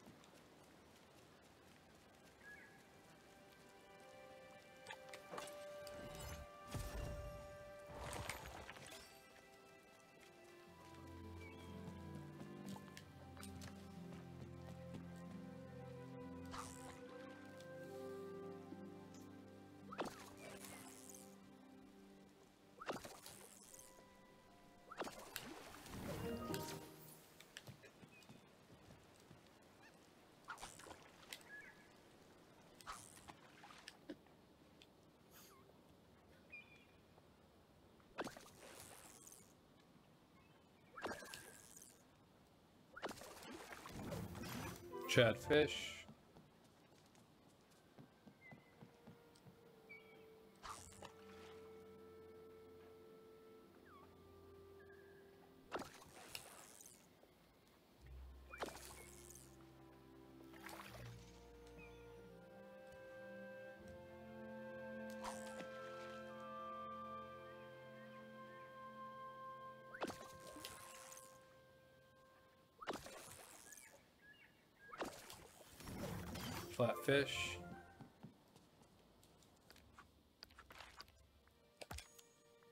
Chad Fish. Flatfish.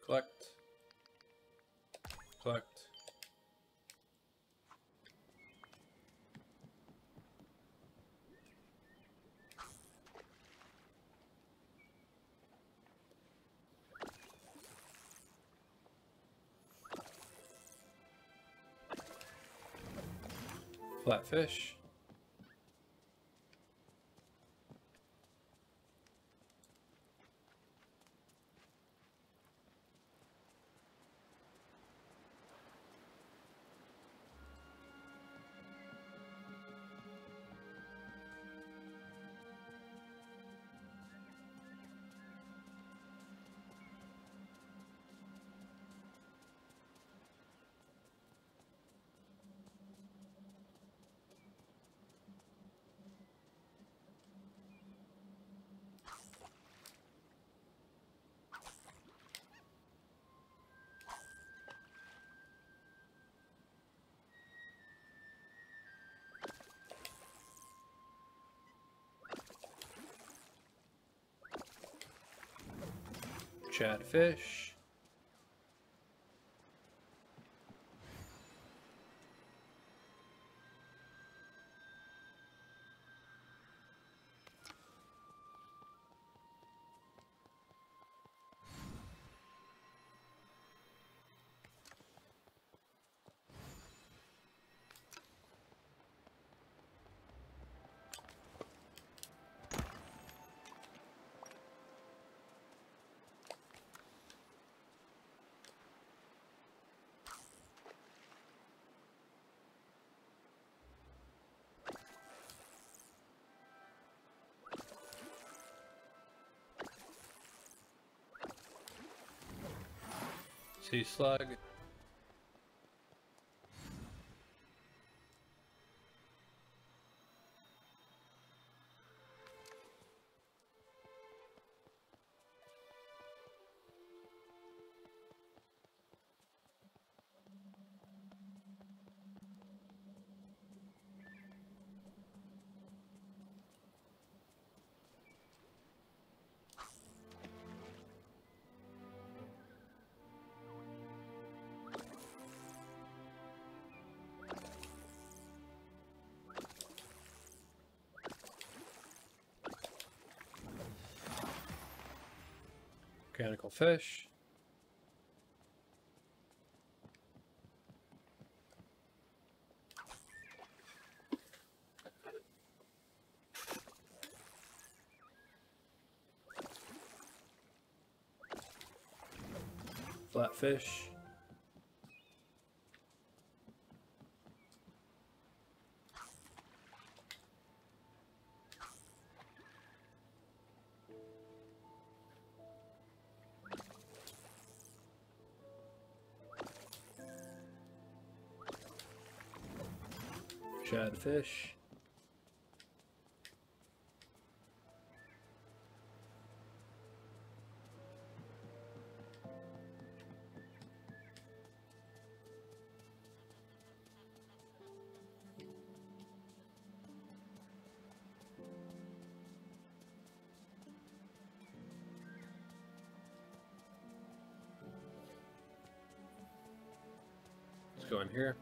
Collect. Collect. Flatfish. Chad Fish. Sea Slug. Mechanical Fish. Flatfish. Shad fish. Let's go in here.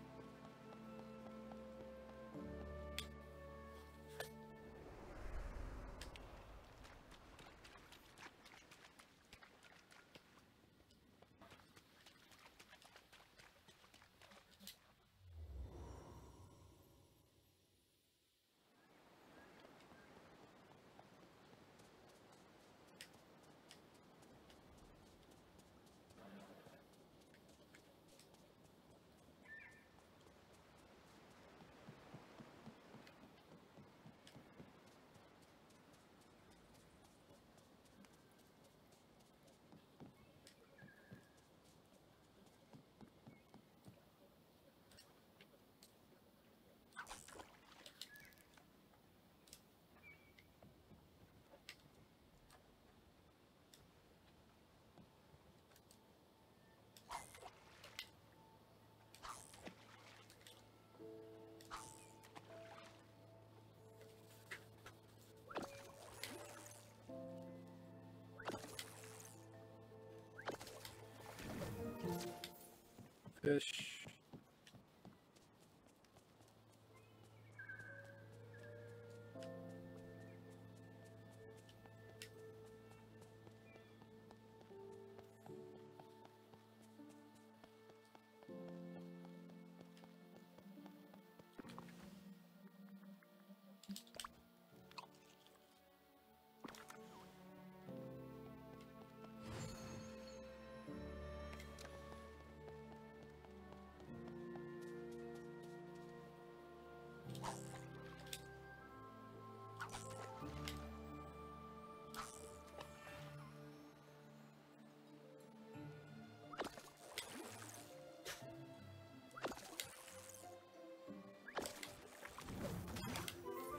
Fish.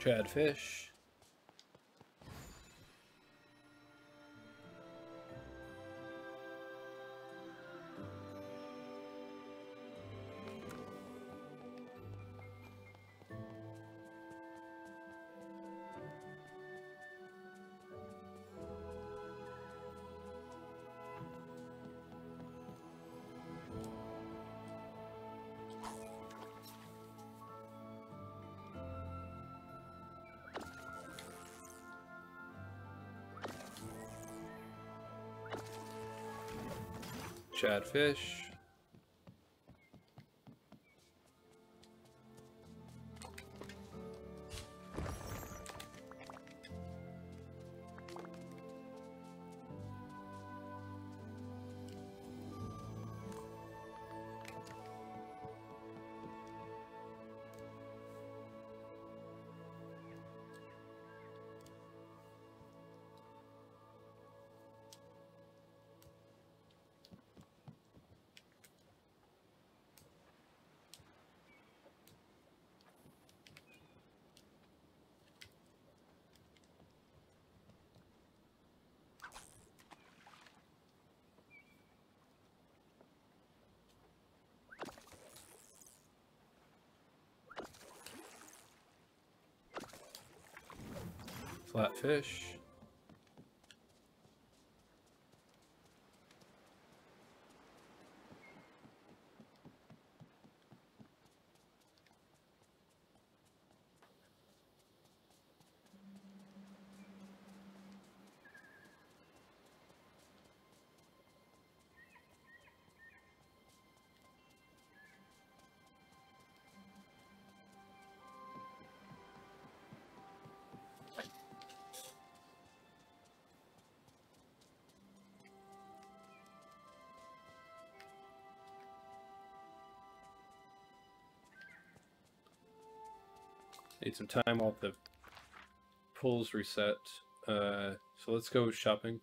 Shad fish. Shad fish. Flatfish. Need some time while the pulls reset. Uh, so let's go shopping.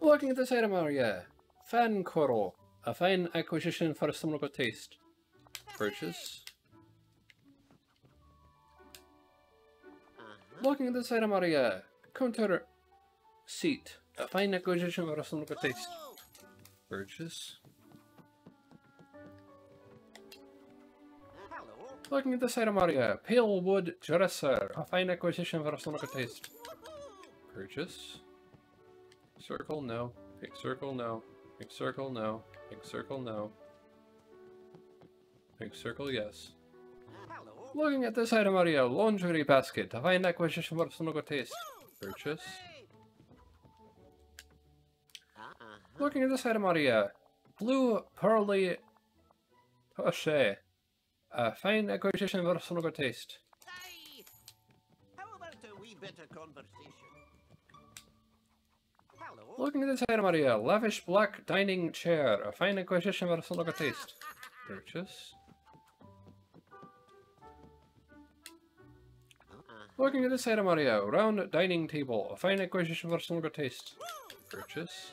Looking at this item area. Fan coral. A fine acquisition for a stomach taste. Purchase. Looking at this item area. Counter seat. A fine acquisition for a stomach taste. Purchase. Looking at this item area. Pale wood dresser. A fine acquisition for a stomach taste. Purchase. Circle, no. Big circle, no. Big circle, no. Big circle, no. Big circle, yes. Hello. Uh-huh. Looking at this item area, laundry basket, a fine acquisition for Sonogo taste. Purchase. Looking at this item area, blue pearly poche, a uh, fine acquisition for Sonogo taste. Hey. How about a wee bit of conversation? Hello. Looking at this item area, lavish black dining chair, uh, a fine acquisition for Sonogo taste. Purchase. Looking at this item area, round dining table, a fine acquisition for Sonogo taste. Purchase.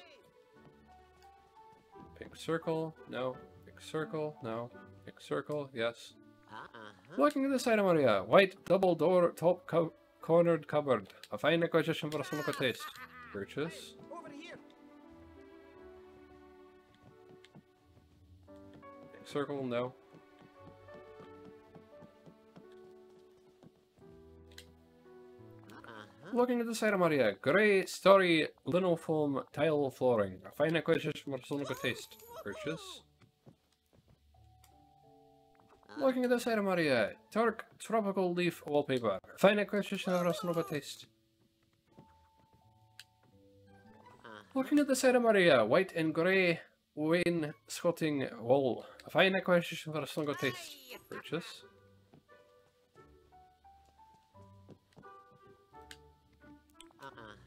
Big circle, no. Big circle, no. Big circle, yes. Uh-uh. Looking at this item area, white double door top co cornered cupboard, a fine acquisition for Sonogo taste. Purchase. Over circle, no. Looking at the side of Maria, grey story linofoam tile flooring. A fine acquisition for Sonica taste. Purchase. Looking at the side of Maria, dark tropical leaf wallpaper. Fine acquisition for Sonica taste. Uh-huh. Looking at the side of Maria, white and grey wainscoting wall. A fine acquisition for Sonica taste. Purchase.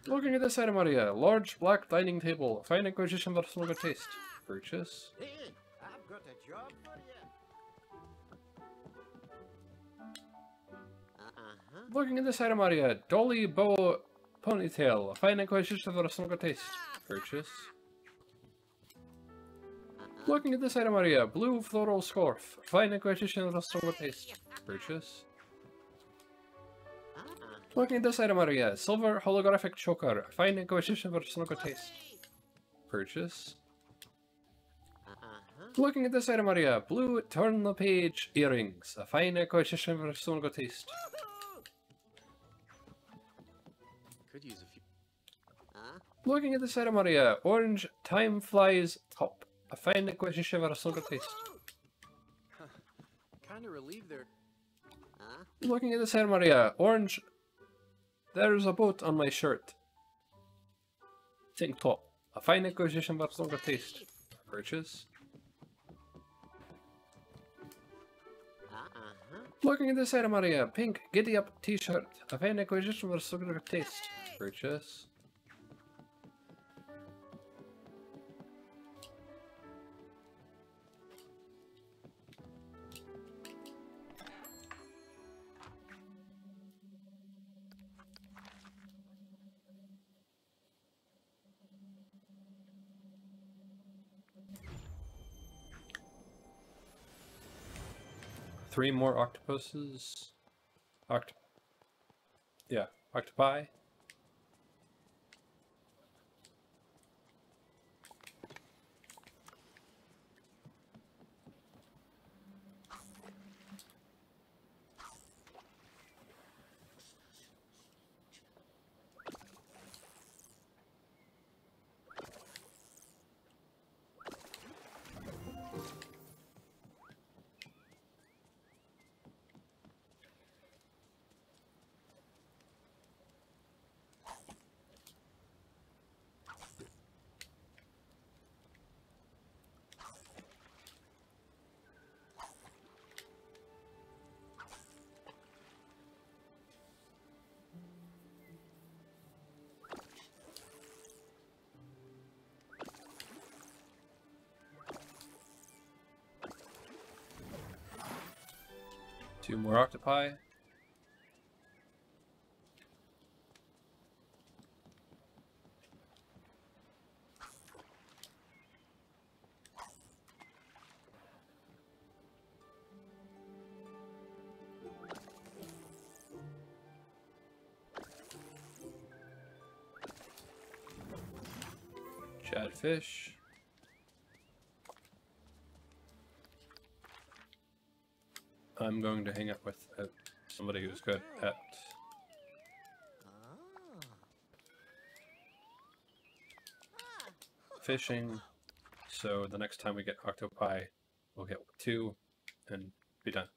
Looking at the side of Maria, large black dining table. Fine acquisition for Sonica taste. Purchase. I've got a job for you. Looking at the side of Maria, dolly bow ponytail. Fine acquisition for Sonica taste. Purchase. Looking at the side of Maria, blue floral scarf. Fine acquisition for Sonica taste. Purchase. Looking at the side of Maria, silver holographic choker. A fine acquisition for Sonica taste. Purchase. Uh-huh. Looking at this item Maria, blue turn the page earrings. A fine acquisition for Sonica taste. Could use a few. Huh? Looking at this item Maria, orange time flies top. A fine acquisition for Sonica taste. Kind of relieved there. Huh? Looking at this item of Maria, orange. There's a boat on my shirt. Tank top. A fine acquisition for Sonica taste. Purchase. Uh-huh. Looking at the side of Maria, pink giddy up t-shirt. A fine acquisition for Sonica taste. Purchase. Three more octopuses. Oct. Yeah, octopi. Two more octopi. Shadfish. I'm going to hang out with uh, somebody who's good at fishing. So the next time we get octopi, we'll get two and be done.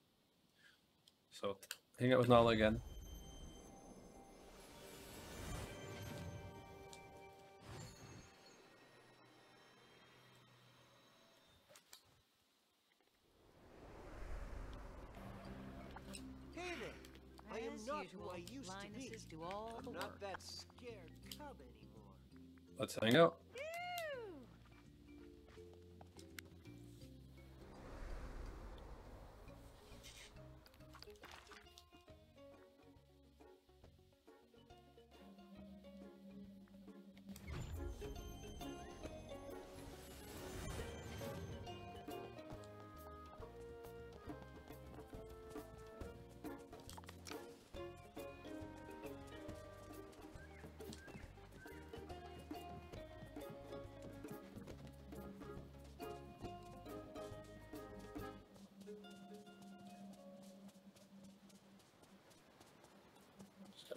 So hang out with Nala again. Let's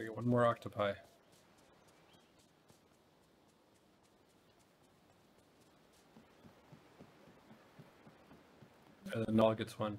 hang out. One more octopi. And then Null gets one.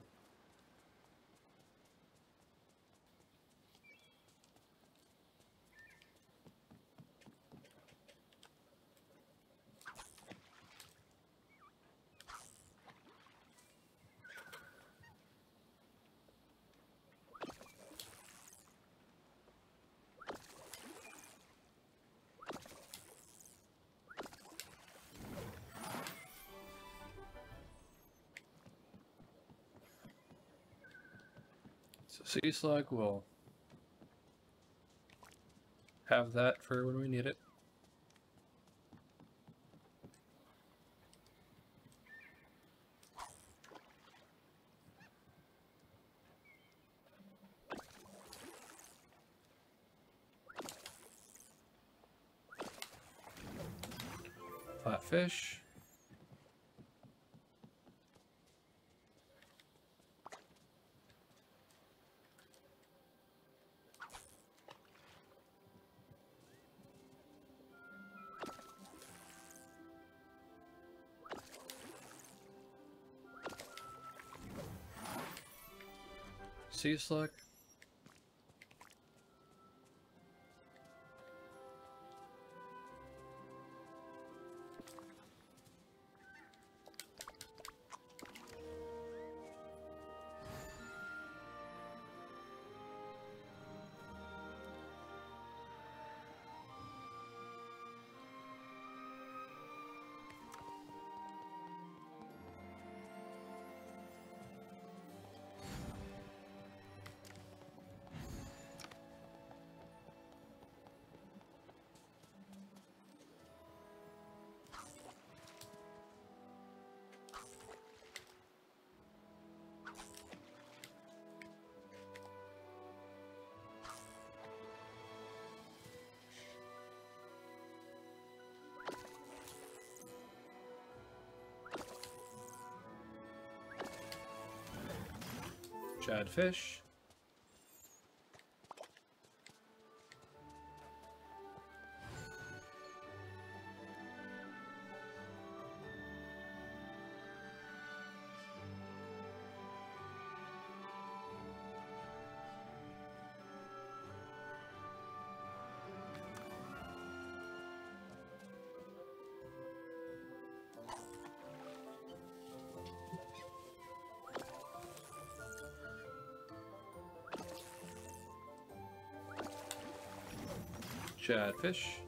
Sea Slug will have that for when we need it. Flatfish. Sea slug. Shad fish. Shad fish.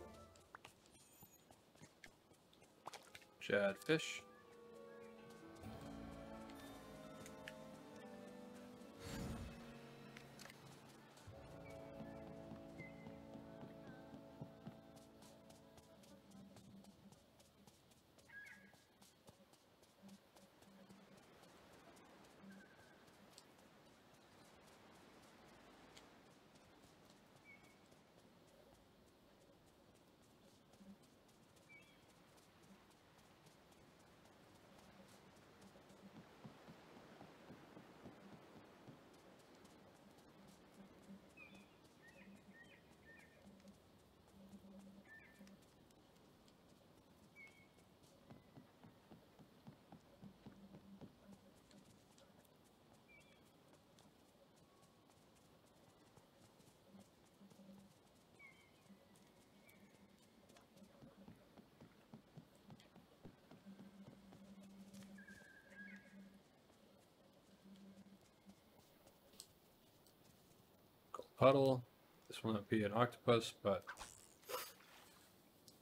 Puddle. This will not be an octopus, but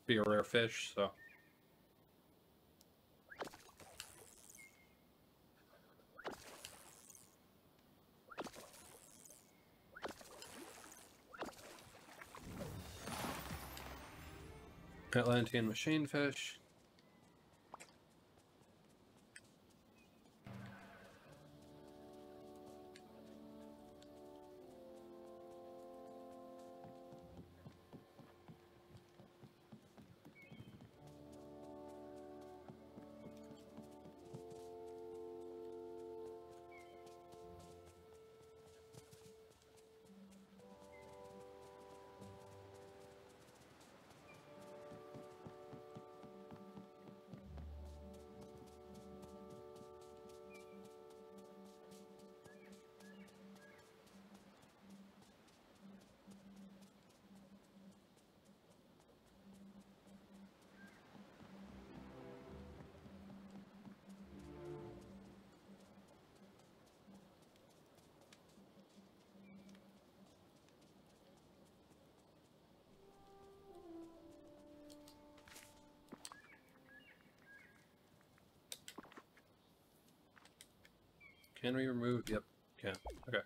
be a rare fish, so. Atlantean machine fish. Can we remove? Yep. Can. Okay.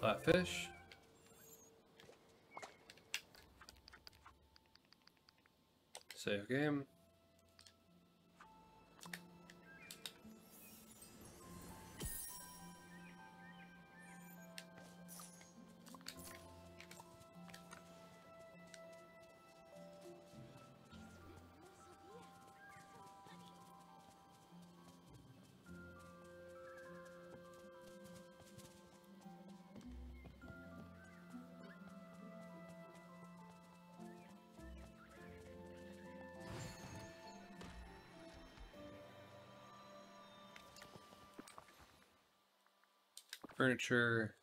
Flatfish. Save game. Furniture.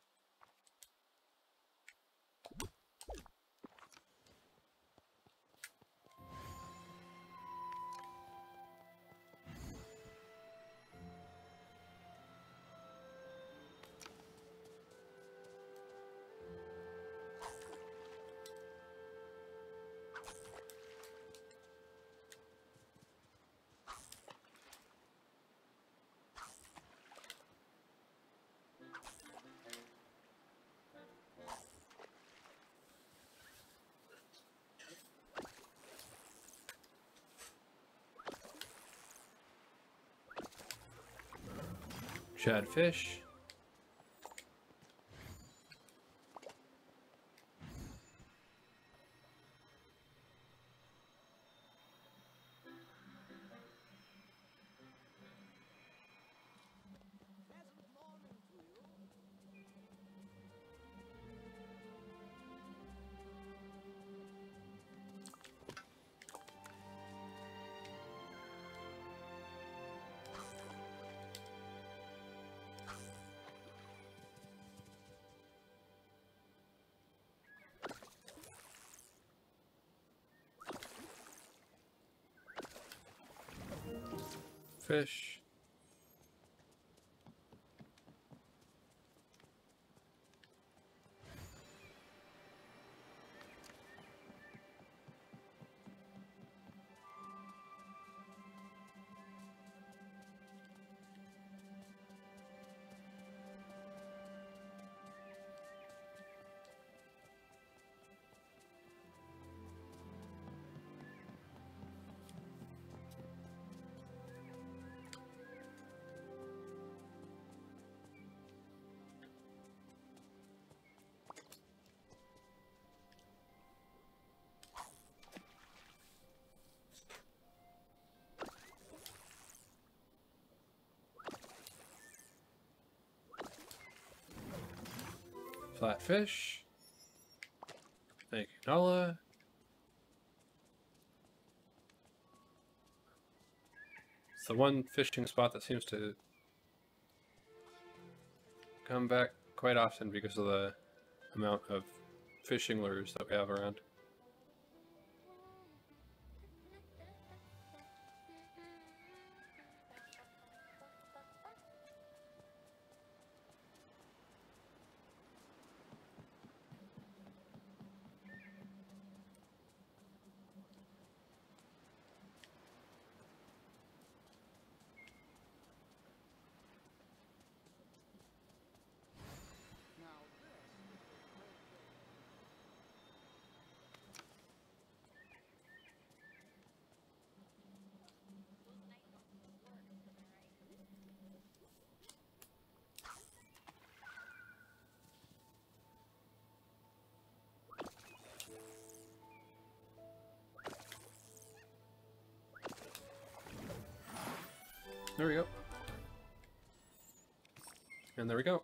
Shad fish. Fish. Flatfish. Thank you, Nala. It's the one fishing spot that seems to come back quite often because of the amount of fishing lures that we have around. There we go. And there we go.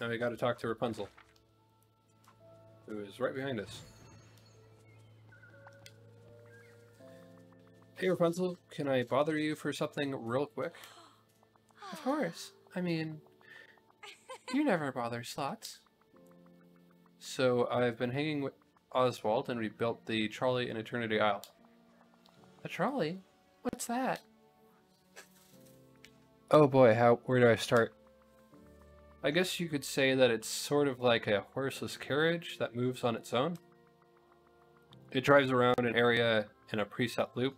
Now we gotta talk to Rapunzel. Who is right behind us. Hey Rapunzel, can I bother you for something real quick? Of course. I mean, you never bother slots. So I've been hanging with Oswald and we built the Trolley in Eternity Isle. A trolley? What's that? Oh boy, how where do I start? I guess you could say that it's sort of like a horseless carriage that moves on its own. It drives around an area in a preset loop,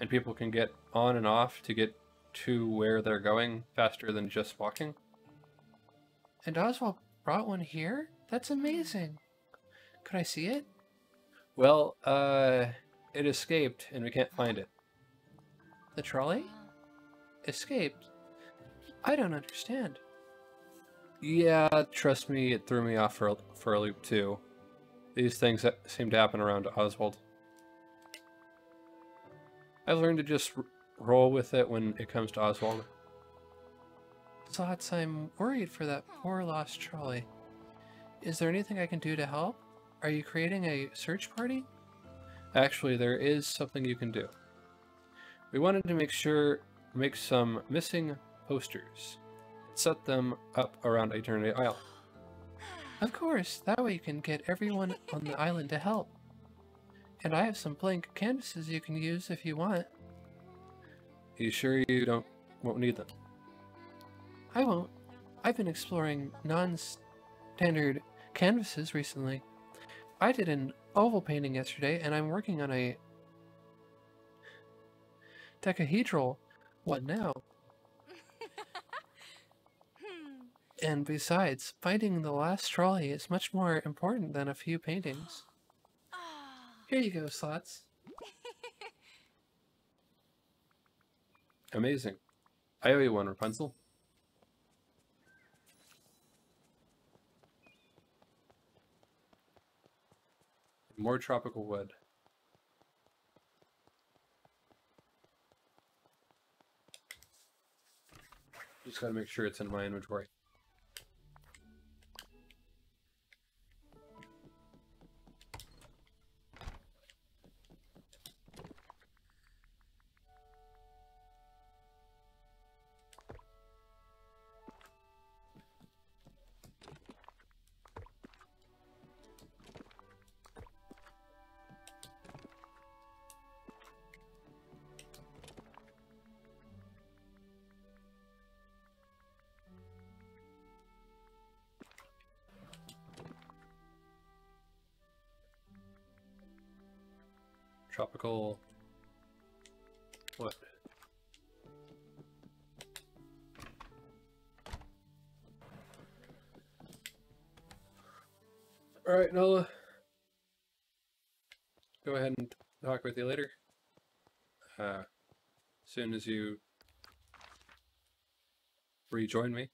and people can get on and off to get to where they're going faster than just walking. And Oswald brought one here? That's amazing. Could I see it? Well, uh, it escaped and we can't find it. The trolley? Escaped? I don't understand. Yeah, trust me, it threw me off for a, for a loop too. These things that seem to happen around Oswald. I've learned to just r- roll with it when it comes to Oswald. Slots, I'm worried for that poor lost trolley. Is there anything I can do to help? Are you creating a search party? Actually, there is something you can do. We wanted to make sure, make some missing posters. Set them up around Eternity Isle. Of course, that way you can get everyone on the island to help. And I have some blank canvases you can use if you want. You sure you don't won't need them? I won't. I've been exploring non-standard canvases recently. I did an oval painting yesterday, and I'm working on a decahedral one now. And besides, finding the last trolley is much more important than a few paintings. Here you go, Slots. Amazing. I owe you one, Rapunzel. More tropical wood. Just gotta make sure it's in my inventory. Tropical. What? Alright, Nala. Go ahead and talk with you later. Uh, as soon as you rejoin me.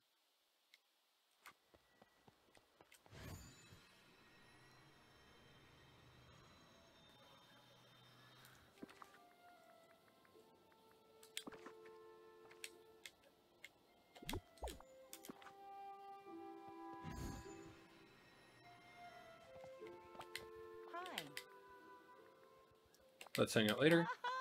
Let's hang out later.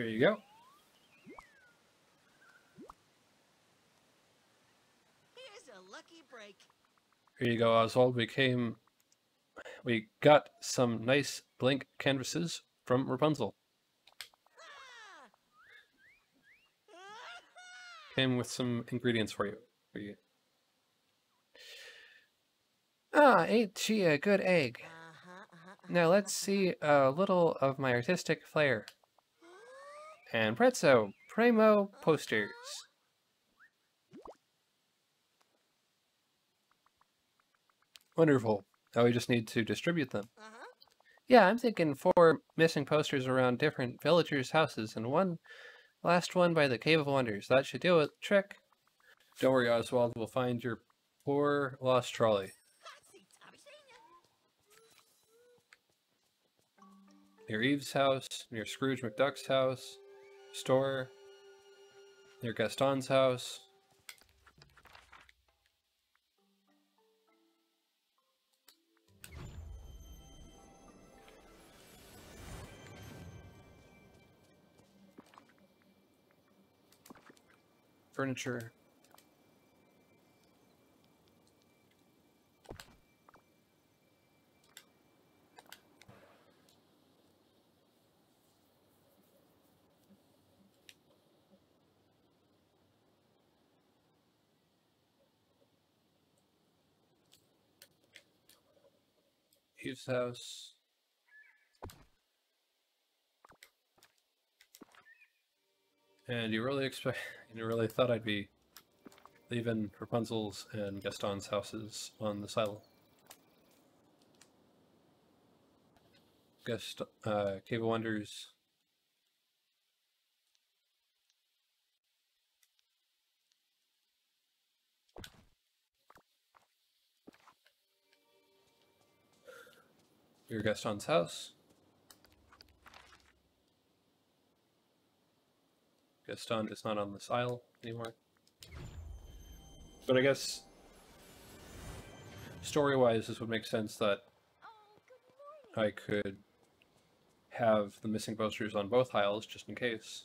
Here you go. Here's a lucky break. Here you go, Oswald. We came. We got some nice blank canvases from Rapunzel. Came with some ingredients for you. For you. Ah, ain't she a good egg? Uh-huh, uh-huh, Now let's see a little of my artistic flair. And prezzo, primo posters. Wonderful. Now we just need to distribute them. Uh-huh. Yeah, I'm thinking four missing posters around different villagers' houses and one last one by the Cave of Wonders. That should do it. Trick. Don't worry, Oswald. We'll find your poor lost trolley. See, Tommy Senior. Near Eve's house, near Scrooge McDuck's house, store, near Gaston's house. Furniture. House. And you really expect, you really thought I'd be leaving Rapunzel's and Gaston's houses on the silo. Gast, uh, Cave of Wonders. Your Gaston's house. Gaston is not on this isle anymore. But I guess story-wise, this would make sense that I could have the missing posters on both isles just in case.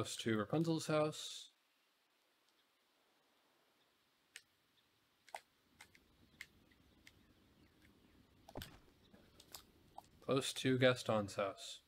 Close to Rapunzel's house. Close to Gaston's house.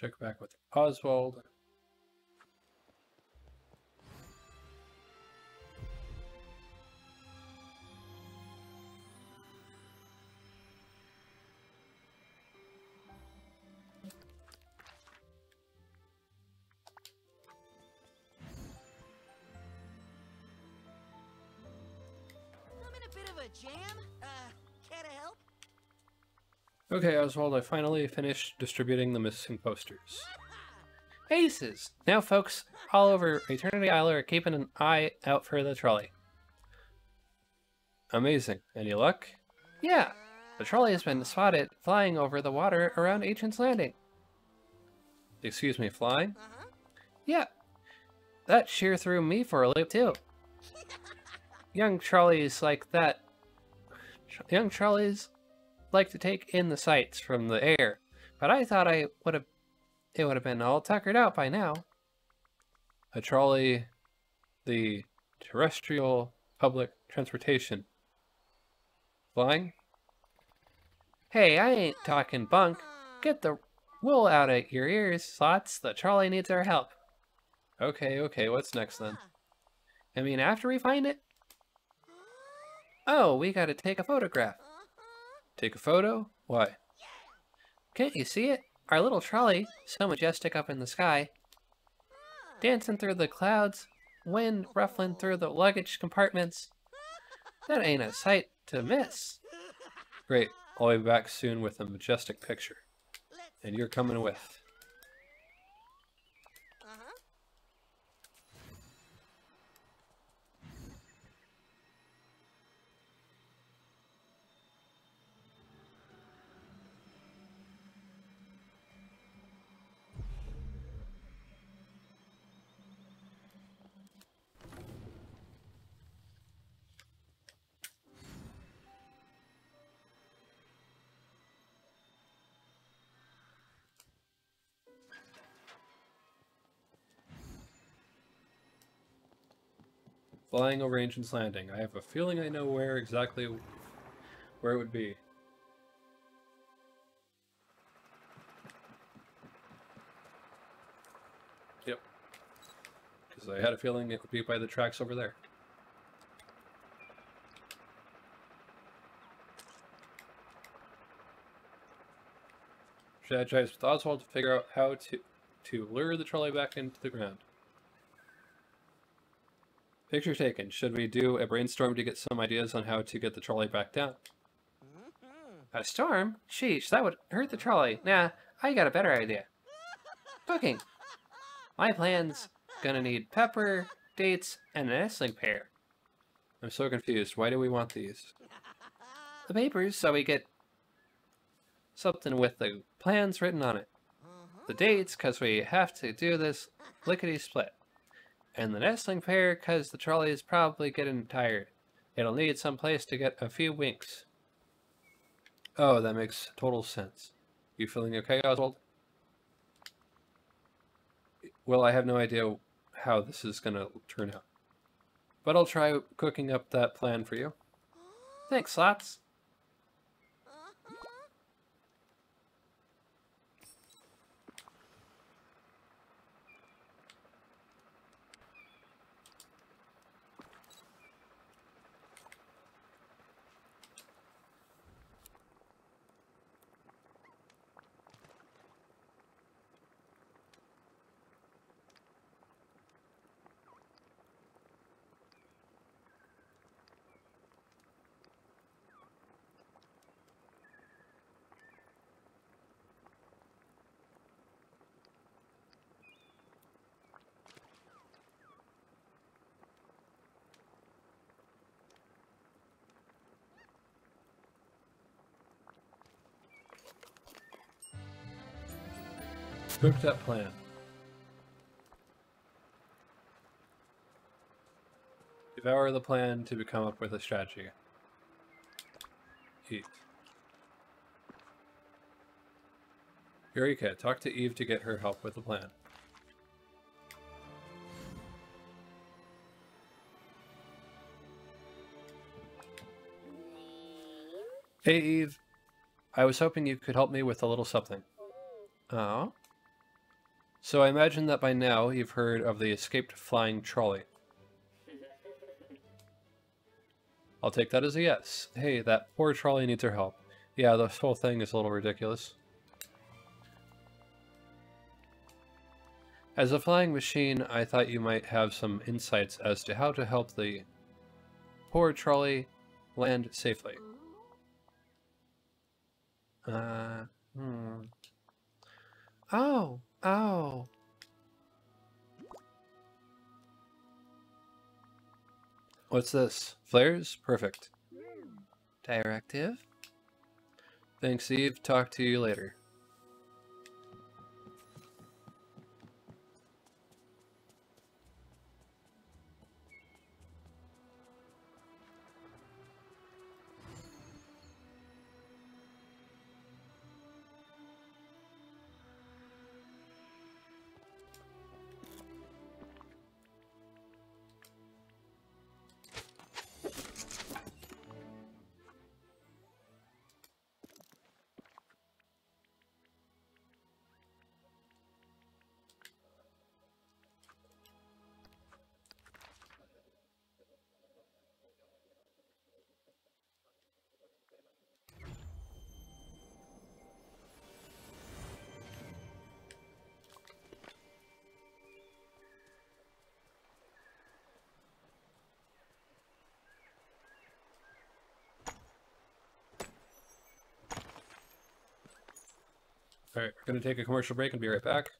Check back with Oswald. Okay, Oswald, I finally finished distributing the missing posters. Aces! Now, folks, all over Eternity Isle are keeping an eye out for the trolley. Amazing. Any luck? Yeah, the trolley has been spotted flying over the water around Ancient's Landing. Excuse me, flying? Yeah, that sheer threw me for a loop too. Young trolleys like that. Young trolleys like to take in the sights from the air, but I thought I would have. It would have been all tuckered out by now. A trolley, the terrestrial public transportation. Flying? Hey, I ain't talking bunk. Get the Wool out of your ears, Slots. The trolley needs our help. Okay, okay, what's next then? I mean, after we find it? Oh, we gotta take a photograph. Take a photo? Why? Can't you see it? Our little trolley, so majestic up in the sky. Dancing through the clouds, wind ruffling through the luggage compartments. That ain't a sight to miss. Great, I'll be back soon with a majestic picture. And you're coming with. Flying over Ancient's Landing. I have a feeling I know where exactly where it would be. Yep. Because I had a feeling it would be by the tracks over there. Strategize with Oswald to figure out how to, to lure the trolley back into the ground. Picture taken. Should we do a brainstorm to get some ideas on how to get the trolley back down? Mm-hmm. A storm? Sheesh, that would hurt the trolley. Nah, I got a better idea. Cooking. My plan's gonna need pepper, dates, and an nestling pear. I'm so confused. Why do we want these? The papers, so we get something with the plans written on it. The dates, because we have to do this lickety-split. And the nestling pair, because the trolley is probably getting tired. It'll need some place to get a few winks. Oh, that makes total sense. You feeling okay, Oswald? Well, I have no idea how this is going to turn out. But I'll try cooking up that plan for you. Thanks, Slots. Cooked up plan. Devour the plan to come up with a strategy. Eat. Eureka, talk to Eve to get her help with the plan. Hey Eve, I was hoping you could help me with a little something. Oh? So I imagine that by now you've heard of the escaped flying trolley. I'll take that as a yes. Hey, that poor trolley needs our help. Yeah, this whole thing is a little ridiculous. As a flying machine, I thought you might have some insights as to how to help the poor trolley land safely. Uh, hmm. Oh, oh. What's this? Flares? Perfect. Hmm. Directive? Thanks, Eve. Talk to you later. Alright, we're gonna take a commercial break and be right back.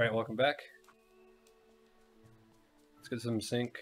Alright, welcome back. Let's get some sync.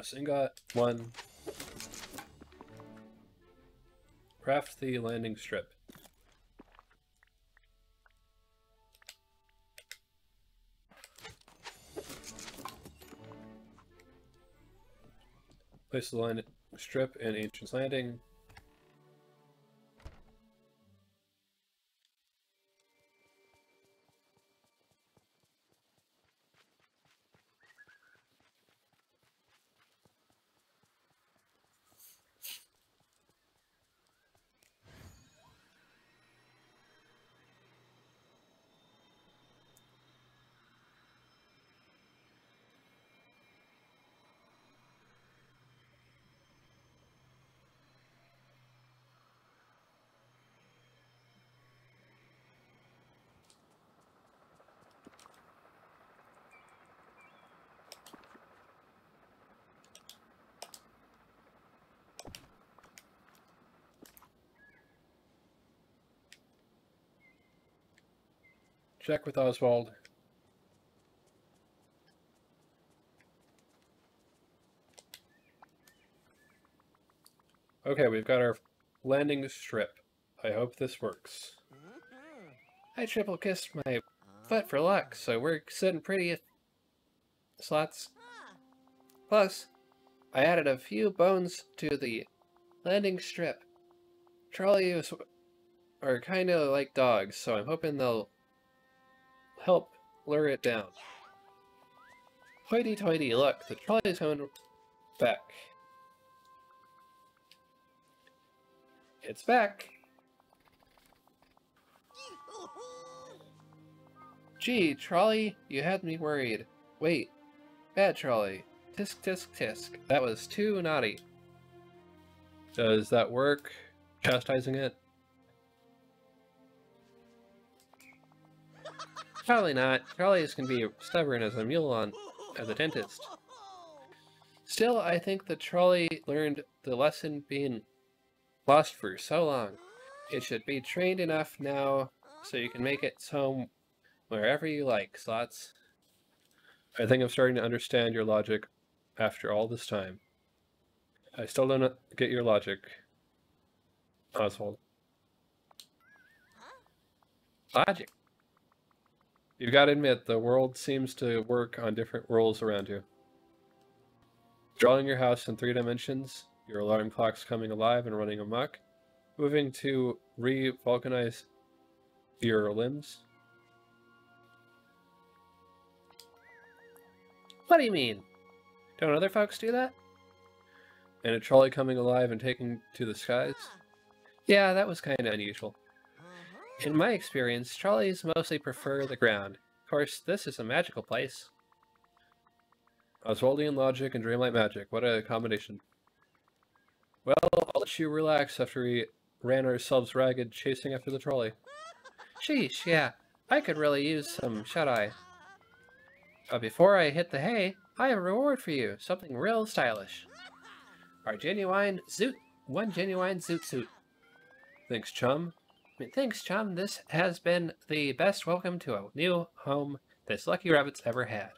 Brass ingot, one. Craft the landing strip. Place the landing strip in Ancient's Landing. Check with Oswald. Okay, we've got our landing strip. I hope this works. Mm-hmm. I triple kissed my foot for luck, so we're sitting pretty slots. Plus, I added a few bones to the landing strip. Trolleys are kind of like dogs, so I'm hoping they'll help lure it down. Hoity toity, look, the trolley's coming back. It's back. Gee, trolley, you had me worried. Wait, bad trolley. Tisk tisk tisk. That was too naughty. Does that work? Chastising it? Probably not. Charlie is going to be stubborn as a mule on as a dentist. Still, I think that Charlie learned the lesson being lost for so long. It should be trained enough now so you can make it home wherever you like, Slots. I think I'm starting to understand your logic after all this time. I still don't get your logic, Oswald. Logic. You've got to admit, the world seems to work on different rules around you. Drawing your house in three dimensions, your alarm clock's coming alive and running amok, moving to re-vulcanize your limbs. What do you mean? Don't other folks do that? And a trolley coming alive and taking to the skies? Yeah, that was kind of unusual. In my experience, trolleys mostly prefer the ground. Of course, this is a magical place. Oswaldian logic and dreamlight magic. What a combination. Well, I'll let you relax after we ran ourselves ragged chasing after the trolley. Sheesh, yeah. I could really use some shut-eye. Uh, but before I hit the hay, I have a reward for you. Something real stylish. Our genuine zoot. One genuine zoot suit. Thanks, chum. Thanks, chum. This has been the best welcome to a new home this Lucky Rabbit's ever had.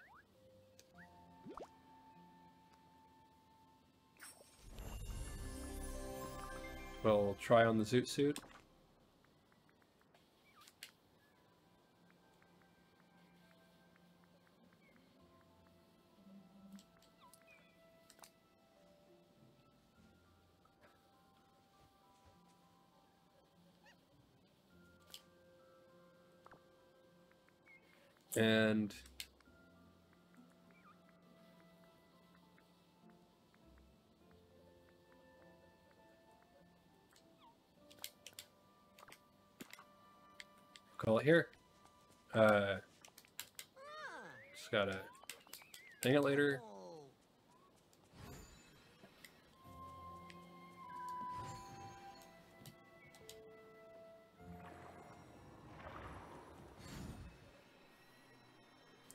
We'll try on the zoot suit. And call it here. Uh, just gotta hang it later.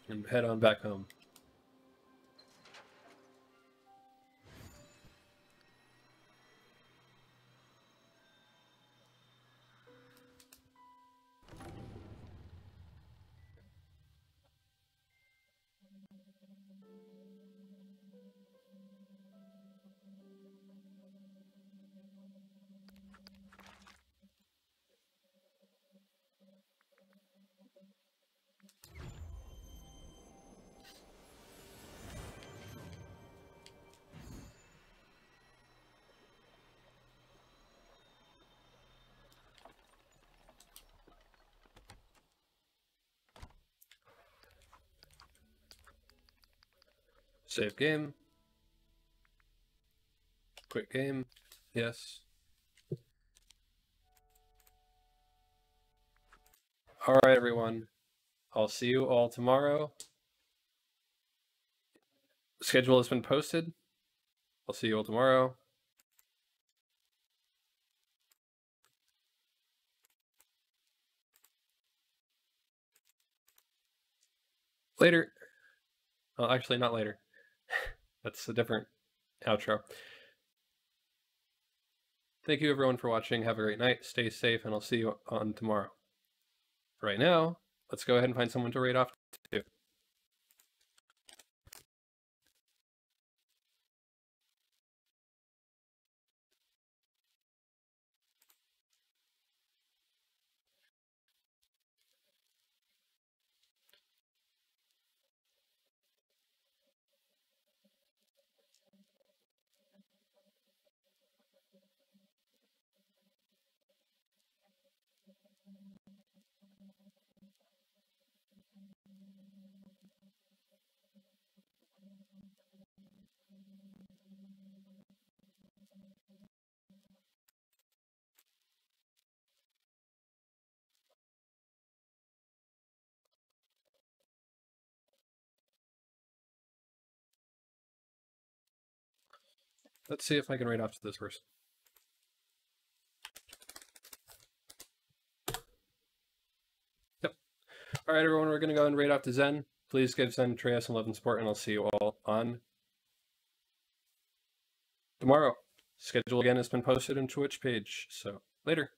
And head on back home. Save game. Quick game. Yes. All right, everyone. I'll see you all tomorrow. Schedule has been posted. I'll see you all tomorrow. Later. Well, actually, not later. That's a different outro. Thank you everyone for watching. Have a great night. Stay safe, and I'll see you on tomorrow. Right now, let's go ahead and find someone to raid off to. Let's see if I can raid off to this person. Yep. All right, everyone, we're going to go and raid off to Zen. Please give Zen Atreus and Love and Support, and I'll see you all on tomorrow. Schedule again has been posted on Twitch page. So later.